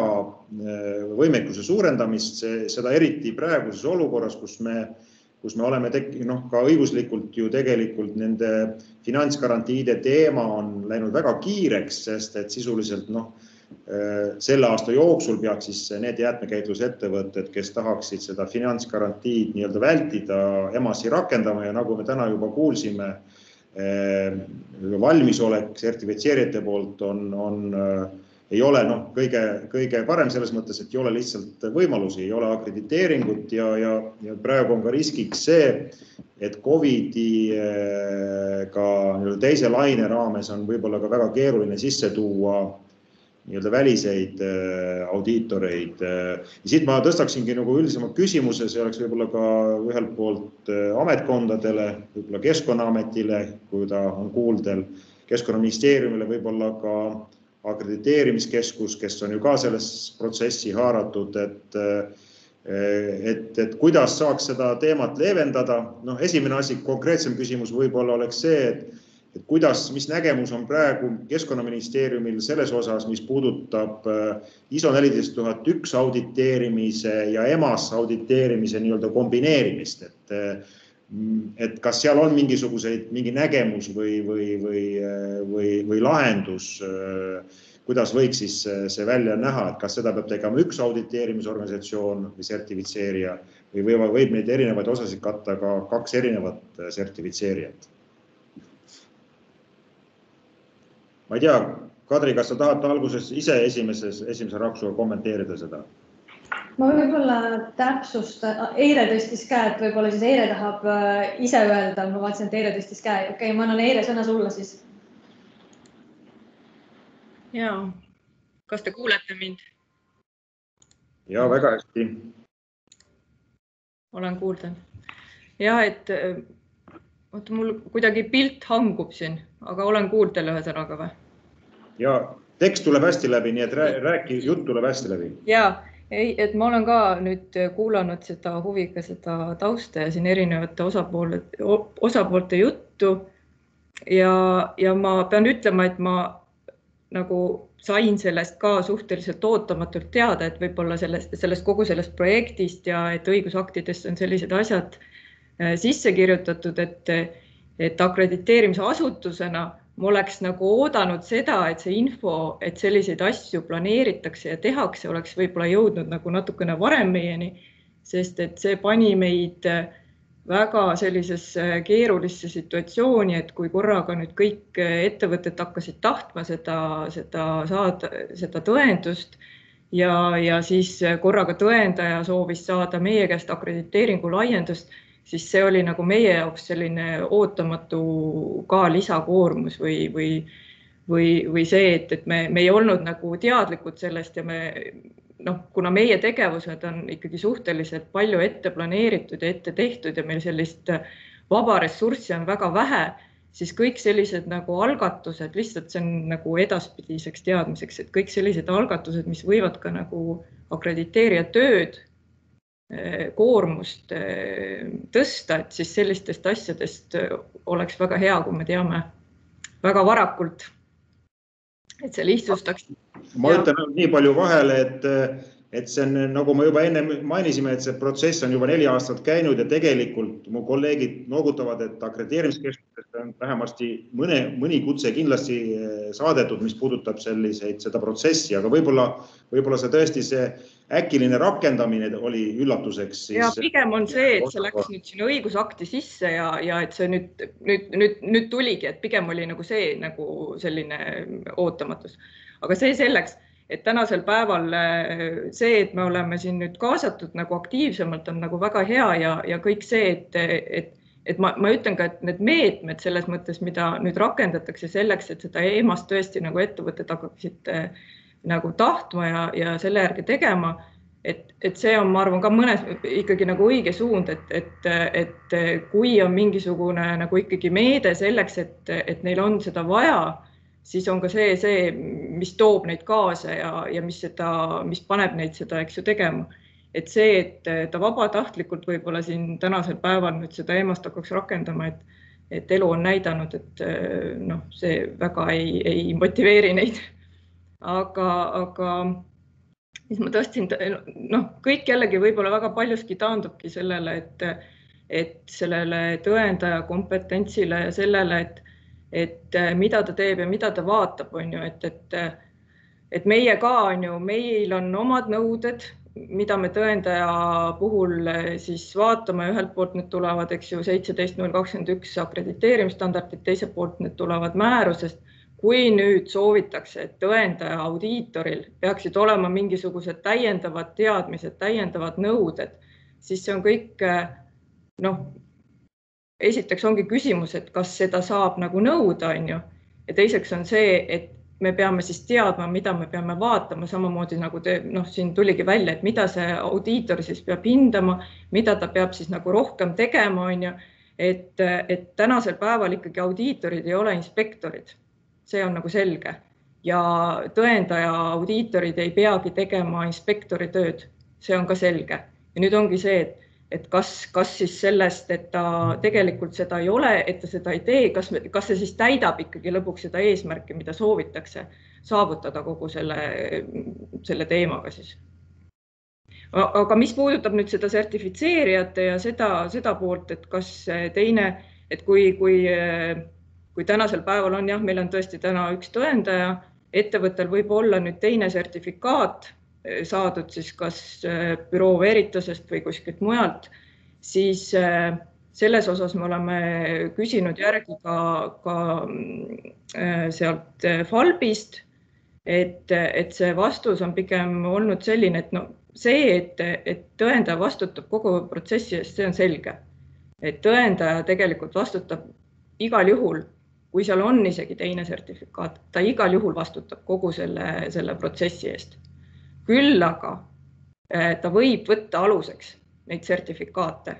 võimekuse suurendamist, seda eriti praeguses olukorras, kus me kus me oleme tek-, noh, ka õiguslikult ju tegelikult nende finantsgarantiide teema on läinud väga kiireks, sest et sisuliselt noh, äh, selle aasta jooksul peaks siis need jäätmekäitlusettevõtted, kes tahaksid seda finantsgarantiid nii-öelda vältida, EMAS-i rakendama ja nagu me täna juba kuulsime, äh, valmisolek sertifitseerijate poolt on, on äh, ei ole noh, kõige, kõige parem selles mõttes, et ei ole lihtsalt võimalusi, ei ole akrediteeringut ja, ja, ja praegu on ka riskiks see, et Covidi eh, ka nii-öelda teise laine raames on võib-olla ka väga keeruline sisse tuua nii-öelda väliseid äh, audiitoreid äh,. ja siit ma tõstaksingi nagu üldisema küsimuse, see oleks võib-olla ka ühelt poolt ametkondadele, võib-olla Keskkonnaametile, kui ta on kuuldel, Keskkonnaministeeriumile, võib-olla ka äh, akrediteerimiskeskus, kes on ju ka selles protsessi haaratud, et et, et kuidas saaks seda teemat leevendada. noh, esimene asi, konkreetsem küsimus võib-olla oleks see, et, et kuidas, mis nägemus on praegu Keskkonnaministeeriumil selles osas, mis puudutab äh, ISO neliteist tuhat üks auditeerimise ja EMAS auditeerimise nii-öelda kombineerimist, et et kas seal on mingisuguseid, mingi nägemus või, või, või, või, või lahendus, kuidas võiks siis see välja näha, et kas seda peab tegema üks auditeerimisorganisatsioon või sertifitseerija või võivad, võib neid erinevaid osasid katta ka kaks erinevat sertifitseerijat? ma ei tea, Kadri, kas sa tahad alguses ise esimeses, esimese raksuga kommenteerida seda? Ma võib-olla täpsustan, Eire tõstis käe, et võib-olla siis Eire tahab äh, ise öelda, ma vaatasin, et Eire tõstis käe, okei okay,, ma annan Eire sõna sulle siis. ja, kas te kuulete mind? ja väga hästi. olen kuulda. ja et oota, mul kuidagi pilt hangub siin, aga olen kuuldel ühesõnaga või? ja tekst tuleb hästi läbi, nii et räägi, jutt tuleb hästi läbi. ja ei, et ma olen ka nüüd kuulanud seda huviga seda tausta ja siin erinevate osapoole, osapoolte juttu. ja, ja ma pean ütlema, et ma nagu sain sellest ka suhteliselt ootamatult teada, et võib-olla sellest, sellest kogu sellest projektist ja et õigusaktidesse on sellised asjad äh, sisse kirjutatud, et, et akrediteerimise asutusena ma oleks nagu oodanud seda, et see info, et selliseid asju planeeritakse ja tehakse, oleks võib-olla jõudnud nagu natukene varem meieni, sest et see pani meid äh, väga sellisesse keerulisse situatsiooni, et kui korraga nüüd kõik ettevõtted hakkasid tahtma seda, seda saada, seda tõendust ja, ja siis korraga tõendaja soovis saada meie käest akrediteeringu laiendust, siis see oli nagu meie jaoks selline ootamatu ka lisakoormus või, või, või, või see, et, et me, me ei olnud nagu teadlikud sellest ja me noh, kuna meie tegevused on ikkagi suhteliselt palju ette planeeritud ja ette tehtud ja meil sellist vaba ressurssi on väga vähe, siis kõik sellised nagu algatused, lihtsalt see on nagu edaspidiseks teadmiseks, et kõik sellised algatused, mis võivad ka nagu akrediteerija tööd, koormust eh, tõsta, et siis sellistest asjadest oleks väga hea, kui me teame väga varakult et see lihtsustaks. ma ütlen nii palju vahele, et, et see on nagu me juba enne mainisime, et see protsess on juba neli aastat käinud ja tegelikult mu kolleegid noogutavad, et akrediteerimiskeskusest on vähemasti mõne, mõni kutse kindlasti eh, saadetud, mis puudutab selliseid, seda protsessi, aga võib-olla, võib-olla see tõesti see äkiline rakendamine oli üllatuseks siis.... ja pigem on see, et see läks nüüd sinna õigusakti sisse ja, ja et see nüüd, nüüd, nüüd, nüüd tuligi, et pigem oli nagu see nagu selline ootamatus, aga see selleks, et tänasel päeval see, et me oleme siin nüüd kaasatud nagu aktiivsemalt, on nagu väga hea ja, ja kõik see, et, et et ma, ma ütlen ka, et need meetmed selles mõttes, mida nüüd rakendatakse selleks, et seda EMA-st tõesti nagu ettevõtted hakkaksid äh, nagu tahtma ja, ja selle järgi tegema. et, et see on, ma arvan, ka mõnes ikkagi nagu õige suund, et, et, et kui on mingisugune nagu ikkagi meede selleks, et, et neil on seda vaja, siis on ka see, see, mis toob neid kaasa ja, ja mis seda, mis paneb neid seda, eks ju, tegema. Et see, et ta vabatahtlikult võib-olla siin tänasel päeval nüüd seda EMA-st hakkaks rakendama, et, et elu on näidanud, et noh, see väga ei, ei motiveeri neid. Aga, aga siis ma tõstsin, noh, kõik jällegi võib-olla väga paljuski taandubki sellele, et, et sellele tõendaja kompetentsile ja sellele, et, et mida ta teeb ja mida ta vaatab, on ju, et, et, et meie ka on ju, meil on omad nõuded, mida me tõendaja puhul siis vaatame, ühelt poolt need tulevad, eks ju, seitseteist null kakskümmend üks akrediteerimisstandardid, teiselt poolt need tulevad määrusest. Kui nüüd soovitakse, et tõendaja audiitoril peaksid olema mingisugused täiendavad teadmised, täiendavad nõuded, siis see on kõik noh, esiteks ongi küsimus, et kas seda saab nagu nõuda, on ju, ja teiseks on see, et me peame siis teadma, mida me peame vaatama, samamoodi nagu te noh, siin tuligi välja, et mida see audiitor siis peab hindama, mida ta peab siis nagu rohkem tegema, on ju, et, et tänasel päeval ikkagi audiitorid ei ole inspektorid. See on nagu selge. Ja tõendaja audiitorid ei peagi tegema inspektori tööd, see on ka selge. Ja nüüd ongi see, et, et kas, kas siis sellest, et ta tegelikult seda ei ole, et ta seda ei tee, kas, kas see siis täidab ikkagi lõpuks seda eesmärki, mida soovitakse saavutada kogu selle, selle teemaga siis. aga mis puudutab nüüd seda sertifitseerijate ja seda, seda poolt, et kas teine, et kui, kui kui tänasel päeval on jah, meil on tõesti täna üks tõendaja, ettevõttel võib olla nüüd teine sertifikaat saadud siis kas eh, büroo Veritasest või kuskilt mujalt, siis eh, selles osas me oleme küsinud järgi ka, ka sealt Falbist, et, et see vastus on pigem olnud selline, et no see, et, et tõendaja vastutab kogu protsessi eest, see on selge. et tõendaja tegelikult vastutab igal juhul, kui seal on isegi teine sertifikaat, ta igal juhul vastutab kogu selle, selle protsessi eest. Küll aga eh, ta võib võtta aluseks neid sertifikaate,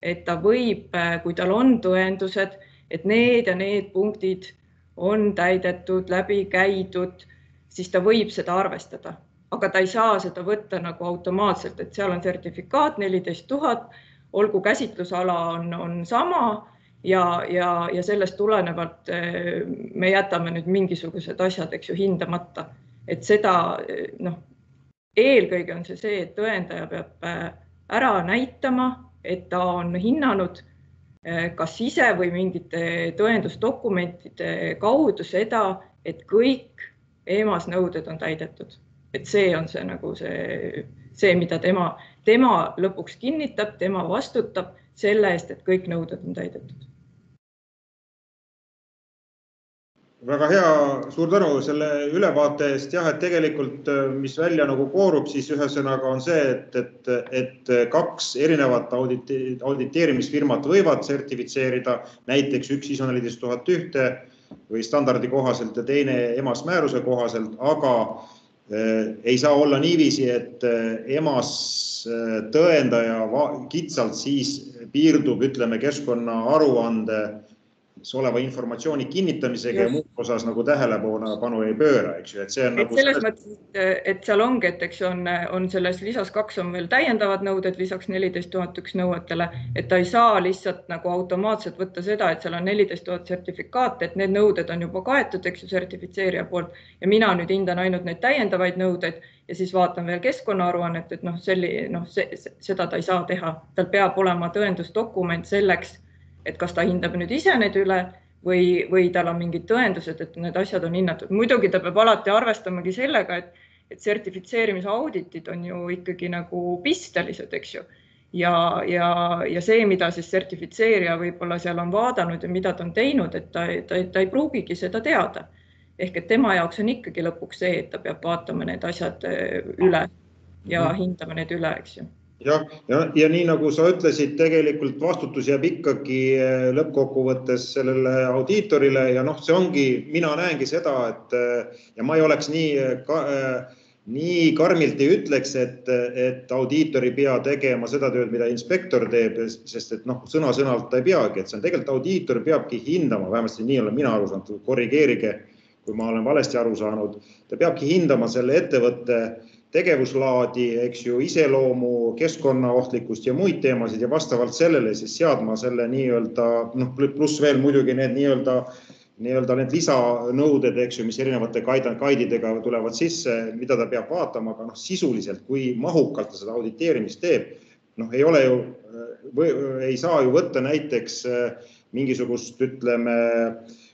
et ta võib, eh, kui tal on tõendused, et need ja need punktid on täidetud, läbi käidud, siis ta võib seda arvestada. Aga ta ei saa seda võtta nagu automaatselt, et seal on sertifikaat neliteist tuhat, olgu käsitlusala on, on sama ja, ja, ja sellest tulenevalt eh, me jätame nüüd mingisugused asjad, eks ju, hindamata, et seda noh, eelkõige on see see, et tõendaja peab eh, ära näitama, et ta on hinnanud eh, kas ise või mingite tõendusdokumentide kaudu seda, et kõik EMAS nõuded on täidetud et see on see nagu see, see, mida tema, tema lõpuks kinnitab, tema vastutab selle eest, et kõik nõuded on täidetud. Väga hea, suur tänu selle ülevaate eest. jah, et tegelikult, mis välja nagu koorub, siis ühesõnaga on see, et, et, et kaks erinevat auditi, auditeerimisfirmat võivad sertifitseerida, näiteks üks ISO neliteist tuhat ühte või standardi kohaselt ja teine EMAS määruse kohaselt, aga Äh, ei saa olla niiviisi, et äh, EMAS äh, tõendaja kitsalt siis piirdub, ütleme, keskkonnaaruande oleva informatsiooni kinnitamisega ja muud osas nagu tähelepanu ei pööra, eks ju, et see on et nagu. selles mõttes, et seal ongi, et eks on, on selles lisas kaks on veel täiendavad nõuded lisaks neliteist tuhat üks nõuetele, et ta ei saa lihtsalt nagu automaatselt võtta seda, et seal on neliteist tuhat sertifikaati, et need nõuded on juba kaetud, eks ju, sertifitseerija poolt ja mina nüüd hindan ainult neid täiendavaid nõudeid ja siis vaatan veel keskkonnaaruannet, et noh, selli-, noh, seda ta ei saa teha, tal peab olema tõendusdokument selleks et kas ta hindab nüüd ise need üle või, või tal on mingid tõendused, et need asjad on hinnatud. muidugi ta peab alati arvestamagi sellega, et, et sertifitseerimise auditid on ju ikkagi nagu pistelised, eks ju. ja, ja, ja see, mida siis sertifitseerija võib-olla seal on vaadanud ja mida ta on teinud, et ta, ta, ta ei pruugigi seda teada. ehk et tema jaoks on ikkagi lõpuks see, et ta peab vaatama need asjad üle ja mhm. hindama need üle, eks ju jah, ja, ja nii nagu sa ütlesid, tegelikult vastutus jääb ikkagi eh, lõppkokkuvõttes sellele audiitorile ja noh, see ongi, mina näengi seda, et eh, ja ma ei oleks nii eh, ka, nii karmilt ei ütleks, et, et audiitor ei pea tegema seda tööd, mida inspektor teeb, sest et noh, sõna-sõnalt ta ei peagi, et see on tegelikult audiitor peabki hindama, vähemasti nii olen mina aru saanud, korrigeerige, kui ma olen valesti aru saanud, ta peabki hindama selle ettevõtte tegevuslaadi, eks ju, iseloomu, keskkonnaohtlikkust ja muid teemasid ja vastavalt sellele siis seadma selle nii-öelda noh, pluss veel muidugi need nii-öelda nii-öelda need lisanõuded, eks ju, mis erinevate guide'idega tulevad sisse, mida ta peab vaatama, aga noh, sisuliselt, kui mahukalt ta seda auditeerimist teeb, noh, ei ole ju ei saa ju võtta näiteks mingisugust, ütleme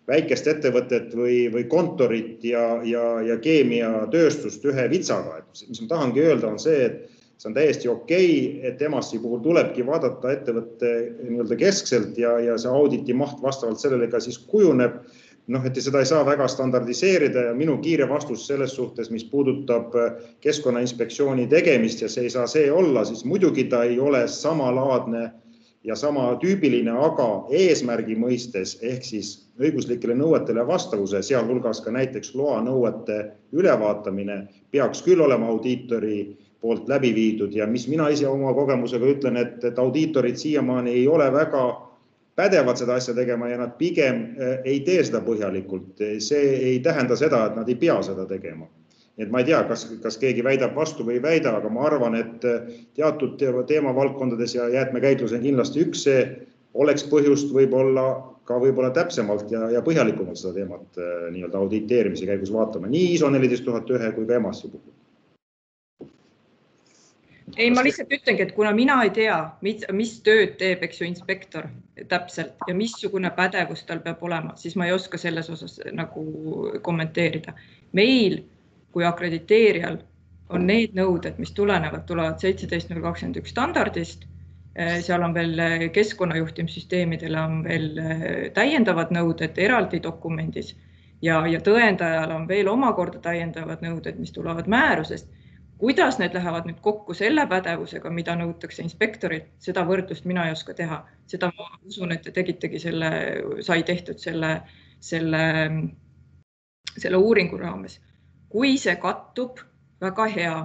väikest ettevõtet või, või kontorit ja, ja, ja keemiatööstust ühe vitsaga, et mis ma tahangi öelda, on see, et see on täiesti okei okay,, et EMAS-i puhul tulebki vaadata ettevõtte nii-öelda keskselt ja, ja see auditi maht vastavalt sellele ka siis kujuneb. noh, et seda ei saa väga standardiseerida ja minu kiire vastus selles suhtes, mis puudutab keskkonnainspektsiooni tegemist ja see ei saa see olla, siis muidugi ta ei ole samalaadne ja sama tüübiline, aga eesmärgi mõistes ehk siis õiguslikele nõuetele vastavuse, sealhulgas ka näiteks loa nõuete ülevaatamine peaks küll olema audiitori poolt läbi viidud ja mis mina ise oma kogemusega ütlen, et, et audiitorid siiamaani ei ole väga pädevad seda asja tegema ja nad pigem eh, ei tee seda põhjalikult. see ei tähenda seda, et nad ei pea seda tegema nii et ma ei tea, kas, kas keegi väidab vastu või ei väida, aga ma arvan, et äh, teatud teemavaldkondades ja jäätmekäitlus on kindlasti üks, see oleks põhjust võib-olla ka võib-olla täpsemalt ja, ja põhjalikumalt seda teemat äh, nii-öelda auditeerimise käigus vaatama, nii ISO neliteist tuhat ühe kui ka EMAS-i puhul ei, ma lihtsalt ütlengi, et kuna mina ei tea, mis, mis tööd teeb, eks ju, inspektor täpselt ja missugune pädevus tal peab olema, siis ma ei oska selles osas nagu kommenteerida. meil kui akrediteerijal on need nõuded, mis tulenevad, tulevad seitseteist null kakskümmend üks standardist. Eh, seal on veel eh, keskkonnajuhtimissüsteemidele on veel eh, täiendavad nõuded eraldi dokumendis ja, ja tõendajal on veel omakorda täiendavad nõuded, mis tulevad määrusest. kuidas need lähevad nüüd kokku selle pädevusega, mida nõutakse inspektorilt, seda võrdlust mina ei oska teha, seda ma usun, et te tegitegi selle, sai tehtud selle, selle, selle uuringu raames. Kui see kattub, väga hea,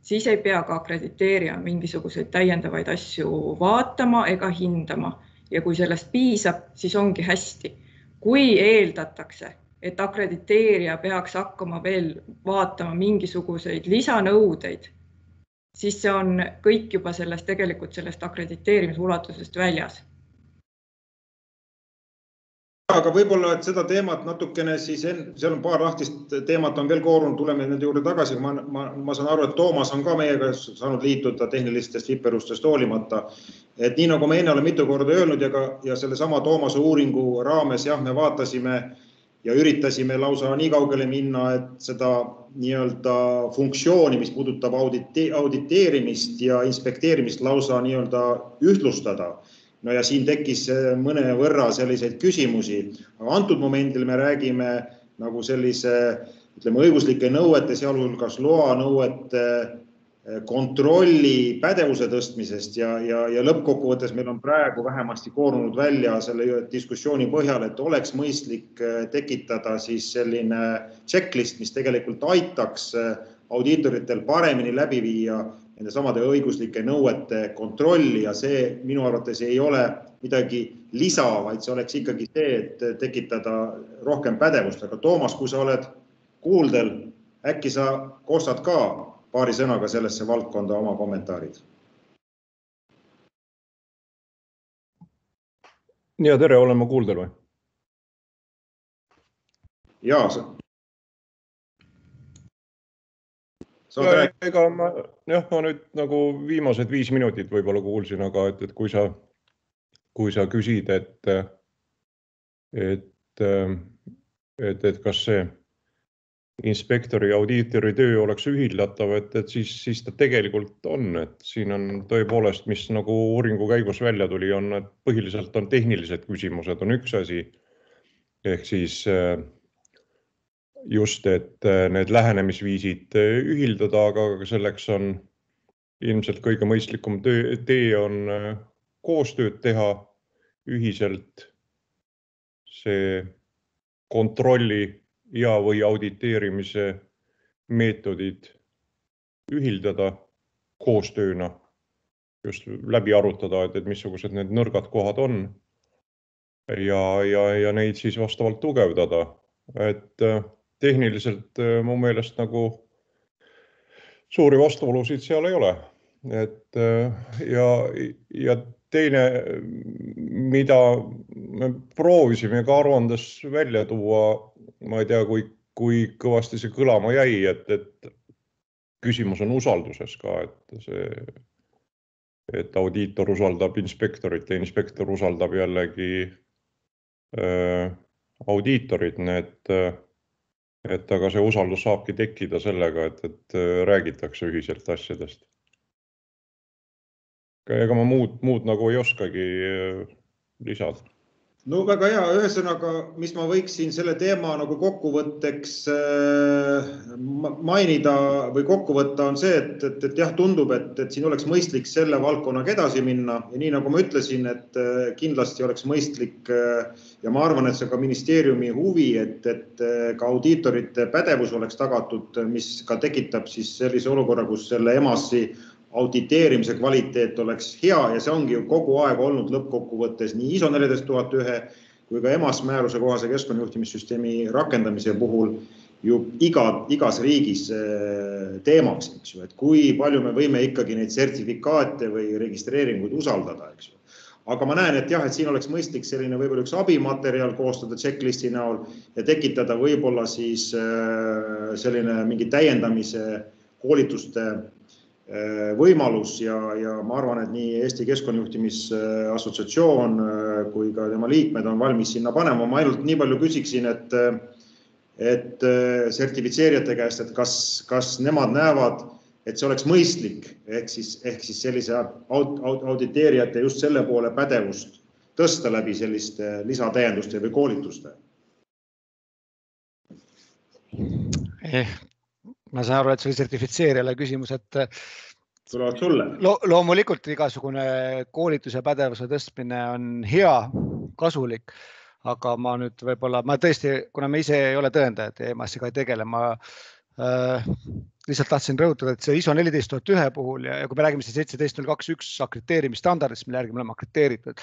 siis ei pea ka akrediteerija mingisuguseid täiendavaid asju vaatama ega hindama ja kui sellest piisab, siis ongi hästi. kui eeldatakse et akrediteerija peaks hakkama veel vaatama mingisuguseid lisanõudeid, siis see on kõik juba sellest tegelikult sellest akrediteerimise ulatusest väljas. Aga võib-olla, et seda teemat natukene siis, seal on paar lahtist teemat on veel koorunud, tuleme nende juurde tagasi, ma, ma, ma saan aru, et Toomas on ka meiega saanud liituda tehnilistest viperustest hoolimata. et nii nagu ma enne olen mitu korda öelnud ja ka ja sellesama Toomase uuringu raames jah, me vaatasime ja üritasime lausa nii kaugele minna, et seda nii-öelda funktsiooni, mis puudutab auditi, auditeerimist ja inspekteerimist lausa nii-öelda ühtlustada. No ja siin tekkis mõnevõrra selliseid küsimusi, aga antud momendil me räägime nagu sellise ütleme õiguslike nõuete, sealhulgas loanõuete kontrolli pädevuse tõstmisest. Ja, ja, ja lõppkokkuvõttes meil on praegu vähemasti koorunud välja selle diskussiooni põhjal, et oleks mõistlik äh, tekitada siis selline checklist, mis tegelikult aitaks äh, audiitoritel paremini läbi viia nende samade õiguslike nõuete kontrolli ja see minu arvates ei ole midagi lisa, vaid see oleks ikkagi see, et tekitada rohkem pädevust, aga Toomas, kui sa oled kuuldel, äkki sa kostad ka paari sõnaga sellesse valdkonda oma kommentaarid. ja tere, olen ma kuuldel või? ja. Ja ega ma jah, ma nüüd nagu viimased viis minutit võib-olla kuulsin, aga et, et kui sa, kui sa küsid, et, et, et, et kas see inspektori ja audiitori töö oleks ühildatav, et, et siis, siis ta tegelikult on, et siin on tõepoolest, mis nagu uuringu käigus välja tuli, on, et põhiliselt on tehnilised küsimused, on üks asi. ehk siis äh, just, et äh, need lähenemisviisid äh, ühildada, aga selleks on ilmselt kõige mõistlikum töö, tee on koostööd teha ühiselt. see kontrolli ja, või auditeerimise meetodid ühildada koostööna, just läbi arutada, et, et missugused need nõrgad kohad on. ja, ja, ja neid siis vastavalt tugevdada, et äh, tehniliselt äh, mu meelest nagu suuri vastuolusid seal ei ole. et äh, ja, ja teine, mida me proovisime ka aruandes välja tuua ma ei tea, kui, kui kõvasti see kõlama jäi, et, et küsimus on usalduses ka, et see, et audiitor usaldab inspektorit ja inspektor usaldab jällegi äh, audiitorit, need äh, et aga see usaldus saabki tekkida sellega, et, et äh, räägitakse ühiselt asjadest. ega ma muud, muud nagu ei oskagi äh, lisada no väga hea, ühesõnaga, mis ma võiksin selle teema nagu kokkuvõtteks äh, mainida või kokku võtta, on see, et, et, et jah, tundub, et, et siin oleks mõistlik selle valdkonnaga edasi minna. Ja nii nagu ma ütlesin, et äh, kindlasti oleks mõistlik äh, ja ma arvan, et see on ka ministeeriumi huvi, et, et ka audiitorite pädevus oleks tagatud, mis ka tekitab siis sellise olukorra, kus selle EMAS-i auditeerimise kvaliteet oleks hea ja see ongi ju kogu aeg olnud lõppkokkuvõttes nii ISO neliteist tuhat ühe kui ka EMAS määruse kohase keskkonnajuhtimissüsteemi rakendamise puhul ju iga, igas riigis äh, teemaks, eks ju, et kui palju me võime ikkagi neid sertifikaate või registreeringuid usaldada, eks ju. aga ma näen, et jah, et siin oleks mõistlik selline võib-olla üks abimaterjal koostada checklist'i näol ja tekitada võib-olla siis äh, selline mingi täiendamise koolituste võimalus ja, ja ma arvan, et nii Eesti Keskkonnajuhtimise Assotsiatsioon äh, kui ka tema liikmed on valmis sinna panema. ma ainult nii palju küsiksin, et, et äh, sertifitseerijate käest, et kas, kas nemad näevad, et see oleks mõistlik ehk siis, ehk siis sellise aud, aud, auditeerijate just selle poole pädevust tõsta läbi selliste lisatäienduste või koolituste eh,? Ma saan aru, et see oli sertifitseerijale küsimus, et tulevad sulle lo. loomulikult igasugune koolitus ja pädevuse tõstmine on hea, kasulik, aga ma nüüd võib-olla, ma tõesti, kuna ma ise ei ole tõendajad ja EMAS-iga ei tegele, ma äh, lihtsalt tahtsin rõhutada, et see ISO neliteist tuhat ühe puhul ja, ja kui me räägime siis seitseteist null kaks üks akrediteerimisstandardist, mille järgi me oleme akrediteeritud,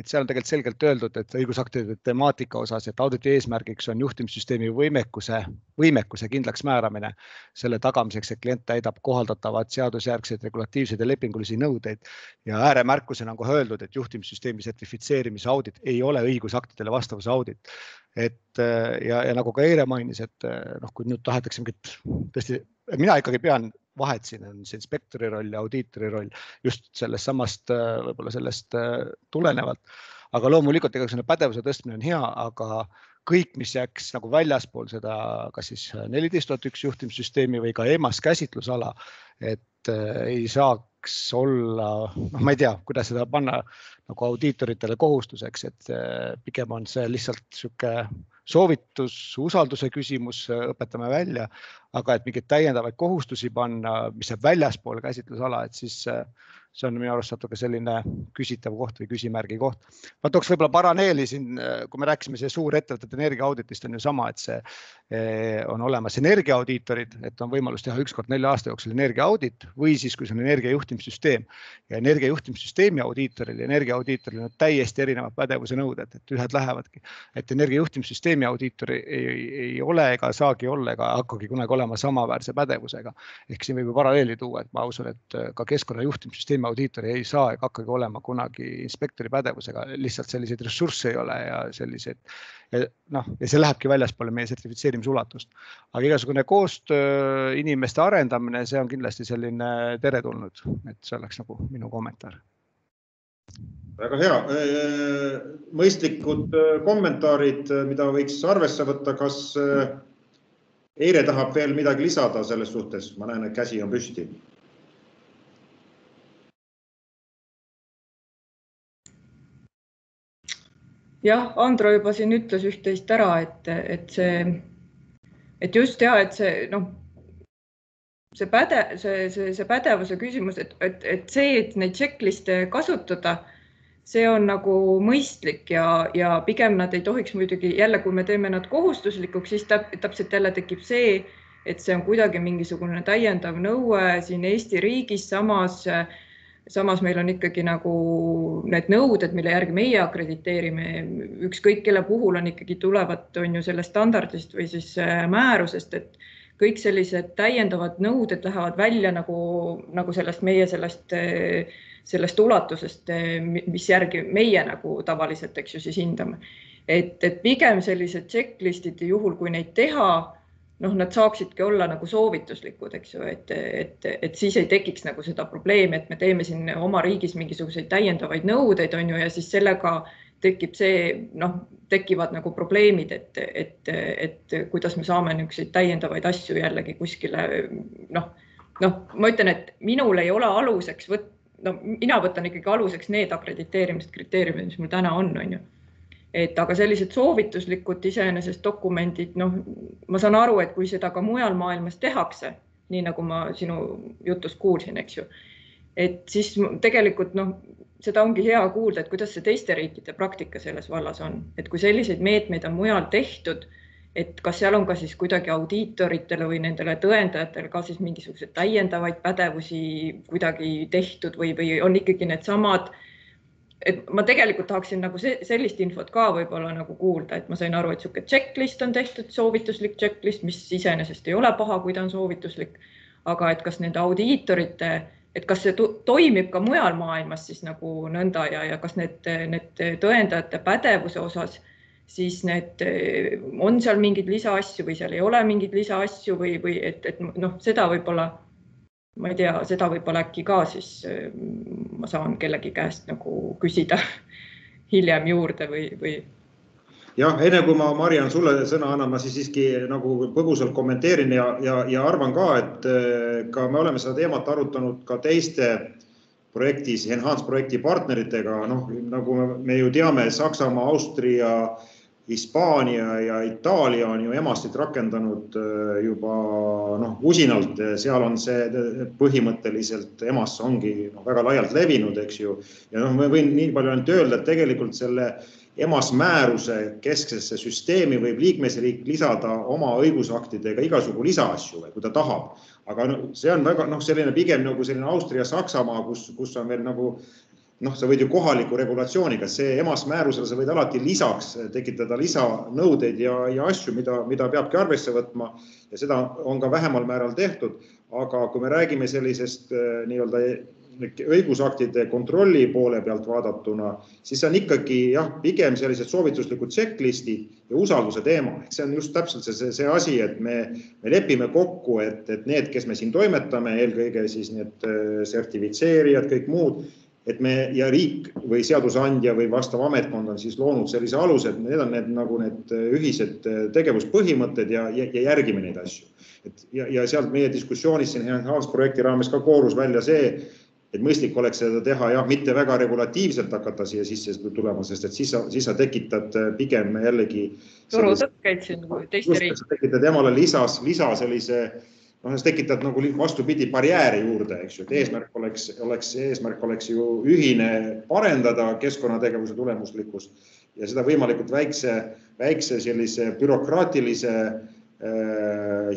et seal on tegelikult selgelt öeldud, et õigusaktide temaatika osas, et auditi eesmärgiks on juhtimissüsteemi võimekuse, võimekuse kindlaks määramine selle tagamiseks, et klient täidab kohaldatavad seadusjärgseid regulatiivseid ja lepingulisi nõudeid. ja ääremärkusena on kohe öeldud, et juhtimissüsteemi sertifitseerimise audit ei ole õigusaktidele vastavuse audit et ja, ja nagu ka Eire mainis, et noh, kui nüüd tahetakse mingit tõesti mina ikkagi pean vahet siin on see inspektori roll ja audiitori roll just sellest samast võib-olla sellest tulenevalt. aga loomulikult, ega selle pädevuse tõstmine on hea, aga kõik, mis jääks nagu väljaspool seda, kas siis neliteist tuhat üks juhtimissüsteemi või ka EMAS käsitlusala, et äh, ei saaks olla, noh, ma ei tea, kuidas seda panna nagu audiitoritele kohustuseks, et äh, pigem on see lihtsalt niisugune soovitus, usalduse küsimus, õpetame välja, aga et mingeid täiendavaid kohustusi panna, mis jääb väljaspoole käsitlusala, et siis see on minu arust natuke selline küsitav koht või küsimärgi koht. ma tooks võib-olla paralleeli siin, kui me rääkisime see suurettevõtete energiaauditist on ju sama, et see eh, on olemas energiaaudiitorid, et on võimalus teha üks kord nelja aasta jooksul energiaaudit või siis, kui see on energiajuhtimissüsteem ja energiajuhtimissüsteemi audiitoril ja energiaaudiitoril on täiesti erinevad pädevuse nõuded, et ühed lähevadki, et energiajuhtimissüsteemi audiitor ei, ei ole ega saagi olla ega hakkagi kunagi olema samaväärse pädevusega. ehk siin võib ju paralleeli tuua, et ma usun, et ka keskkonnajuhtimissüsteemi süsteemi audiitor ei saa ega hakkagi olema kunagi inspektori pädevusega, lihtsalt selliseid ressursse ei ole ja selliseid noh, ja see lähebki väljaspoole meie sertifitseerimise ulatust. aga igasugune koostöö, inimeste arendamine, see on kindlasti selline teretulnud, et see oleks nagu minu kommentaar. väga hea, mõistlikud kommentaarid, mida võiks arvesse võtta, kas Eire tahab veel midagi lisada selles suhtes, ma näen, et käsi on püsti. Jah, Andro juba siin ütles üht-teist ära, et, et see, et just ja et see noh, see päde-, see, see, see pädevuse küsimus, et, et, et see, et neid checklist'e kasutada, see on nagu mõistlik ja, ja pigem nad ei tohiks muidugi jälle, kui me teeme nad kohustuslikuks, siis täp, täpselt jälle tekib see, et see on kuidagi mingisugune täiendav nõue siin Eesti riigis, samas samas meil on ikkagi nagu need nõuded, mille järgi meie akrediteerime, ükskõik kelle puhul on ikkagi tulevad, on ju sellest standardist või siis äh, määrusest, et kõik sellised täiendavad nõuded lähevad välja nagu, nagu sellest meie sellest, äh, sellest ulatusest, äh, mis järgi meie nagu tavaliselt, eks ju, siis hindame. et, et pigem sellised checklist'id juhul, kui neid teha noh, nad saaksidki olla nagu soovituslikud, eks ju, et, et, et siis ei tekiks nagu seda probleemi, et me teeme siin oma riigis mingisuguseid täiendavaid nõudeid, on ju, ja siis sellega tekib see, noh, tekivad nagu probleemid, et, et, et kuidas me saame niisuguseid täiendavaid asju jällegi kuskile noh, noh, ma ütlen, et minul ei ole aluseks võt-, no mina võtan ikkagi aluseks need akrediteerimiskriteeriumid, mis mul täna on, on ju et aga sellised soovituslikud iseenesest dokumendid, noh, ma saan aru, et kui seda ka mujal maailmas tehakse, nii nagu ma sinu jutust kuulsin, eks ju, et siis tegelikult noh, seda ongi hea kuulda, et kuidas see teiste riikide praktika selles vallas on, et kui selliseid meetmeid on mujal tehtud, et kas seal on ka siis kuidagi audiitoritele või nendele tõendajatele ka siis mingisuguseid täiendavaid pädevusi kuidagi tehtud või, või on ikkagi needsamad et ma tegelikult tahaksin nagu see, sellist infot ka võib-olla nagu kuulda, et ma sain aru, et niisugune checklist on tehtud, soovituslik checklist, mis iseenesest ei ole paha, kui ta on soovituslik. aga et kas nende audiitorite, et kas see toimib ka mujal maailmas siis nagu nõnda ja, ja kas need, need tõendajate pädevuse osas siis need, on seal mingeid lisaasju või seal ei ole mingeid lisaasju või, või et, et noh, seda võib-olla ma ei tea, seda võib-olla äkki ka siis äh, ma saan kellegi käest nagu küsida hiljem juurde või, või? jah, enne kui ma, Mariann, sulle sõna annan, ma siis siiski nagu põgusalt kommenteerin ja, ja, ja arvan ka, et äh, ka me oleme seda teemat arutanud ka teiste projektis, Enhance projekti partneritega, noh nagu me ju teame, Saksamaa, Austria Hispaania ja Itaalia on ju EMAS-it rakendanud juba noh, usinalt, seal on see põhimõtteliselt EMAS ongi no, väga laialt levinud, eks ju. ja noh, ma võin nii palju ainult öelda, et tegelikult selle EMAS määruse kesksesse süsteemi võib liikmesriik lisada oma õigusaktidega igasugu lisaasju, kui ta tahab. Aga no, see on väga noh, selline pigem nagu selline Austria-Saksamaa, kus, kus on veel nagu noh, sa võid ju kohaliku regulatsiooniga, see EMAS määrusele sa võid alati lisaks tekitada lisanõudeid ja, ja asju, mida, mida peabki arvesse võtma ja seda on ka vähemal määral tehtud. aga kui me räägime sellisest äh, nii-öelda õigusaktide kontrolli poole pealt vaadatuna, siis see on ikkagi jah, pigem sellised soovituslikud checklist'id ja usalduse teema, ehk see on just täpselt see, see, see asi, et me, me lepime kokku, et, et need, kes me siin toimetame, eelkõige siis need äh, sertifitseerijad, kõik muud et me ja riik või seadusandja või vastav ametkond on siis loonud sellise aluse, et need on need nagu need ühised tegevuspõhimõtted ja, ja, ja järgime neid asju. et ja, ja sealt meie diskussioonis siin Hans projekti raames ka koorus välja see, et mõistlik oleks seda teha jah, mitte väga regulatiivselt hakata siia sisse tulema, sest et siis sa, siis sa tekitad pigem jällegi. turutõkkeid siin teiste riikide. tekitad jumala lisas, lisa sellise noh, sa tekitad nagu vastupidi barjääre juurde, eks ju, et eesmärk oleks, oleks, eesmärk oleks ju ühine parendada keskkonnategevuse tulemuslikkust ja seda võimalikult väikse, väikse sellise bürokraatilise äh,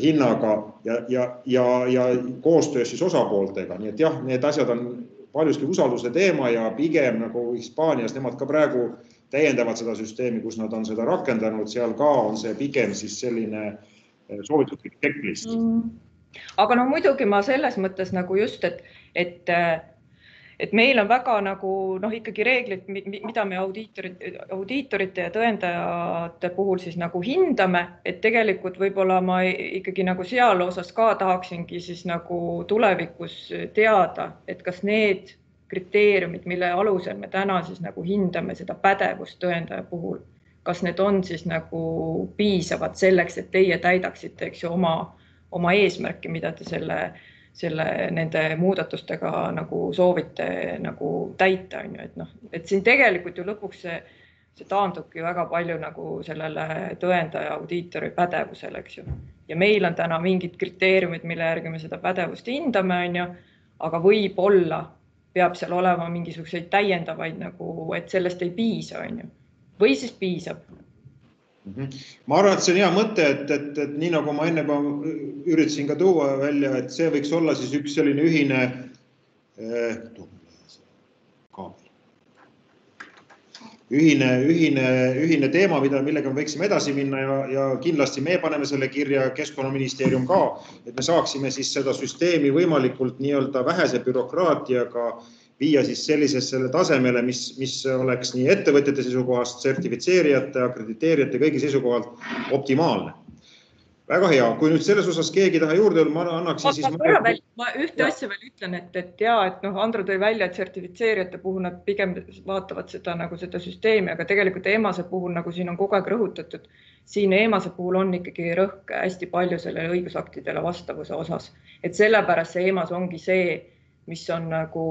hinnaga ja, ja, ja, ja koostöös siis osapooltega, nii et jah, need asjad on paljuski usalduse teema ja pigem nagu Hispaanias nemad ka praegu täiendavad seda süsteemi, kus nad on seda rakendanud, seal ka on see pigem siis selline äh, soovituslik checklist. Mm. Aga no muidugi ma selles mõttes nagu just, et, et, et meil on väga nagu noh, ikkagi reeglid, mida me audiitorite, audiitorite ja tõendajate puhul siis nagu hindame, et tegelikult võib-olla ma ikkagi nagu seal osas ka tahaksingi siis nagu tulevikus teada, et kas need kriteeriumid, mille alusel me täna siis nagu hindame seda pädevust tõendaja puhul, kas need on siis nagu piisavad selleks, et teie täidaksite, eks ju, oma oma eesmärki, mida te selle, selle, nende muudatustega nagu soovite nagu täita, on ju, et noh, et siin tegelikult ju lõpuks see, see taandubki väga palju nagu sellele tõendaja audiitori pädevusele, eks ju. ja meil on täna mingid kriteeriumid, mille järgi me seda pädevust hindame, on ju, aga võib-olla peab seal olema mingisuguseid täiendavaid nagu, et sellest ei piisa, on ju, või siis piisab. Ma arvan, et see on hea mõte, et, et, et nii nagu ma enne juba üritasin ka tuua välja, et see võiks olla siis üks selline ühine eh, ühine, ühine, ühine teema, mida, millega me võiksime edasi minna ja, ja kindlasti me paneme selle kirja, Keskkonnaministeerium ka, et me saaksime siis seda süsteemi võimalikult nii-öelda vähese bürokraatiaga äh, viia siis sellisele tasemele, mis, mis oleks nii ettevõtjate seisukohast, sertifitseerijate, akrediteerijate, kõigi seisukohalt optimaalne. väga hea, kui nüüd selles osas keegi ei taha juurde öelda, ma annaksin siis. korra veel, ma ühte ja. asja veel ütlen, et, et ja et noh, Andro tõi välja, et sertifitseerijate puhul nad pigem vaatavad seda nagu seda süsteemi, aga tegelikult EMAS-e puhul, nagu siin on kogu aeg rõhutatud, siin EMAS-e puhul on ikkagi rõhk hästi palju sellele õigusaktidele vastavuse osas, et sellepärast see EMAS ongi see mis on nagu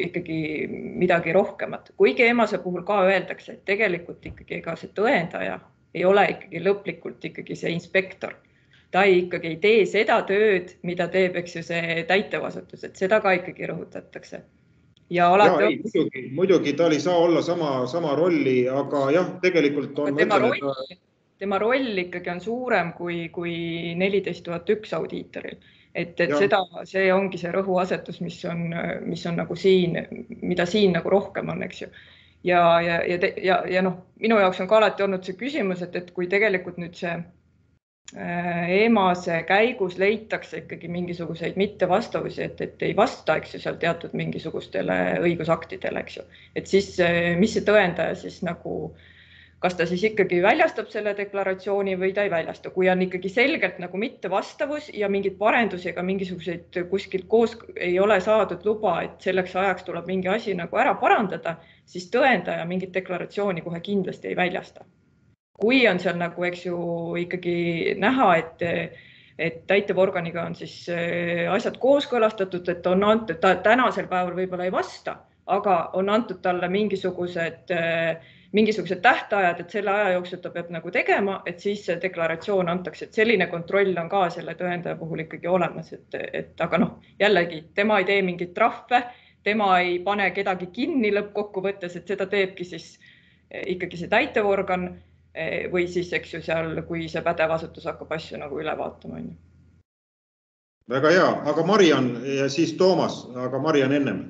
ikkagi midagi rohkemat, kuigi emase puhul ka öeldakse, et tegelikult ikkagi ega see tõendaja ei ole ikkagi lõplikult ikkagi see inspektor. ta ei, ikkagi ei tee seda tööd, mida teeb, eks ju, see täitevasutus, et seda ka ikkagi rõhutatakse. ja alati. Ei, muidugi, muidugi tal ei saa olla sama, sama rolli, aga jah, tegelikult on. tema roll tema roll ikkagi on suurem kui, kui neliteist tuhat üks audiitoril et, et ja. seda, see ongi see rõhuasetus, mis on, mis on nagu siin, mida siin nagu rohkem on, eks ju. ja, ja, ja, ja, ja noh, minu jaoks on ka alati olnud see küsimus, et, et kui tegelikult nüüd see äh, EMA-se käigus leitakse ikkagi mingisuguseid mittevastavusi, et, et ei vasta, eks ju, seal teatud mingisugustele õigusaktidele, eks ju, et siis mis see tõendaja siis nagu äh, kas ta siis ikkagi väljastab selle deklaratsiooni või ta ei väljasta, kui on ikkagi selgelt nagu mittevastavus ja mingeid parendusi ega mingisuguseid kuskilt koos ei ole saadud luba, et selleks ajaks tuleb mingi asi nagu ära parandada, siis tõendaja mingit deklaratsiooni kohe kindlasti ei väljasta. kui on seal nagu, eks ju, ikkagi näha, et et täitevorganiga on siis äh, asjad kooskõlastatud, et on antud, ta tänasel päeval võib-olla ei vasta aga on antud talle mingisugused, mingisugused tähtajad, et selle aja jooksul ta peab nagu tegema, et siis see deklaratsioon antakse, et selline kontroll on ka selle tõendaja puhul ikkagi olemas, et, et aga noh, jällegi tema ei tee mingeid trahve, tema ei pane kedagi kinni lõppkokkuvõttes, et seda teebki siis ikkagi see täitevorgan Eh, või siis, eks ju, seal, kui see pädev asutus hakkab asju nagu üle vaatama, on ju. väga hea, aga Mariann ja siis Toomas, aga Mariann ennem.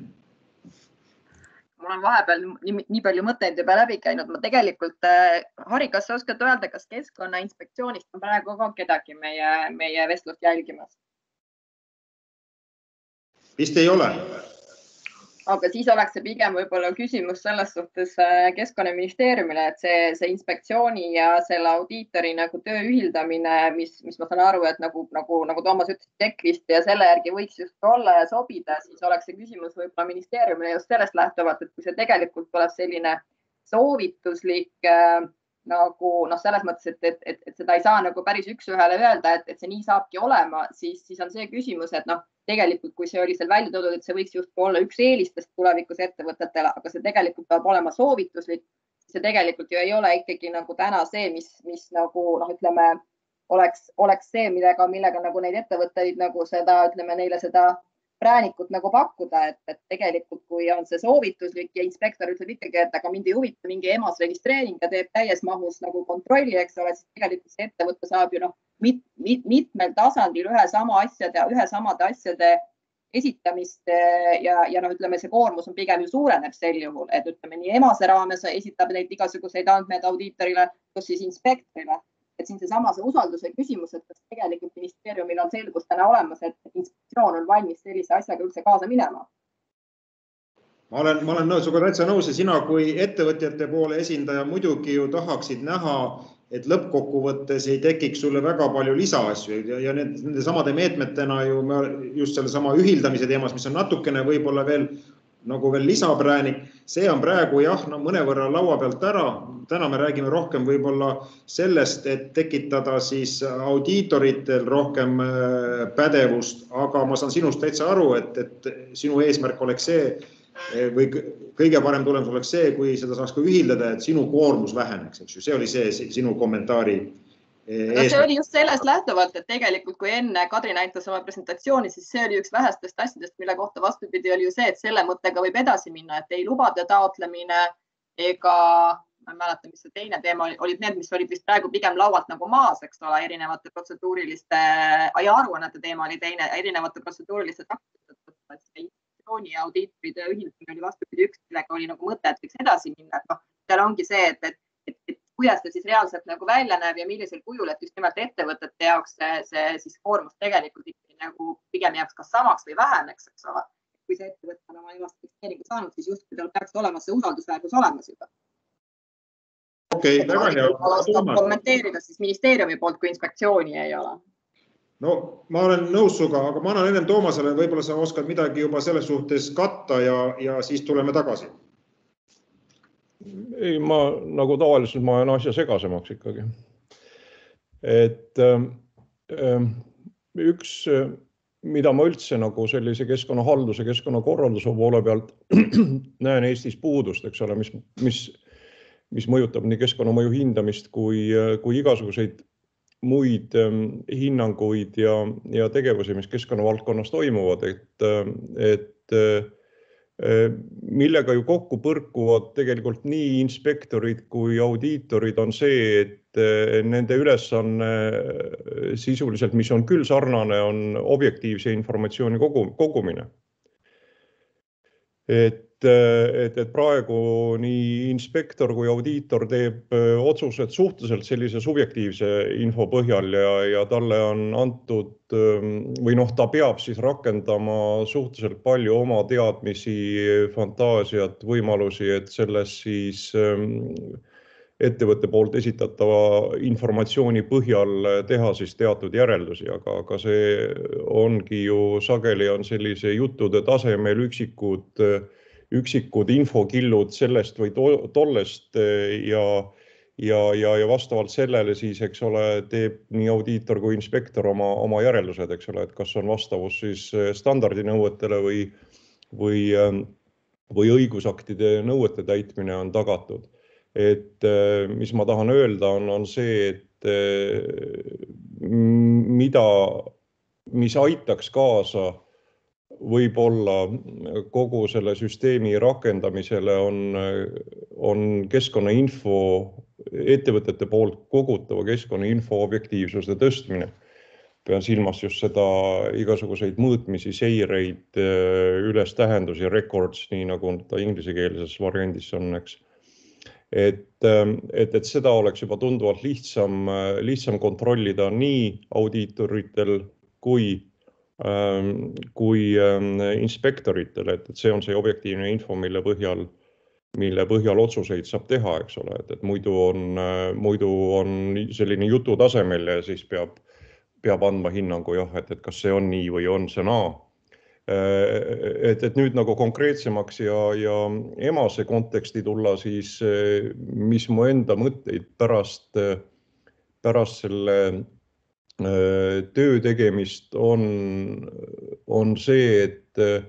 Mul on vahepeal nii, nii palju mõtteid juba läbi käinud, ma tegelikult äh,, Harri, kas sa oskad öelda, kas Keskkonnainspektsioonist on praegu ka kedagi meie, meie vestlust jälgimas? vist ei ole aga siis oleks see pigem võib-olla küsimus selles suhtes äh, Keskkonnaministeeriumile, et see, see inspektsiooni ja selle audiitori nagu töö ühildamine, mis, mis ma saan aru, et nagu, nagu, nagu Toomas ütles, checklist ja selle järgi võiks just olla ja sobida, siis oleks see küsimus võib-olla ministeeriumile just sellest lähtuvalt, et kui see tegelikult tuleb selline soovituslik äh, nagu noh, selles mõttes, et, et, et, et seda ei saa nagu päris üks-ühele öelda, et, et see nii saabki olema, siis, siis on see küsimus, et noh tegelikult, kui see oli seal välja toodud, et see võiks justkui olla üks eelistest tulevikus ettevõtetele, aga see tegelikult peab olema soovituslik. see tegelikult ju ei ole ikkagi nagu täna see, mis, mis nagu noh, ütleme oleks, oleks see, millega, millega nagu neid ettevõtteid nagu seda, ütleme neile seda präänikut nagu pakkuda, et, et tegelikult, kui on see soovituslik ja inspektor ütleb ikkagi, et aga mind ei huvita mingi EMAS registreering ja teeb täies mahus nagu kontrolli, eks ole, siis tegelikult see ettevõte saab ju noh, mit, mit, mitmel tasandil ühe sama asjade, ühe samade asjade esitamist eh, ja, ja noh, ütleme, see koormus on pigem ju suureneb sel juhul, et ütleme nii EMAS-e raames esitab neid igasuguseid andmeid audiitorile, pluss siis inspektorile. et siin seesama see usalduse küsimus, et kas tegelikult ministeeriumil on selgus täna olemas, et inspektsioon on valmis sellise asjaga üldse kaasa minema ma olen, ma olen nõus, sinuga täitsa nõus ja sina kui ettevõtjate poole esindaja muidugi ju tahaksid näha et lõppkokkuvõttes ei tekiks sulle väga palju lisaasju ja, ja need nende samade meetmetena ju me just sellesama ühildamise teemas, mis on natukene võib-olla veel nagu veel lisapräänik, see on praegu jah, no mõnevõrra laua pealt ära. täna me räägime rohkem võib-olla sellest, et tekitada siis audiitoritel rohkem äh, pädevust, aga ma saan sinust täitsa aru, et, et sinu eesmärk oleks see või kõige parem tulemus oleks see, kui seda saaks ka ühildada, et sinu koormus väheneks, eks ju, see oli see sinu kommentaari. Eh, no see oli just sellest lähtuvalt, et tegelikult kui enne Kadri näitas oma presentatsiooni, siis see oli üks vähestest asjadest, mille kohta vastupidi oli ju see, et selle mõttega võib edasi minna, et ei lubade taotlemine ega ma ei mäleta, mis see teine teema oli, olid need, mis olid vist praegu pigem laualt nagu maas, eks ole, erinevate protseduuriliste ja aruannete teema oli teine, erinevate protseduuriliste taktide organisatsiooni ja audiitoride ühildamine oli vastupidi üks, millega oli nagu mõte, et võiks edasi minna, et noh, seal ongi see, et, et, et, et kuidas ta siis reaalselt nagu välja näeb ja millisel kujul, et just nimelt ettevõtete jaoks see, see siis koormus tegelikult ikkagi nagu pigem jääks kas samaks või väheneks, eks ole. kui see ettevõte on oma investeeringu saanud, siis justkui tal peaks olema see usaldusväärsus olemas juba. okei okay,, väga hea. kommenteerida siis ministeeriumi poolt, kui inspektsiooni ei ole no ma olen nõus sinuga, aga ma annan ennem Toomasele, võib-olla sa oskad midagi juba selles suhtes katta ja, ja siis tuleme tagasi. ei, ma nagu tavaliselt ma ajan asja segasemaks ikkagi. et äh, üks, mida ma üldse nagu sellise keskkonnahalduse, keskkonnakorralduse poole pealt näen Eestis puudust, eks ole, mis, mis, mis mõjutab nii keskkonnamõju hindamist kui, kui igasuguseid muid ähm, hinnanguid ja, ja tegevusi, mis keskkonnavaldkonnas toimuvad, et, ähm, et äh, äh, millega ju kokku põrkuvad tegelikult nii inspektorid kui audiitorid, on see, et äh, nende ülesanne sisuliselt, mis on küll sarnane, on objektiivse informatsiooni kogu, kogumine. et et, et praegu nii inspektor kui audiitor teeb äh, otsused suhteliselt sellise subjektiivse info põhjal ja, ja talle on antud ähm, või noh, ta peab siis rakendama suhteliselt palju oma teadmisi, fantaasiat, võimalusi, et selles siis ähm, ettevõtte poolt esitatava informatsiooni põhjal teha siis teatud järeldusi, aga, aga see ongi ju sageli on sellise juttude tasemel üksikud äh, üksikud infokillud sellest või to tollest eh, ja, ja, ja, ja vastavalt sellele siis, eks ole, teeb nii audiitor kui inspektor oma, oma järeldused, eks ole, et kas on vastavus siis eh, standardinõuetele või, või, eh, või õigusaktide nõuete täitmine on tagatud. et mis ma tahan öelda, on, on see, et mida, mis aitaks kaasa võib-olla kogu selle süsteemi rakendamisele on, on keskkonnainfo, ettevõtete poolt kogutava keskkonnainfo objektiivsuse tõstmine. pean silmas just seda igasuguseid mõõtmisi, seireid, ülestähendusi, records, nii nagu ta inglisekeelses variandis on, eks. et, et, et seda oleks juba tunduvalt lihtsam, lihtsam kontrollida nii audiitoritel kui kui ähm, inspektoritele, et, et see on see objektiivne info, mille põhjal, mille põhjal otsuseid saab teha, eks ole, et, et muidu on, äh, muidu on selline jutu tasemel ja siis peab, peab andma hinnangu jah, et, et kas see on nii või on see naa. Et, et nüüd nagu konkreetsemaks ja, ja emase konteksti tulla, siis mis mu enda mõtteid pärast, pärast selle töö tegemist on, on see, et äh,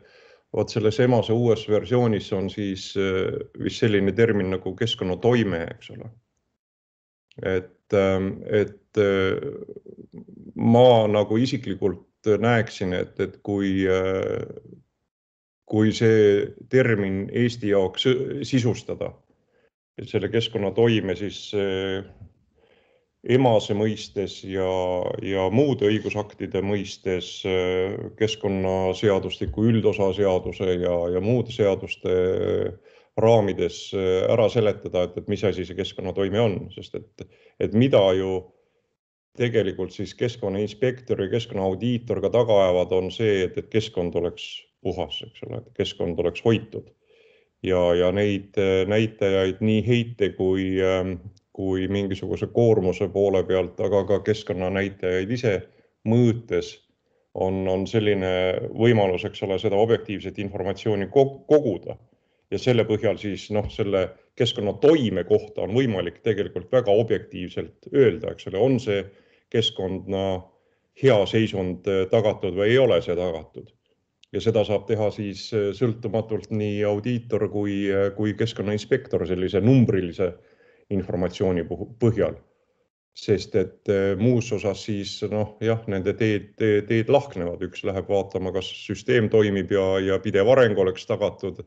vot selles Emase uues versioonis on siis äh, vist selline termin nagu keskkonnatoime, eks ole. et, ähm, et ma nagu isiklikult näeksin, et, et kui, kui see termin Eesti jaoks sisustada, selle keskkonnatoime siis emase mõistes ja, ja muude õigusaktide mõistes äh, keskkonnaseadustiku üldosa seaduse ja, ja muude seaduste raamides äh, ära seletada, et, et mis asi see keskkonnatoime on, sest et, et mida ju tegelikult siis keskkonnainspektor ja keskkonnaaudiitor ka taga ajavad, on see, et, et keskkond oleks puhas, eks ole, et keskkond oleks hoitud. Ja, ja neid äh, näitajaid nii heite kui ähm, kui mingisuguse koormuse poole pealt, aga ka keskkonnanäitajaid ise mõõtes on, on selline võimalus, eks ole, seda objektiivset informatsiooni koguda ja selle põhjal siis noh, selle keskkonnatoime kohta on võimalik tegelikult väga objektiivselt öelda, eks ole, on see keskkonna hea seisund tagatud või ei ole see tagatud. ja seda saab teha siis sõltumatult nii audiitor kui, kui keskkonnainspektor sellise numbrilise informatsiooni põhjal. sest et äh, muus osas siis noh, jah, nende teed, teed lahknevad, üks läheb vaatama, kas süsteem toimib ja, ja pidev areng oleks tagatud.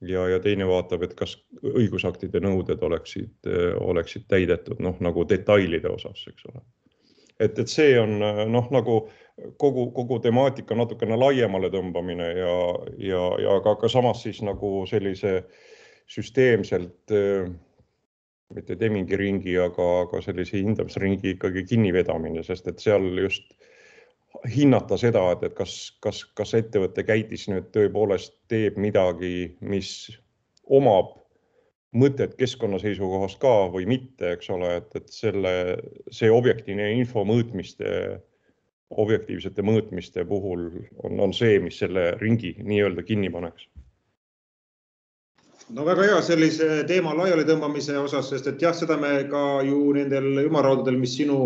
ja, ja teine vaatab, et kas õigusaktide nõuded oleksid, äh, oleksid täidetud, noh nagu detailide osas, eks ole. et, et see on noh, nagu kogu, kogu temaatika natukene laiemale tõmbamine ja, ja, ja ka, ka samas siis nagu sellise süsteemselt äh, mitte Demingi ringi, aga, aga sellise hindamisringi ikkagi kinnivedamine, sest et seal just hinnata seda, et, et kas, kas, kas ettevõtte käitis nüüd tõepoolest teeb midagi, mis omab mõtet keskkonna seisukohast ka või mitte, eks ole, et, et selle, see objektiivne info mõõtmiste, objektiivsete mõõtmiste puhul on, on see, mis selle ringi nii-öelda kinni paneks no väga hea sellise teema laialitõmbamise osas, sest et jah, seda me ka ju nendel ümarlaudadel, mis sinu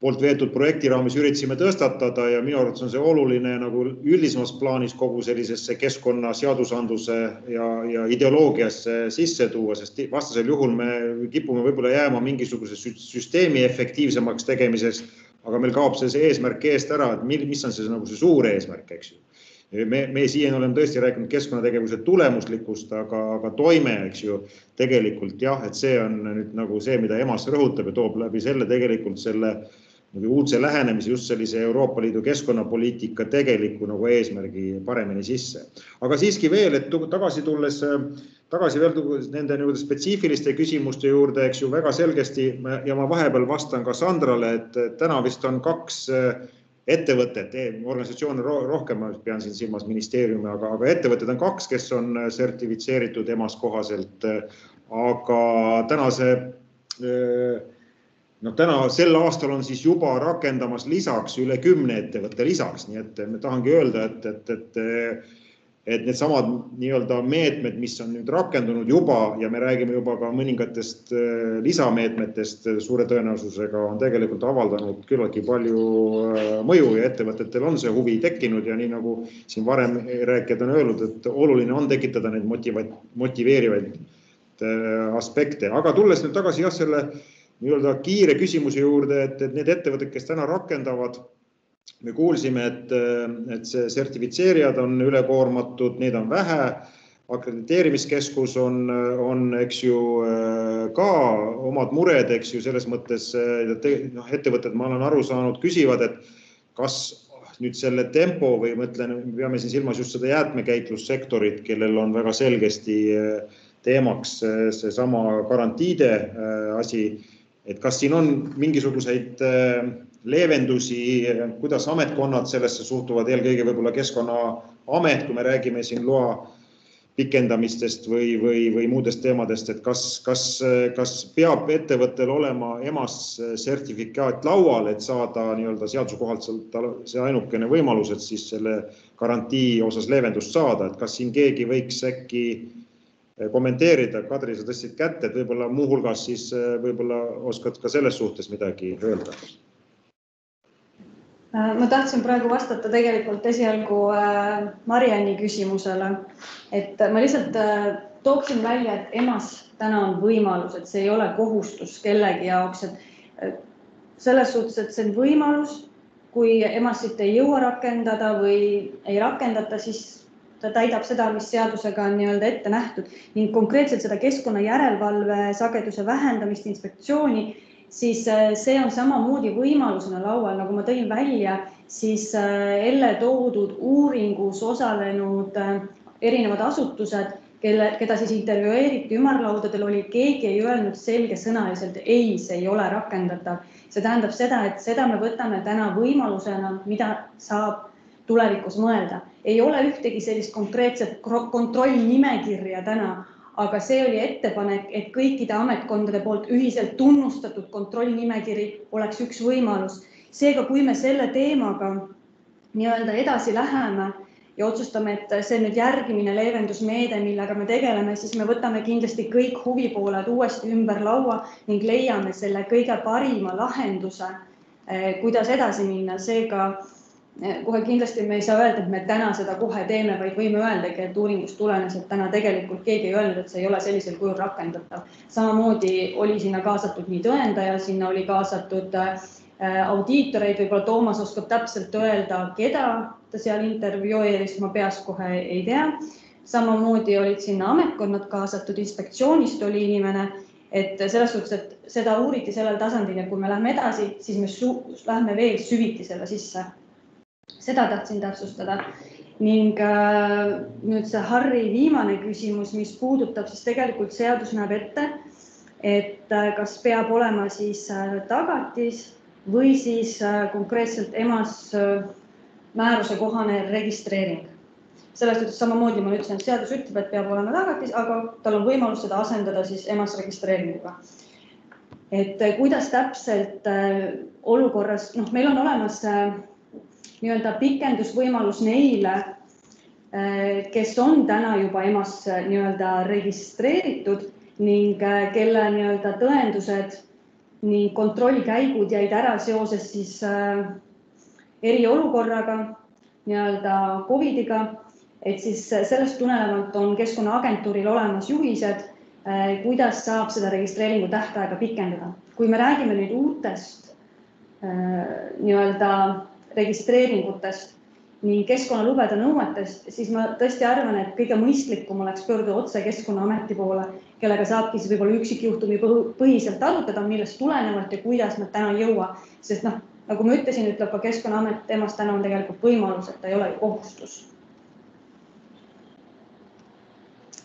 poolt veetud projekti raames üritasime tõstatada ja minu arvates on see oluline nagu üldisemas plaanis kogu sellisesse keskkonnaseadusandluse ja, ja ideoloogiasse sisse tuua, sest vastasel juhul me kipume võib-olla jääma mingisuguse süsteemi efektiivsemaks tegemiseks, aga meil kaob see, see eesmärk eest ära, et mis on see nagu see suur eesmärk, eks ju me, me siiani oleme tõesti rääkinud keskkonnategevuse tulemuslikust, aga, aga toime, eks ju, tegelikult jah, et see on nüüd nagu see, mida EMAS rõhutab ja toob läbi selle tegelikult selle nagu uudse lähenemise just sellise Euroopa Liidu keskkonnapoliitika tegeliku nagu eesmärgi paremini sisse. aga siiski veel, et tagasi tulles, tagasi veel nende nii-öelda spetsiifiliste küsimuste juurde, eks ju, väga selgesti ja ma vahepeal vastan ka Sandrale, et täna vist on kaks äh, ettevõtet, organisatsioone rohkem, ma pean siin silmas ministeeriumi, aga, aga ettevõtted on kaks, kes on sertifitseeritud EMAS kohaselt. aga tänase, noh, täna sel aastal on siis juba rakendamas lisaks üle kümne ettevõtte lisaks, nii et me tahangi öelda, et, et, et et needsamad nii-öelda meetmed, mis on nüüd rakendunud juba ja me räägime juba ka mõningatest äh, lisameetmetest suure tõenäosusega on tegelikult avaldanud küllaltki palju äh, mõju ja ettevõtetel on see huvi tekkinud ja nii nagu siin varem rääkijad on öelnud, et oluline on tekitada neid motiva-, motiveerivaid äh, aspekte, aga tulles nüüd tagasi jah, selle nii-öelda kiire küsimuse juurde, et, et need ettevõtted, kes täna rakendavad me kuulsime, et, et see sertifitseerijad on ülekoormatud, neid on vähe. akrediteerimiskeskus on, on, eks ju, ka omad mured, eks ju, selles mõttes noh, ettevõtted, ma olen aru saanud, küsivad, et kas nüüd selle tempo või mõtlen, me peame siin silmas just seda jäätmekäitlussektorit, kellel on väga selgesti teemaks seesama garantiide asi. et kas siin on mingisuguseid leevendusi, kuidas ametkonnad sellesse suhtuvad, eelkõige võib-olla Keskkonnaamet, kui me räägime siin loa pikendamistest või, või, või muudest teemadest, et kas, kas, kas peab ettevõttel olema EMAS sertifikaat laual, et saada nii-öelda seaduse kohaselt see ainukene võimalus, et siis selle garantii osas leevendust saada, et kas siin keegi võiks äkki kommenteerida, Kadri, sa tõstsid kätt, et võib-olla muuhulgas siis võib-olla oskad ka selles suhtes midagi öelda ma tahtsin praegu vastata tegelikult esialgu äh, Marianni küsimusele, et ma lihtsalt äh, tooksin välja, et EMAS täna on võimalus, et see ei ole kohustus kellegi jaoks, et selles suhtes, et see on võimalus, kui EMAS-it ei jõua rakendada või ei rakendata, siis ta täidab seda, mis seadusega on nii-öelda ette nähtud. Ning konkreetselt seda keskkonnajärelevalve sageduse vähendamist, inspektsiooni siis äh, see on samamoodi võimalusena laual, nagu ma tõin välja, siis äh, Elle toodud uuringus osalenud äh, erinevad asutused, kelle, keda siis intervjueeriti ümarlaudadel, oli, keegi ei öelnud selgesõnaliselt ei, see ei ole rakendatav. see tähendab seda, et seda me võtame täna võimalusena, mida saab tulevikus mõelda. ei ole ühtegi sellist konkreetset kontrollnimekirja täna, aga see oli ettepanek, et kõikide ametkondade poolt ühiselt tunnustatud kontrollnimekiri oleks üks võimalus. seega, kui me selle teemaga nii-öelda edasi läheme ja otsustame, et see on nüüd järgmine leevendusmeede, millega me tegeleme, siis me võtame kindlasti kõik huvipooled uuesti ümber laua ning leiame selle kõige parima lahenduse, eh, kuidas edasi minna. seega kohe kindlasti me ei saa öelda, et me täna seda kohe teeme, vaid võime öeldagi, et uuringust tulenes, et täna tegelikult keegi ei öelnud, et see ei ole sellisel kujul rakendatav. samamoodi oli sinna kaasatud nii tõendaja, sinna oli kaasatud äh, audiitoreid, võib-olla Toomas oskab täpselt öelda, keda ta seal intervjueeris, ma peast kohe ei tea. samamoodi olid sinna ametkonnad kaasatud, inspektsioonist oli inimene et selles suhtes, et seda uuriti sellel tasandil ja kui me lähme edasi, siis me lähme veel süviti selle sisse seda tahtsin täpsustada ning äh, nüüd see Harri viimane küsimus, mis puudutab siis tegelikult seadus näeb ette, et äh, kas peab olema siis äh, tagatis või siis konkreetselt EMAS määruse kohane registreering. selles suhtes samamoodi ma ütlesin, et seadus ütleb, et peab olema tagatis, aga tal on võimalus seda asendada siis EMAS registreeringuga. et kuidas täpselt olukorras, noh, meil on olemas nii-öelda pikendusvõimalus neile, äh, kes on täna juba EMO-s äh, nii-öelda registreeritud ning äh, kelle nii-öelda tõendused ning kontrollkäigud jäid ära seoses siis eriolukorraga, nii-öelda Covidiga, et siis sellest tulenevalt on Keskkonnaagentuuril olemas juhised, kuidas saab seda registreeringu tähtaega pikendada. kui me räägime nüüd uutest nii-öelda registreeringutest ning keskkonnalubade nõuetest, siis ma tõesti arvan, et kõige mõistlikum oleks pöörduda otse Keskkonnaameti poole, kellega saabki siis võib-olla üksikjuhtumi põhiselt arutada, millest tulenevalt ja kuidas nad täna ei jõua, sest noh, nagu ma ütlesin, ütleb ka Keskkonnaamet, temast täna on tegelikult võimalus, et ta ei ole ju kohustus.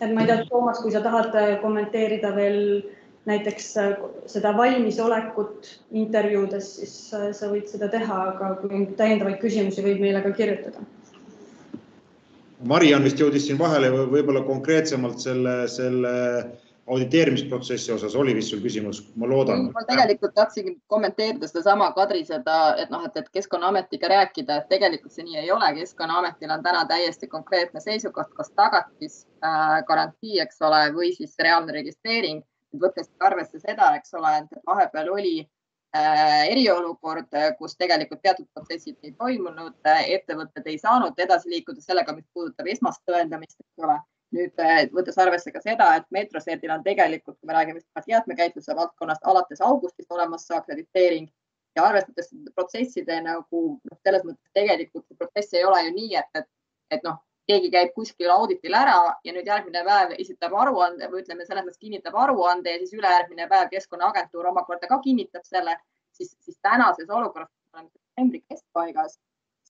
et ma ei tea, Toomas, kui sa tahad kommenteerida veel näiteks äh, seda valmisolekut intervjuudes, siis äh, sa võid seda teha, aga kui on täiendavaid küsimusi, võib meile ka kirjutada. Mariann vist jõudis siin vahele võib-olla konkreetsemalt selle, selle auditeerimisprotsessi osas oli vist sul küsimus, ma loodan. ma tegelikult tahtsin kommenteerida sedasama Kadri seda, et noh, et, et Keskkonnaametiga rääkida, et tegelikult see nii ei ole. keskkonnaametil on täna täiesti konkreetne seisukoht, kas tagatis äh,, garantii, eks ole, või siis reaalne registreering. Võttes arvesse seda, eks ole, et vahepeal oli äh, eriolukord, kus tegelikult teatud protsessid ei toimunud, ettevõtted ei saanud edasi liikuda sellega, mis puudutab esmast tõendamist, eks ole. Nüüd äh, võttes arvesse ka seda, et Metroserdil on tegelikult, kui me räägime jäätmekäitluse valdkonnast, alates augustist olemas see akrediteering ja arvestades protsesside nagu noh, selles mõttes tegelikult protsess ei ole ju nii, et, et, et noh, keegi käib kuskil auditil ära ja nüüd järgmine päev esitab aruande või ütleme, selles mõttes kinnitab aruande ja siis ülejärgmine päev Keskkonnaagentuur omakorda ka kinnitab selle, siis, siis tänases olukorras, septembri keskpaigas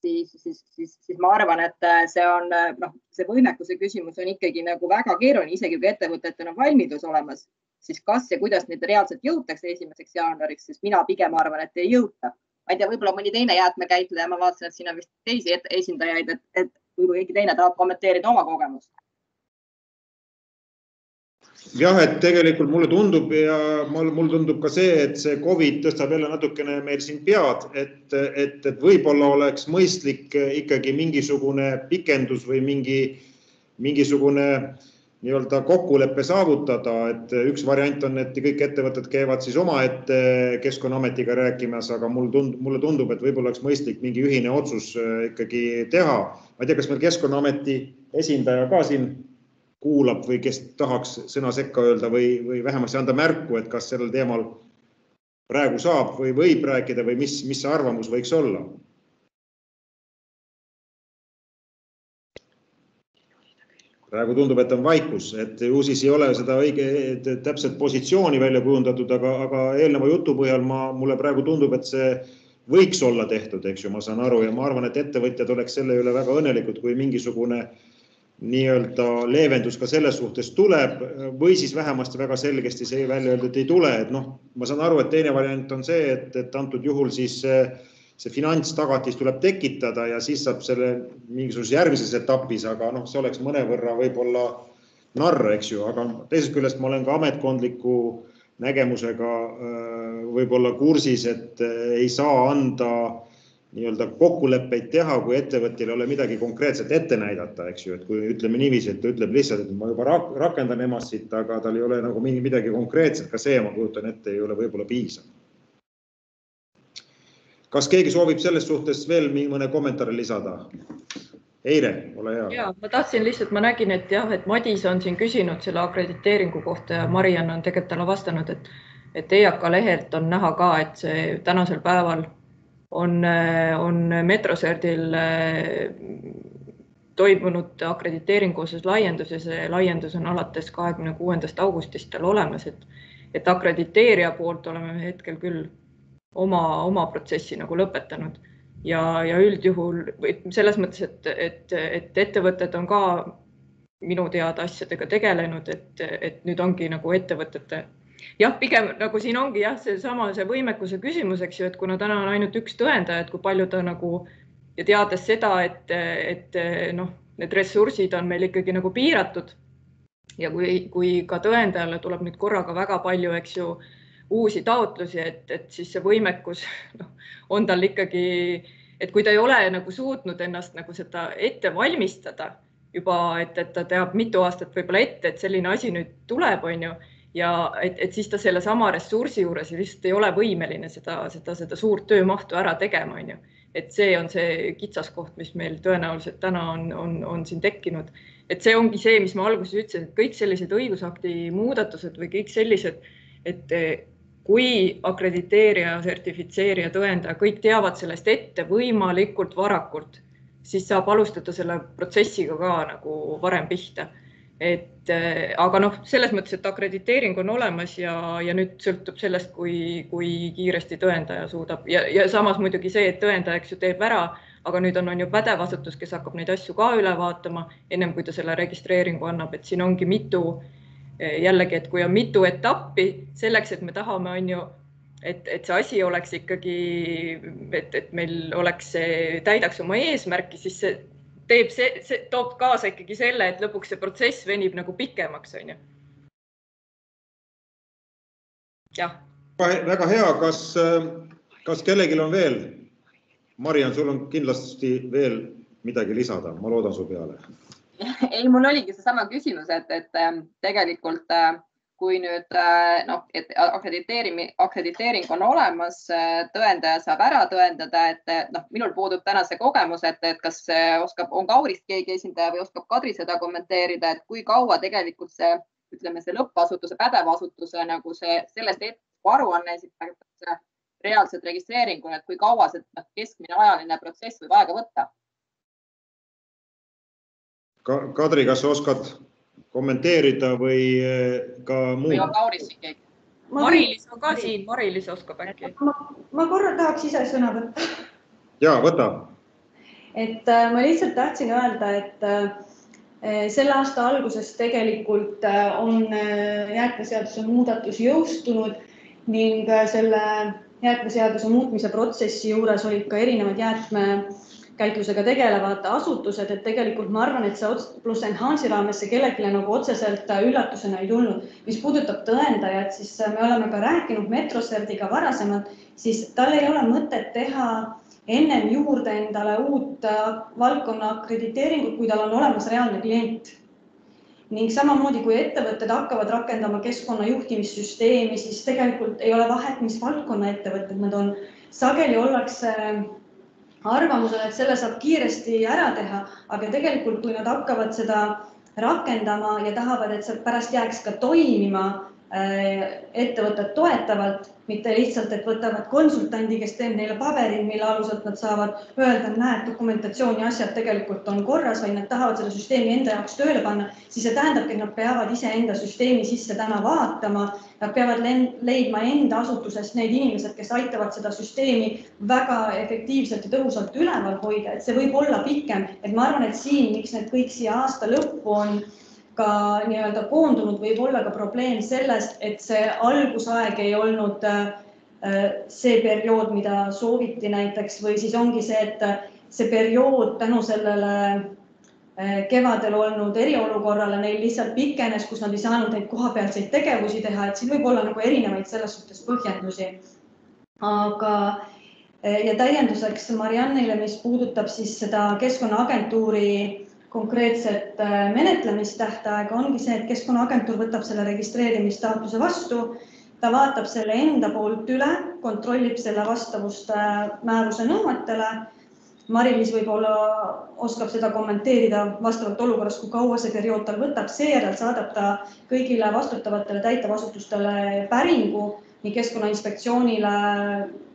siis, siis, siis, siis ma arvan, et äh, see on äh, noh, see võimekuse küsimus on ikkagi nagu väga keeruline, isegi kui ettevõtetel on valmidus olemas, siis kas ja kuidas neid reaalselt jõutakse esimeseks jaanuariks, sest mina pigem arvan, et ei jõuta. ma ei tea, võib-olla mõni teine jäätmekäitleja, ma vaatasin, et siin on vist teisi esindajaid, et, et võib-olla keegi teine tahab kommenteerida oma kogemust. Jah, et tegelikult mulle tundub ja mul, mulle tundub ka see, et see Covid tõstab jälle natukene meil siin pead, et, et, et võib-olla oleks mõistlik ikkagi mingisugune pikendus või mingi, mingisugune nii-öelda kokkulepe saavutada, et üks variant on, et kõik ettevõtted käivad siis omaette Keskkonnaametiga rääkimas, aga mul tundub, mulle tundub, et võib-olla oleks mõistlik mingi ühine otsus ikkagi teha. ma ei tea, kas meil Keskkonnaameti esindaja ka siin kuulab või kes tahaks sõna sekka öelda või, või vähemasti anda märku, et kas sellel teemal praegu saab või võib rääkida või mis, mis see arvamus võiks olla? Praegu tundub, et on vaikus, et ju siis ei ole seda õige täpset positsiooni välja kujundatud, aga, aga eelneva jutu põhjal ma, mulle praegu tundub, et see võiks olla tehtud, eks ju, ma saan aru ja ma arvan, et ettevõtjad oleks selle üle väga õnnelikud, kui mingisugune äh, nii-öelda leevendus ka selles suhtes tuleb või siis vähemasti väga selgesti see välja öelda, et ei tule, et noh, ma saan aru, et teine variant on see, et, et antud juhul siis see, see finantstagatis tuleb tekitada ja siis saab selle mingisuguses järgmises etapis, aga noh, see oleks mõnevõrra võib-olla narr, eks ju, aga teisest küljest ma olen ka ametkondliku nägemusega võib-olla kursis, et äh, ei saa anda nii-öelda kokkuleppeid teha, kui ettevõttel ei ole midagi konkreetset ette näidata, eks ju, et kui ütleme niiviisi, et ta ütleb lihtsalt, et ma juba rakendan EMAS-it, aga tal ei ole nagu mingi midagi konkreetset, ka see, ma kujutan ette, ei ole võib-olla piisav. Kas keegi soovib selles suhtes veel mõne kommentaari lisada? Eire, ole hea. ja ma tahtsin lihtsalt, ma nägin, et jah, et Madis on siin küsinud selle akrediteeringu kohta ja Mariann on tegelikult talle vastanud, et et EAK lehelt on näha ka, et see tänasel päeval on, on Metroserdil eh, toimunud akrediteeringu osas laiendus ja see laiendus on alates kahekümne kuuendast augustist tal olemas, et, et akrediteerija poolt oleme hetkel küll oma, oma protsessi nagu lõpetanud ja, ja üldjuhul selles mõttes, et, et, et ettevõtted on ka minu teada asjadega tegelenud, et, et nüüd ongi nagu ettevõtete jah, pigem nagu siin ongi jah, seesama see võimekuse küsimus, eks ju, et kuna täna on ainult üks tõendaja, et kui palju ta nagu ja teades seda, et, et noh, need ressursid on meil ikkagi nagu piiratud. ja kui, kui ka tõendajale tuleb nüüd korraga väga palju, eks ju, uusi taotlusi, et, et siis see võimekus noh, on tal ikkagi, et kui ta ei ole nagu suutnud ennast nagu seda ette valmistada juba, et, et ta teab mitu aastat võib-olla ette, et selline asi nüüd tuleb, on ju ja et, et siis ta sellesama ressursi juures lihtsalt ei ole võimeline seda, seda, seda suurt töömahtu ära tegema, on ju. et see on see kitsaskoht, mis meil tõenäoliselt täna on, on, on siin tekkinud. et see ongi see, mis ma alguses ütlesin, et kõik sellised õigusakti muudatused või kõik sellised, et kui akrediteerija, sertifitseerija, tõendaja, kõik teavad sellest ette võimalikult varakult, siis saab alustada selle protsessiga ka nagu varem pihta. Et äh, aga noh, selles mõttes, et akrediteering on olemas ja, ja nüüd sõltub sellest, kui, kui kiiresti tõendaja suudab. Ja, ja samas muidugi see, et tõendaja, eks ju, teeb ära, aga nüüd on, on ju pädev asutus, kes hakkab neid asju ka üle vaatama, ennem kui ta selle registreeringu annab, et siin ongi mitu äh, jällegi, et kui on mitu etappi selleks, et me tahame, on ju, et, et see asi oleks ikkagi, et, et meil oleks, täidaks oma eesmärki, siis see teeb see, see toob kaasa ikkagi selle, et lõpuks see protsess venib nagu pikemaks, onju jah. väga hea, kas, kas kellelgi on veel? Mariann, sul on kindlasti veel midagi lisada, ma loodan su peale. ei, mul oligi seesama küsimus, et, et ähm, tegelikult äh, kui nüüd äh, noh, et akrediteerimi, akrediteering on olemas, äh, tõendaja saab ära tõendada, et noh, minul puudub täna see kogemus, et, et kas oskab, on Kaurist keegi esindaja või oskab Kadri seda kommenteerida, et kui kaua tegelikult see, ütleme, see lõppasutuse, pädeva asutuse nagu see sellest hetkest, aruanne esitatakse reaalselt registreeringule, et kui kaua see noh, keskmine ajaline protsess võib aega võtta? Kadri, kas sa oskad kommenteerida või eh, ka muud? Mari-Liis on ka siin, Mari-Liis oskab äkki. ma korra tahaks ise sõna võtta. ja võta. et äh, ma lihtsalt tahtsin öelda, et äh, selle aasta alguses tegelikult äh, on jäätmeseaduse muudatus jõustunud ning selle jäätmeseaduse muutmise protsessi juures olid ka erinevad jäätme käitlusega tegelevad asutused, et tegelikult ma arvan, et see pluss Enhance'i raames see kellelegi nagu otseselt üllatusena ei tulnud. mis puudutab tõendajat, siis me oleme ka rääkinud Metroserdiga varasemalt, siis tal ei ole mõtet teha ennem juurde endale uut äh, valdkonna akrediteeringut, kui tal on olemas reaalne klient. ning samamoodi, kui ettevõtted hakkavad rakendama keskkonna juhtimissüsteemi, siis tegelikult ei ole vahet, mis valdkonna ettevõtted nad on. sageli ollakse arvamusel, et selle saab kiiresti ära teha, aga tegelikult, kui nad hakkavad seda rakendama ja tahavad, et see pärast jääks ka toimima ettevõtet toetavalt, mitte lihtsalt, et võtavad konsultandi, kes teeb neile paberid, mille aluselt nad saavad öelda, näed, dokumentatsioon ja asjad tegelikult on korras, vaid nad tahavad selle süsteemi enda jaoks tööle panna, siis see tähendabki, et nad peavad iseenda süsteemi sisse täna vaatama. Nad peavad leidma enda asutusest need inimesed, kes aitavad seda süsteemi väga efektiivselt ja tõhusalt üleval hoida, et see võib olla pikem, et ma arvan, et siin, miks need kõik siia aasta lõppu on ka nii-öelda koondunud, võib olla ka probleem sellest, et see algusaeg ei olnud äh, see periood, mida sooviti näiteks või siis ongi see, et see periood tänu sellele äh, kevadel olnud eriolukorrale neil lihtsalt pikenes, kus nad ei saanud neid kohapealseid tegevusi teha, et siin võib olla nagu erinevaid selles suhtes põhjendusi. aga äh, ja täienduseks Mariannile, mis puudutab siis seda Keskkonnaagentuuri konkreetset äh, menetlemistähtaega ongi see, et Keskkonnaagentuur võtab selle registreerimistaotluse vastu, ta vaatab selle enda poolt üle, kontrollib selle vastavust äh, määruse nõuetele. Mari-Liis võib-olla oskab seda kommenteerida vastavalt olukorrast, kui kaua see periood tal võtab, seejärel saadab ta kõigile vastutavatele täitevasutustele päringu nii Keskkonnainspektsioonile,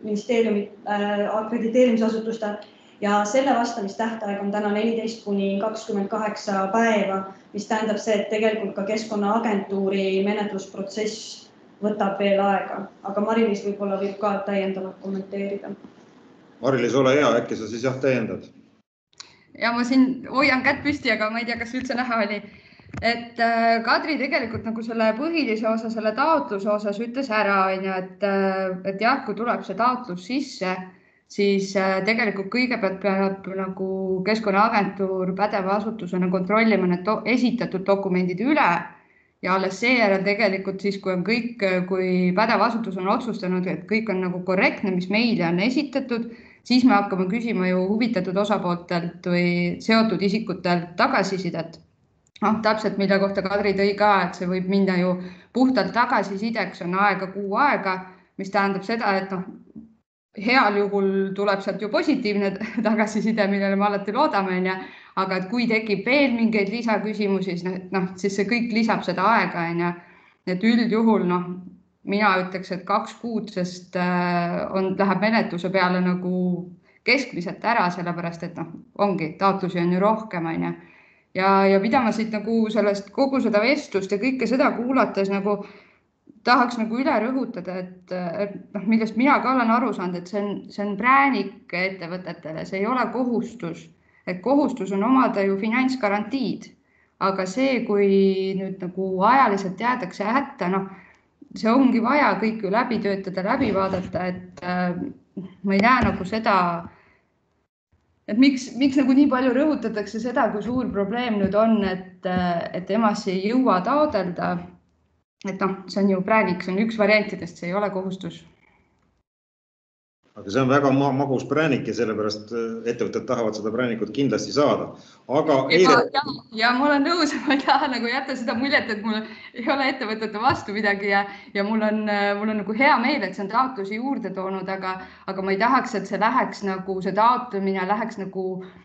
ministeeriumi äh, akrediteerimisasutuste ja selle vastamistähtaeg on täna neliteist kuni kakskümmend kaheksa päeva, mis tähendab see, et tegelikult ka Keskkonnaagentuuri menetlusprotsess võtab veel aega, aga Mari-Liis võib-olla võib ka täiendavalt kommenteerida. Mari-Liis, ole hea, äkki sa siis jah täiendad? ja ma siin hoian kätt püsti, aga ma ei tea, kas üldse näha oli et äh, Kadri tegelikult nagu selle põhilise osa, selle taotluse osas ütles ära, onju, et, äh, et jah, kui tuleb see taotlus sisse siis äh, tegelikult kõigepealt peab nagu Keskkonnaagentuur pädeva asutusena kontrollima need do esitatud dokumendid üle ja alles seejärel tegelikult siis, kui on kõik, kui pädev asutus on otsustanud, et kõik on nagu korrektne, mis meile on esitatud, siis me hakkame küsima ju huvitatud osapooltelt või seotud isikutelt tagasisidet. noh, täpselt, mille kohta Kadri tõi ka, et see võib minna ju puhtalt tagasisideks on aega kuu aega, mis tähendab seda, et noh, heal juhul tuleb sealt ju positiivne tagasiside, millele me alati loodame, onju. aga et kui tekib veel mingeid lisaküsimusi, siis noh, siis see kõik lisab seda aega, onju. et üldjuhul noh, mina ütleks, et kaks kuud, sest äh, on, läheb menetluse peale nagu keskmiselt ära, sellepärast et noh, ongi taotlusi on ju rohkem, onju. ja, ja mida ma siit nagu sellest kogu seda vestlust ja kõike seda kuulates nagu tahaks nagu üle rõhutada, et, et noh, millest mina ka olen aru saanud, et see on, see on präänik ettevõtetele, see ei ole kohustus, et kohustus on omada ju finantsgarantiid, aga see, kui nüüd nagu ajaliselt jäädakse hätta, noh, see ongi vaja kõik ju läbi töötada, läbi vaadata, et äh, ma ei näe nagu seda, et miks, miks nagu nii palju rõhutatakse seda, kui suur probleem nüüd on, et, et EMAS ei jõua taodelda et noh, see on ju präänik, see on üks variantidest, see ei ole kohustus aga see on väga magus präänik ja sellepärast äh, ettevõtted tahavad seda präänikut kindlasti saada. aga Eire.... ja, ja ma olen nõus, ma ei taha nagu jätta seda muljet, et mul ei ole ettevõtete vastu midagi ja, ja mul on, äh, mul on nagu hea meel, et see on taotlusi juurde toonud, aga, aga ma ei tahaks, et see läheks nagu see taotlemine läheks nagu äh,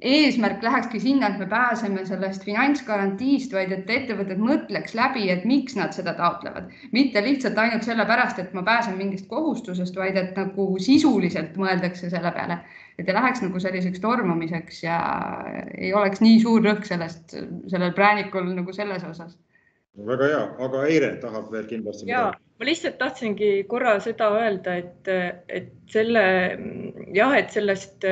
eesmärk lähekski sinna, et me pääseme sellest finantsgarantiist, vaid et ettevõtted mõtleks läbi, et miks nad seda taotlevad, mitte lihtsalt ainult sellepärast, et ma pääsen mingist kohustusest, vaid et nagu sisuliselt mõeldakse selle peale, et ei läheks nagu selliseks tormamiseks ja ei oleks nii suur rõhk sellest, sellel präänikul nagu selles osas. väga hea, aga Eire tahab veel kindlasti. ja, ma lihtsalt tahtsingi korra seda öelda, et, et selle jah, et sellest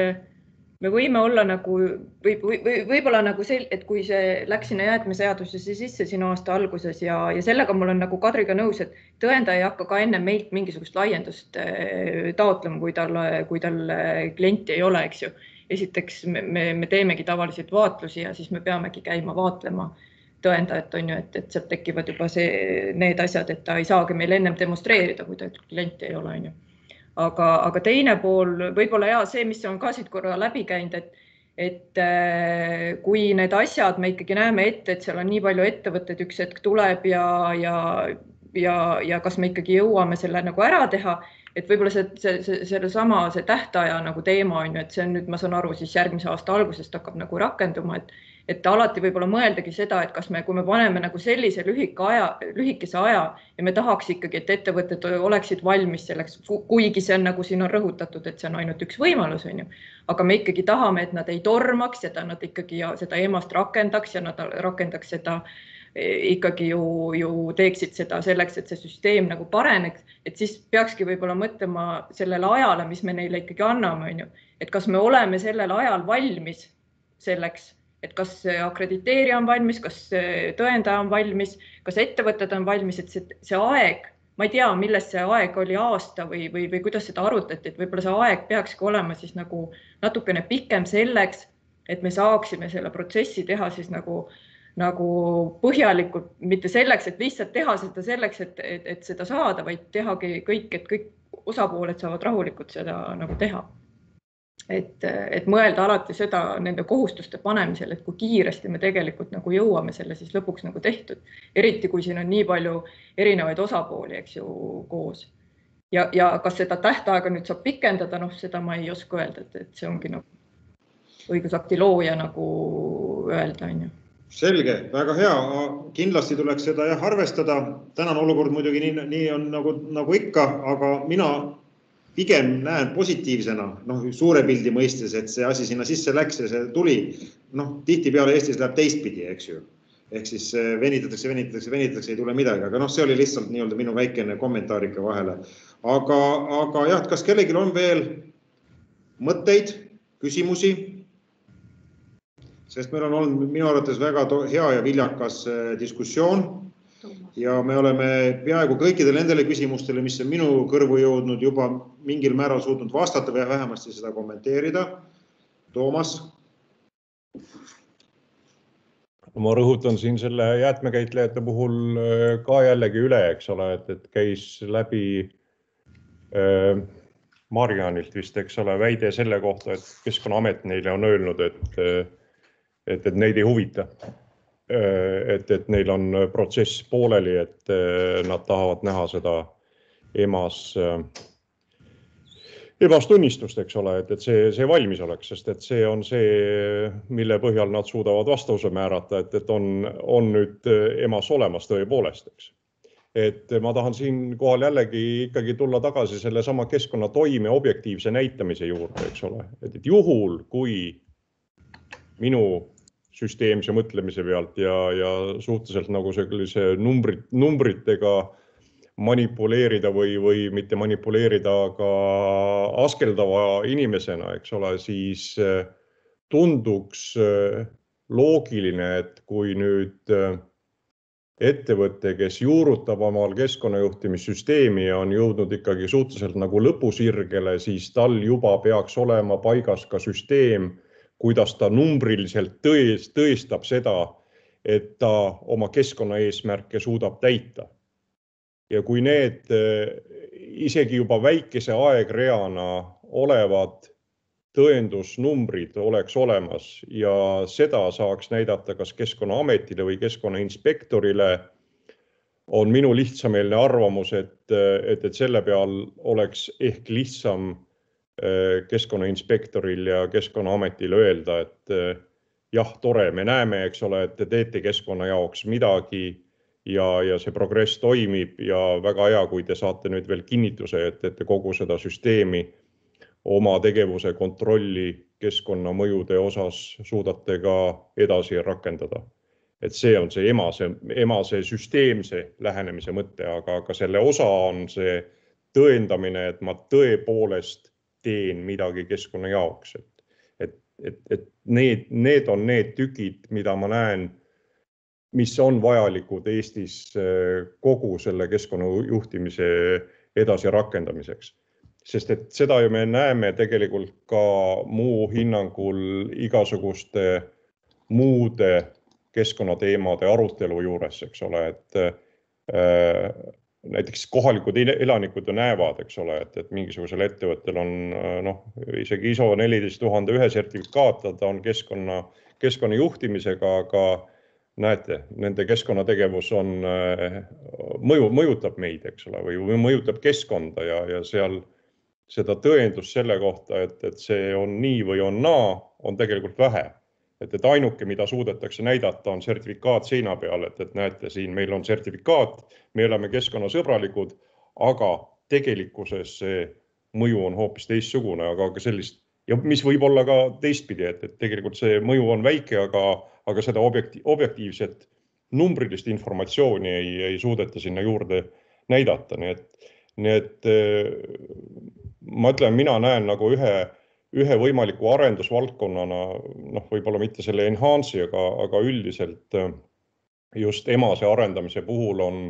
me võime olla nagu või, või, või võib-olla nagu see, et kui see läks sinna jäätmeseadusesse sisse siin aasta alguses ja, ja sellega ma olen nagu Kadriga nõus, et tõendaja ei hakka ka enne meilt mingisugust laiendust äh, taotlema, kui tal, kui tal klienti ei ole, eks ju. esiteks me, me, me teemegi tavaliselt vaatlusi ja siis me peamegi käima vaatlema tõendajat on ju, et, et sealt tekivad juba see, need asjad, et ta ei saagi meil ennem demonstreerida, kui ta klienti ei ole, on ju aga, aga teine pool võib-olla ja see, mis on ka siit korra läbi käinud, et et äh, kui need asjad me ikkagi näeme ette, et seal on nii palju ettevõtteid, üks hetk tuleb ja, ja, ja, ja kas me ikkagi jõuame selle nagu ära teha, et võib-olla see, see, see, sellesama, see tähtaja nagu teema on ju, et see on nüüd, ma saan aru, siis järgmise aasta algusest hakkab nagu rakenduma, et et alati võib-olla mõeldagi seda, et kas me, kui me paneme nagu sellise lühike aja, lühikese aja ja me tahaks ikkagi, et ettevõtted oleksid valmis selleks, kuigi see on nagu siin on rõhutatud, et see on ainult üks võimalus, on ju. aga me ikkagi tahame, et nad ei tormaks ja nad ikkagi ja seda EMA-st rakendaks ja nad rakendaks seda e, ikkagi ju, ju teeksid seda selleks, et see süsteem nagu pareneks, et siis peakski võib-olla mõtlema sellele ajale, mis me neile ikkagi anname, on ju, et kas me oleme sellel ajal valmis selleks et kas akrediteerija on valmis, kas tõendaja on valmis, kas ettevõtted on valmis, et see, see aeg, ma ei tea, milles see aeg oli aasta või, või, või kuidas seda arutati, et võib-olla see aeg peakski olema siis nagu natukene pikem selleks, et me saaksime selle protsessi teha siis nagu, nagu põhjalikult, mitte selleks, et lihtsalt teha seda selleks, et, et, et seda saada, vaid tehagi kõik, et kõik osapooled saavad rahulikult seda nagu teha et, et mõelda alati seda nende kohustuste panemisel, et kui kiiresti me tegelikult nagu jõuame selle siis lõpuks nagu tehtud, eriti kui siin on nii palju erinevaid osapooli, eks ju, koos. ja, ja kas seda tähtaega nüüd saab pikendada, noh, seda ma ei oska öelda, et, et see ongi nagu õigusakti looja nagu öelda, on ju selge, väga hea, kindlasti tuleks seda jah arvestada. tänane olukord muidugi nii, nii on nagu, nagu ikka, aga mina pigem näen positiivsena, noh, suure pildi mõistes, et see asi sinna sisse läks ja see tuli. noh, tihtipeale Eestis läheb teistpidi, eks ju. ehk siis äh, venitatakse, venitatakse, venitatakse, ei tule midagi, aga noh, see oli lihtsalt nii-öelda minu väikene kommentaar ikka vahele. aga, aga jah, et kas kellelgi on veel mõtteid, küsimusi? sest meil on olnud minu arvates väga hea ja viljakas äh, diskussioon ja me oleme peaaegu kõikidele nendele küsimustele, mis on minu kõrvu jõudnud, juba mingil määral suutnud vastata või vähemasti seda kommenteerida. Toomas. ma rõhutan siin selle jäätmekäitlejate puhul äh, ka jällegi üle, eks ole, et, et käis läbi äh, Marianilt vist, eks ole, väide selle kohta, et Keskkonnaamet neile on öelnud, et, et, et neid ei huvita Äh, et, et neil on äh, protsess pooleli, et äh, nad tahavad näha seda EMA-s, EMA-s tunnistust, eks ole, et, et see, see valmis oleks, sest et see on see, mille põhjal nad suudavad vastuse määrata, et, et on, on nüüd EMA-s olemas tõepoolest, eks. Et ma tahan siinkohal jällegi ikkagi tulla tagasi sellesama keskkonnatoime objektiivse näitamise juurde, eks ole, et juhul, kui minu süsteemse mõtlemise pealt ja, ja suhteliselt nagu sellise numbrit, numbritega manipuleerida või, või mitte manipuleerida, aga askeldava inimesena, eks ole, siis eh, tunduks eh, loogiline, et kui nüüd eh, ettevõte, kes juurutab omal keskkonnajuhtimissüsteemi ja on jõudnud ikkagi suhteliselt nagu lõpusirgele, siis tal juba peaks olema paigas ka süsteem kuidas ta numbriliselt tões, tõestab seda, et ta oma keskkonnaeesmärke suudab täita. ja kui need isegi juba väikese aegreana olevad tõendusnumbrid oleks olemas ja seda saaks näidata kas Keskkonnaametile või Keskkonnainspektorile, on minu lihtsameelne arvamus, et, et, et selle peal oleks ehk lihtsam äh, Keskkonnainspektoril ja Keskkonnaametil öelda, et äh, jah, tore, me näeme, eks ole, et te teete keskkonna jaoks midagi ja, ja see progress toimib ja väga hea, kui te saate nüüd veel kinnituse, et, et te kogu seda süsteemi oma tegevuse kontrolli keskkonnamõjude osas suudate ka edasi rakendada. et see on see emase, emase süsteemse lähenemise mõte, aga, aga selle osa on see tõendamine, et ma tõepoolest teen midagi keskkonna jaoks, et, et, et, et need, need on need tükid, mida ma näen, mis on vajalikud Eestis eh, kogu selle keskkonnajuhtimise edasi rakendamiseks. Sest et seda ju me näeme tegelikult ka muu hinnangul igasuguste muude keskkonnateemade arutelu juures, eks ole, et äh, näiteks kohalikud elanikud ju näevad, eks ole, et, et mingisugusel ettevõttel on äh, noh, isegi ISO neliteist tuhande ühe sertifikaat, ta on keskkonna, keskkonna juhtimisega, aga näete, nende keskkonnategevus on äh,, mõju, mõjutab meid, eks ole, või mõjutab keskkonda ja, ja seal seda tõendust selle kohta, et, et see on nii või on naa, on tegelikult vähe. Et, et ainuke, mida suudetakse näidata, on sertifikaat seina peal, et, et näete, siin meil on sertifikaat, me oleme keskkonnasõbralikud, aga tegelikkuses see mõju on hoopis teistsugune, aga ka sellist ja mis võib olla ka teistpidi, et, et tegelikult see mõju on väike, aga, aga seda objekti, objektiivset numbrilist informatsiooni ei, ei suudeta sinna juurde näidata, nii et, nii et ma ütlen, mina näen nagu ühe, ühe võimaliku arendusvaldkonnana, noh, võib-olla mitte selle enhance'i, aga, aga üldiselt äh, just emase arendamise puhul on,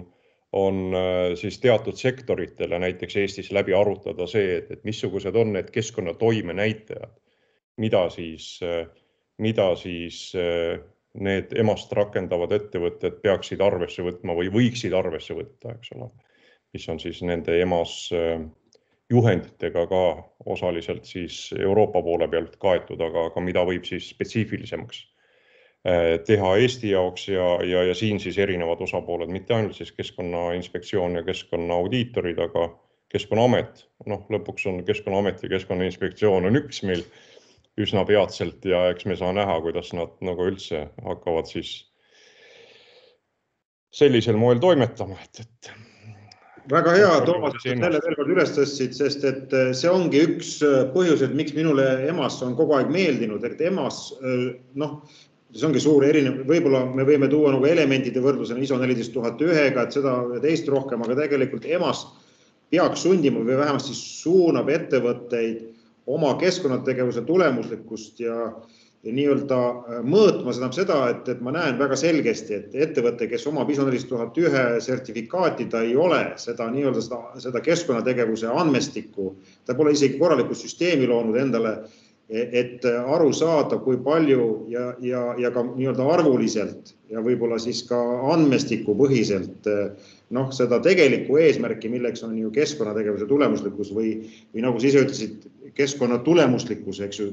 on äh, siis teatud sektoritele näiteks Eestis läbi arutada see, et, et missugused on need keskkonna toimenäitajad, mida siis, äh, mida siis need emast rakendavad ettevõtted peaksid arvesse võtma või võiksid arvesse võtta, eks ole, mis on siis nende emas juhenditega ka osaliselt siis Euroopa poole pealt kaetud, aga, aga mida võib siis spetsiifilisemaks äh, teha Eesti jaoks ja, ja, ja siin siis erinevad osapooled, mitte ainult siis Keskkonnainspektsioon ja Keskkonnaaudiitorid, aga Keskkonnaamet, noh, lõpuks on Keskkonnaamet ja Keskkonnainspektsioon on üks meil üsna peatselt ja eks me saa näha, kuidas nad nagu üldse hakkavad siis sellisel moel toimetama, et, et väga hea, Toomas, et selle veel kord üles tõstsid, sest et äh, see ongi üks äh, põhjuseid, miks minule EMAS on kogu aeg meeldinud, et EMAS äh, noh, see ongi suur erinev, võib-olla me võime tuua nagu elementide võrdlusena ISO neliteist tuhat ühega, et seda ja teist rohkem, aga tegelikult EMAS peaks sundima või vähemasti suunab ettevõtteid oma keskkonnategevuse tulemuslikkust ja äh, nii-öelda äh, mõõtma, see tähendab seda, et, et ma näen väga selgesti, et ettevõte, kes omab ISO nelisada tuhat ühe sertifikaati, ta ei ole seda nii-öelda seda, seda keskkonnategevuse andmestikku, ta pole isegi korralikku süsteemi loonud endale, e-, et aru saada, kui palju ja, ja, ja ka nii-öelda arvuliselt ja võib-olla siis ka andmestikupõhiselt noh, seda tegelikku eesmärki, milleks on ju keskkonnategevuse tulemuslikkus või, või nagu sa ise ütlesid, keskkonna tulemuslikkus, eks ju.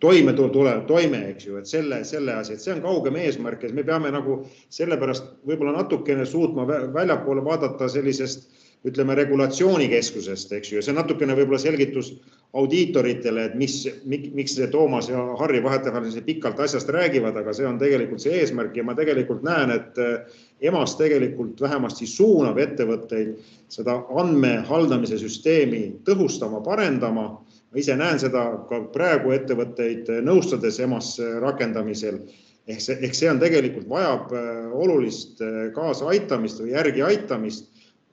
toime tule, toime, eks ju, et selle, selle asi, et see on kaugem eesmärk ja me peame nagu sellepärast võib-olla natukene suutma väljapoole vaadata sellisest ütleme regulatsioonikeskusest, eks ju, ja see natukene võib-olla selgitus audiitoritele, et mis, miks see Toomas ja Harri vahetevahel pikalt asjast räägivad, aga see on tegelikult see eesmärk ja ma tegelikult näen, et eh, EMAS tegelikult vähemasti suunab ettevõtteid seda andmehaldamise süsteemi tõhustama, parendama. ma ise näen seda ka praegu ettevõtteid nõustades EMAS rakendamisel ehk see, ehk see on tegelikult vajab eh, olulist eh, kaasaaitamist või järgiaitamist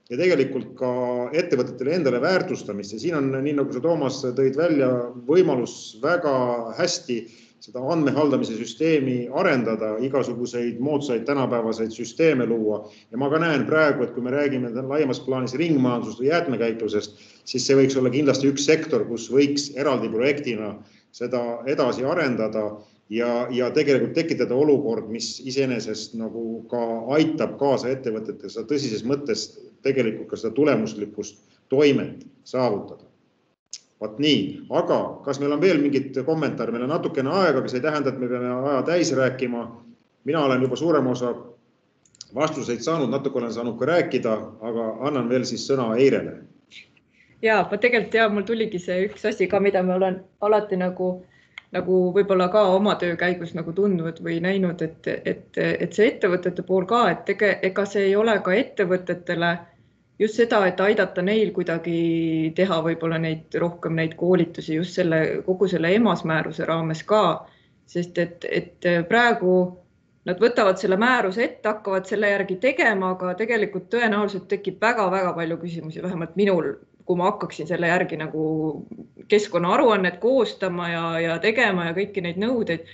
ja tegelikult ka ettevõtetele endale väärtustamist. Ja siin on, nii nagu sa, Toomas, tõid välja, võimalus väga hästi seda andmehaldamise süsteemi arendada, igasuguseid moodsaid tänapäevaseid süsteeme luua. Ja ma ka näen praegu, et kui me räägime laiemas plaanis ringmajandusest või jäätmekäitlusest, siis see võiks olla kindlasti üks sektor, kus võiks eraldi projektina seda edasi arendada ja, ja tegelikult tekitada olukord, mis iseenesest nagu ka aitab kaasa ettevõtetel seda tõsises mõttes tegelikult ka seda tulemuslikkust toimet saavutada. vot nii, aga kas meil on veel mingit kommentaari, meil on natukene aega, aga see ei tähenda, et me peame aja täis rääkima. mina olen juba suurema osa vastuseid saanud, natuke olen saanud ka rääkida, aga annan veel siis sõna Eirele. ja ma tegelikult ja mul tuligi see üks asi ka, mida ma olen alati nagu nagu võib-olla ka oma töö käigus nagu tundnud või näinud, et, et, et see ettevõtete pool ka, et ega, ega see ei ole ka ettevõtetele just seda, et aidata neil kuidagi teha võib-olla neid rohkem neid koolitusi just selle kogu selle EMAS määruse raames ka, sest et, et praegu nad võtavad selle määruse ette, hakkavad selle järgi tegema, aga tegelikult tõenäoliselt tekib väga-väga palju küsimusi, vähemalt minul kui ma hakkaksin selle järgi nagu keskkonnaaruannet koostama ja, ja tegema ja kõiki neid nõudeid,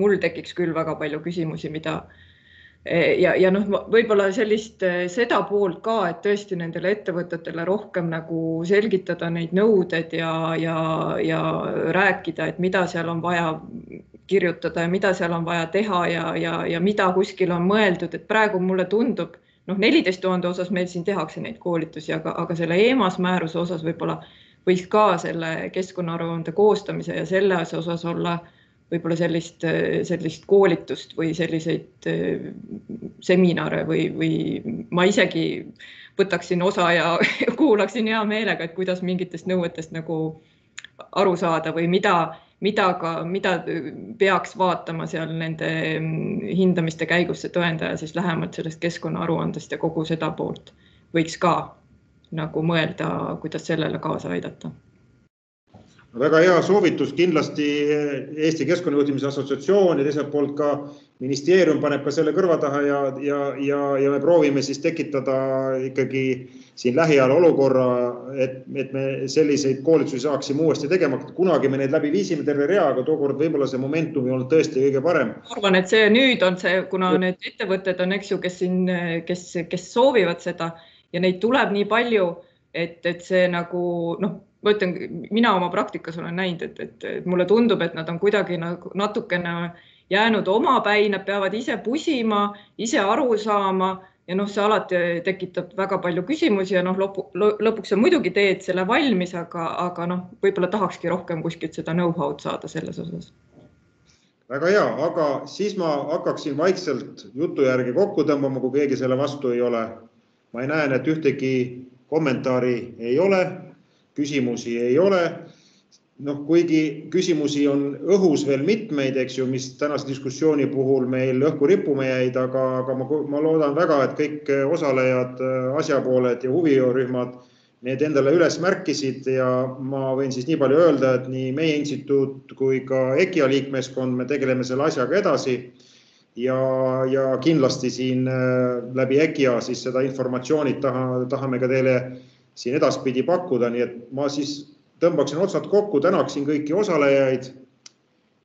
mul tekiks küll väga palju küsimusi, mida ja, ja noh, võib-olla sellist seda poolt ka, et tõesti nendele ettevõtetele rohkem nagu selgitada neid nõudeid ja, ja, ja rääkida, et mida seal on vaja kirjutada ja mida seal on vaja teha ja, ja, ja mida kuskil on mõeldud, et praegu mulle tundub noh, neliteist tuhande osas meil siin tehakse neid koolitusi, aga, aga selle EMAS määruse osas võib-olla võiks ka selle keskkonnaaruande koostamise ja selles osas olla võib-olla sellist, sellist koolitust või selliseid äh, seminare või, või ma isegi võtaksin osa ja kuulaksin hea meelega, et kuidas mingitest nõuetest nagu aru saada või mida mida ka, mida peaks vaatama seal nende mm, hindamiste käigus see tõendaja siis lähemalt sellest keskkonnaaruandest ja kogu seda poolt võiks ka nagu mõelda, kuidas sellele kaasa aidata väga hea soovitus, kindlasti Eesti Keskkonnajuhtimise Assotsiatsioon ja teiselt poolt ka ministeerium paneb ka selle kõrva taha ja, ja, ja, ja me proovime siis tekitada ikkagi siin lähiajal olukorra, et, et me selliseid koolitusi saaksime uuesti tegema. kunagi me neid läbi viisime terve rea, aga tookord võib-olla see momentum ei olnud tõesti kõige parem. ma arvan, et see nüüd on see, kuna need ettevõtted on, eks ju, kes siin, kes, kes soovivad seda ja neid tuleb nii palju, et, et see nagu noh ma ütlen, mina oma praktikas olen näinud, et, et, et mulle tundub, et nad on kuidagi nagu natukene jäänud omapäi, nad peavad ise pusima, ise aru saama ja noh, see alati tekitab väga palju küsimusi ja noh, lõpu, lõpuks sa muidugi teed selle valmis, aga, aga noh, võib-olla tahakski rohkem kuskilt seda know-how'd saada selles osas. väga hea, aga siis ma hakkaksin vaikselt jutu järgi kokku tõmbama, kui keegi selle vastu ei ole. ma näen, et ühtegi kommentaari ei ole küsimusi ei ole. noh, kuigi küsimusi on õhus veel mitmeid, eks ju, mis tänase diskussiooni puhul meil õhku rippuma jäid, aga, aga ma, ma loodan väga, et kõik osalejad, asjapooled ja huvirühmad need endale üles märkisid ja ma võin siis nii palju öelda, et nii meie instituut kui ka EKIA liikmeskond, me tegeleme selle asjaga edasi ja, ja kindlasti siin läbi EKIA siis seda informatsiooni taha, tahame ka teile siin edaspidi pakkuda, nii et ma siis tõmbaksin otsad kokku, tänaksin kõiki osalejaid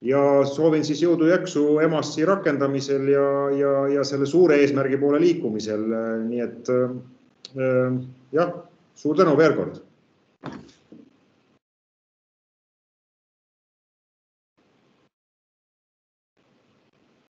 ja soovin siis jõudu-jaksu EMAS-i rakendamisel ja, ja, ja selle suure eesmärgi poole liikumisel. nii et äh, jah, suur tänu veel kord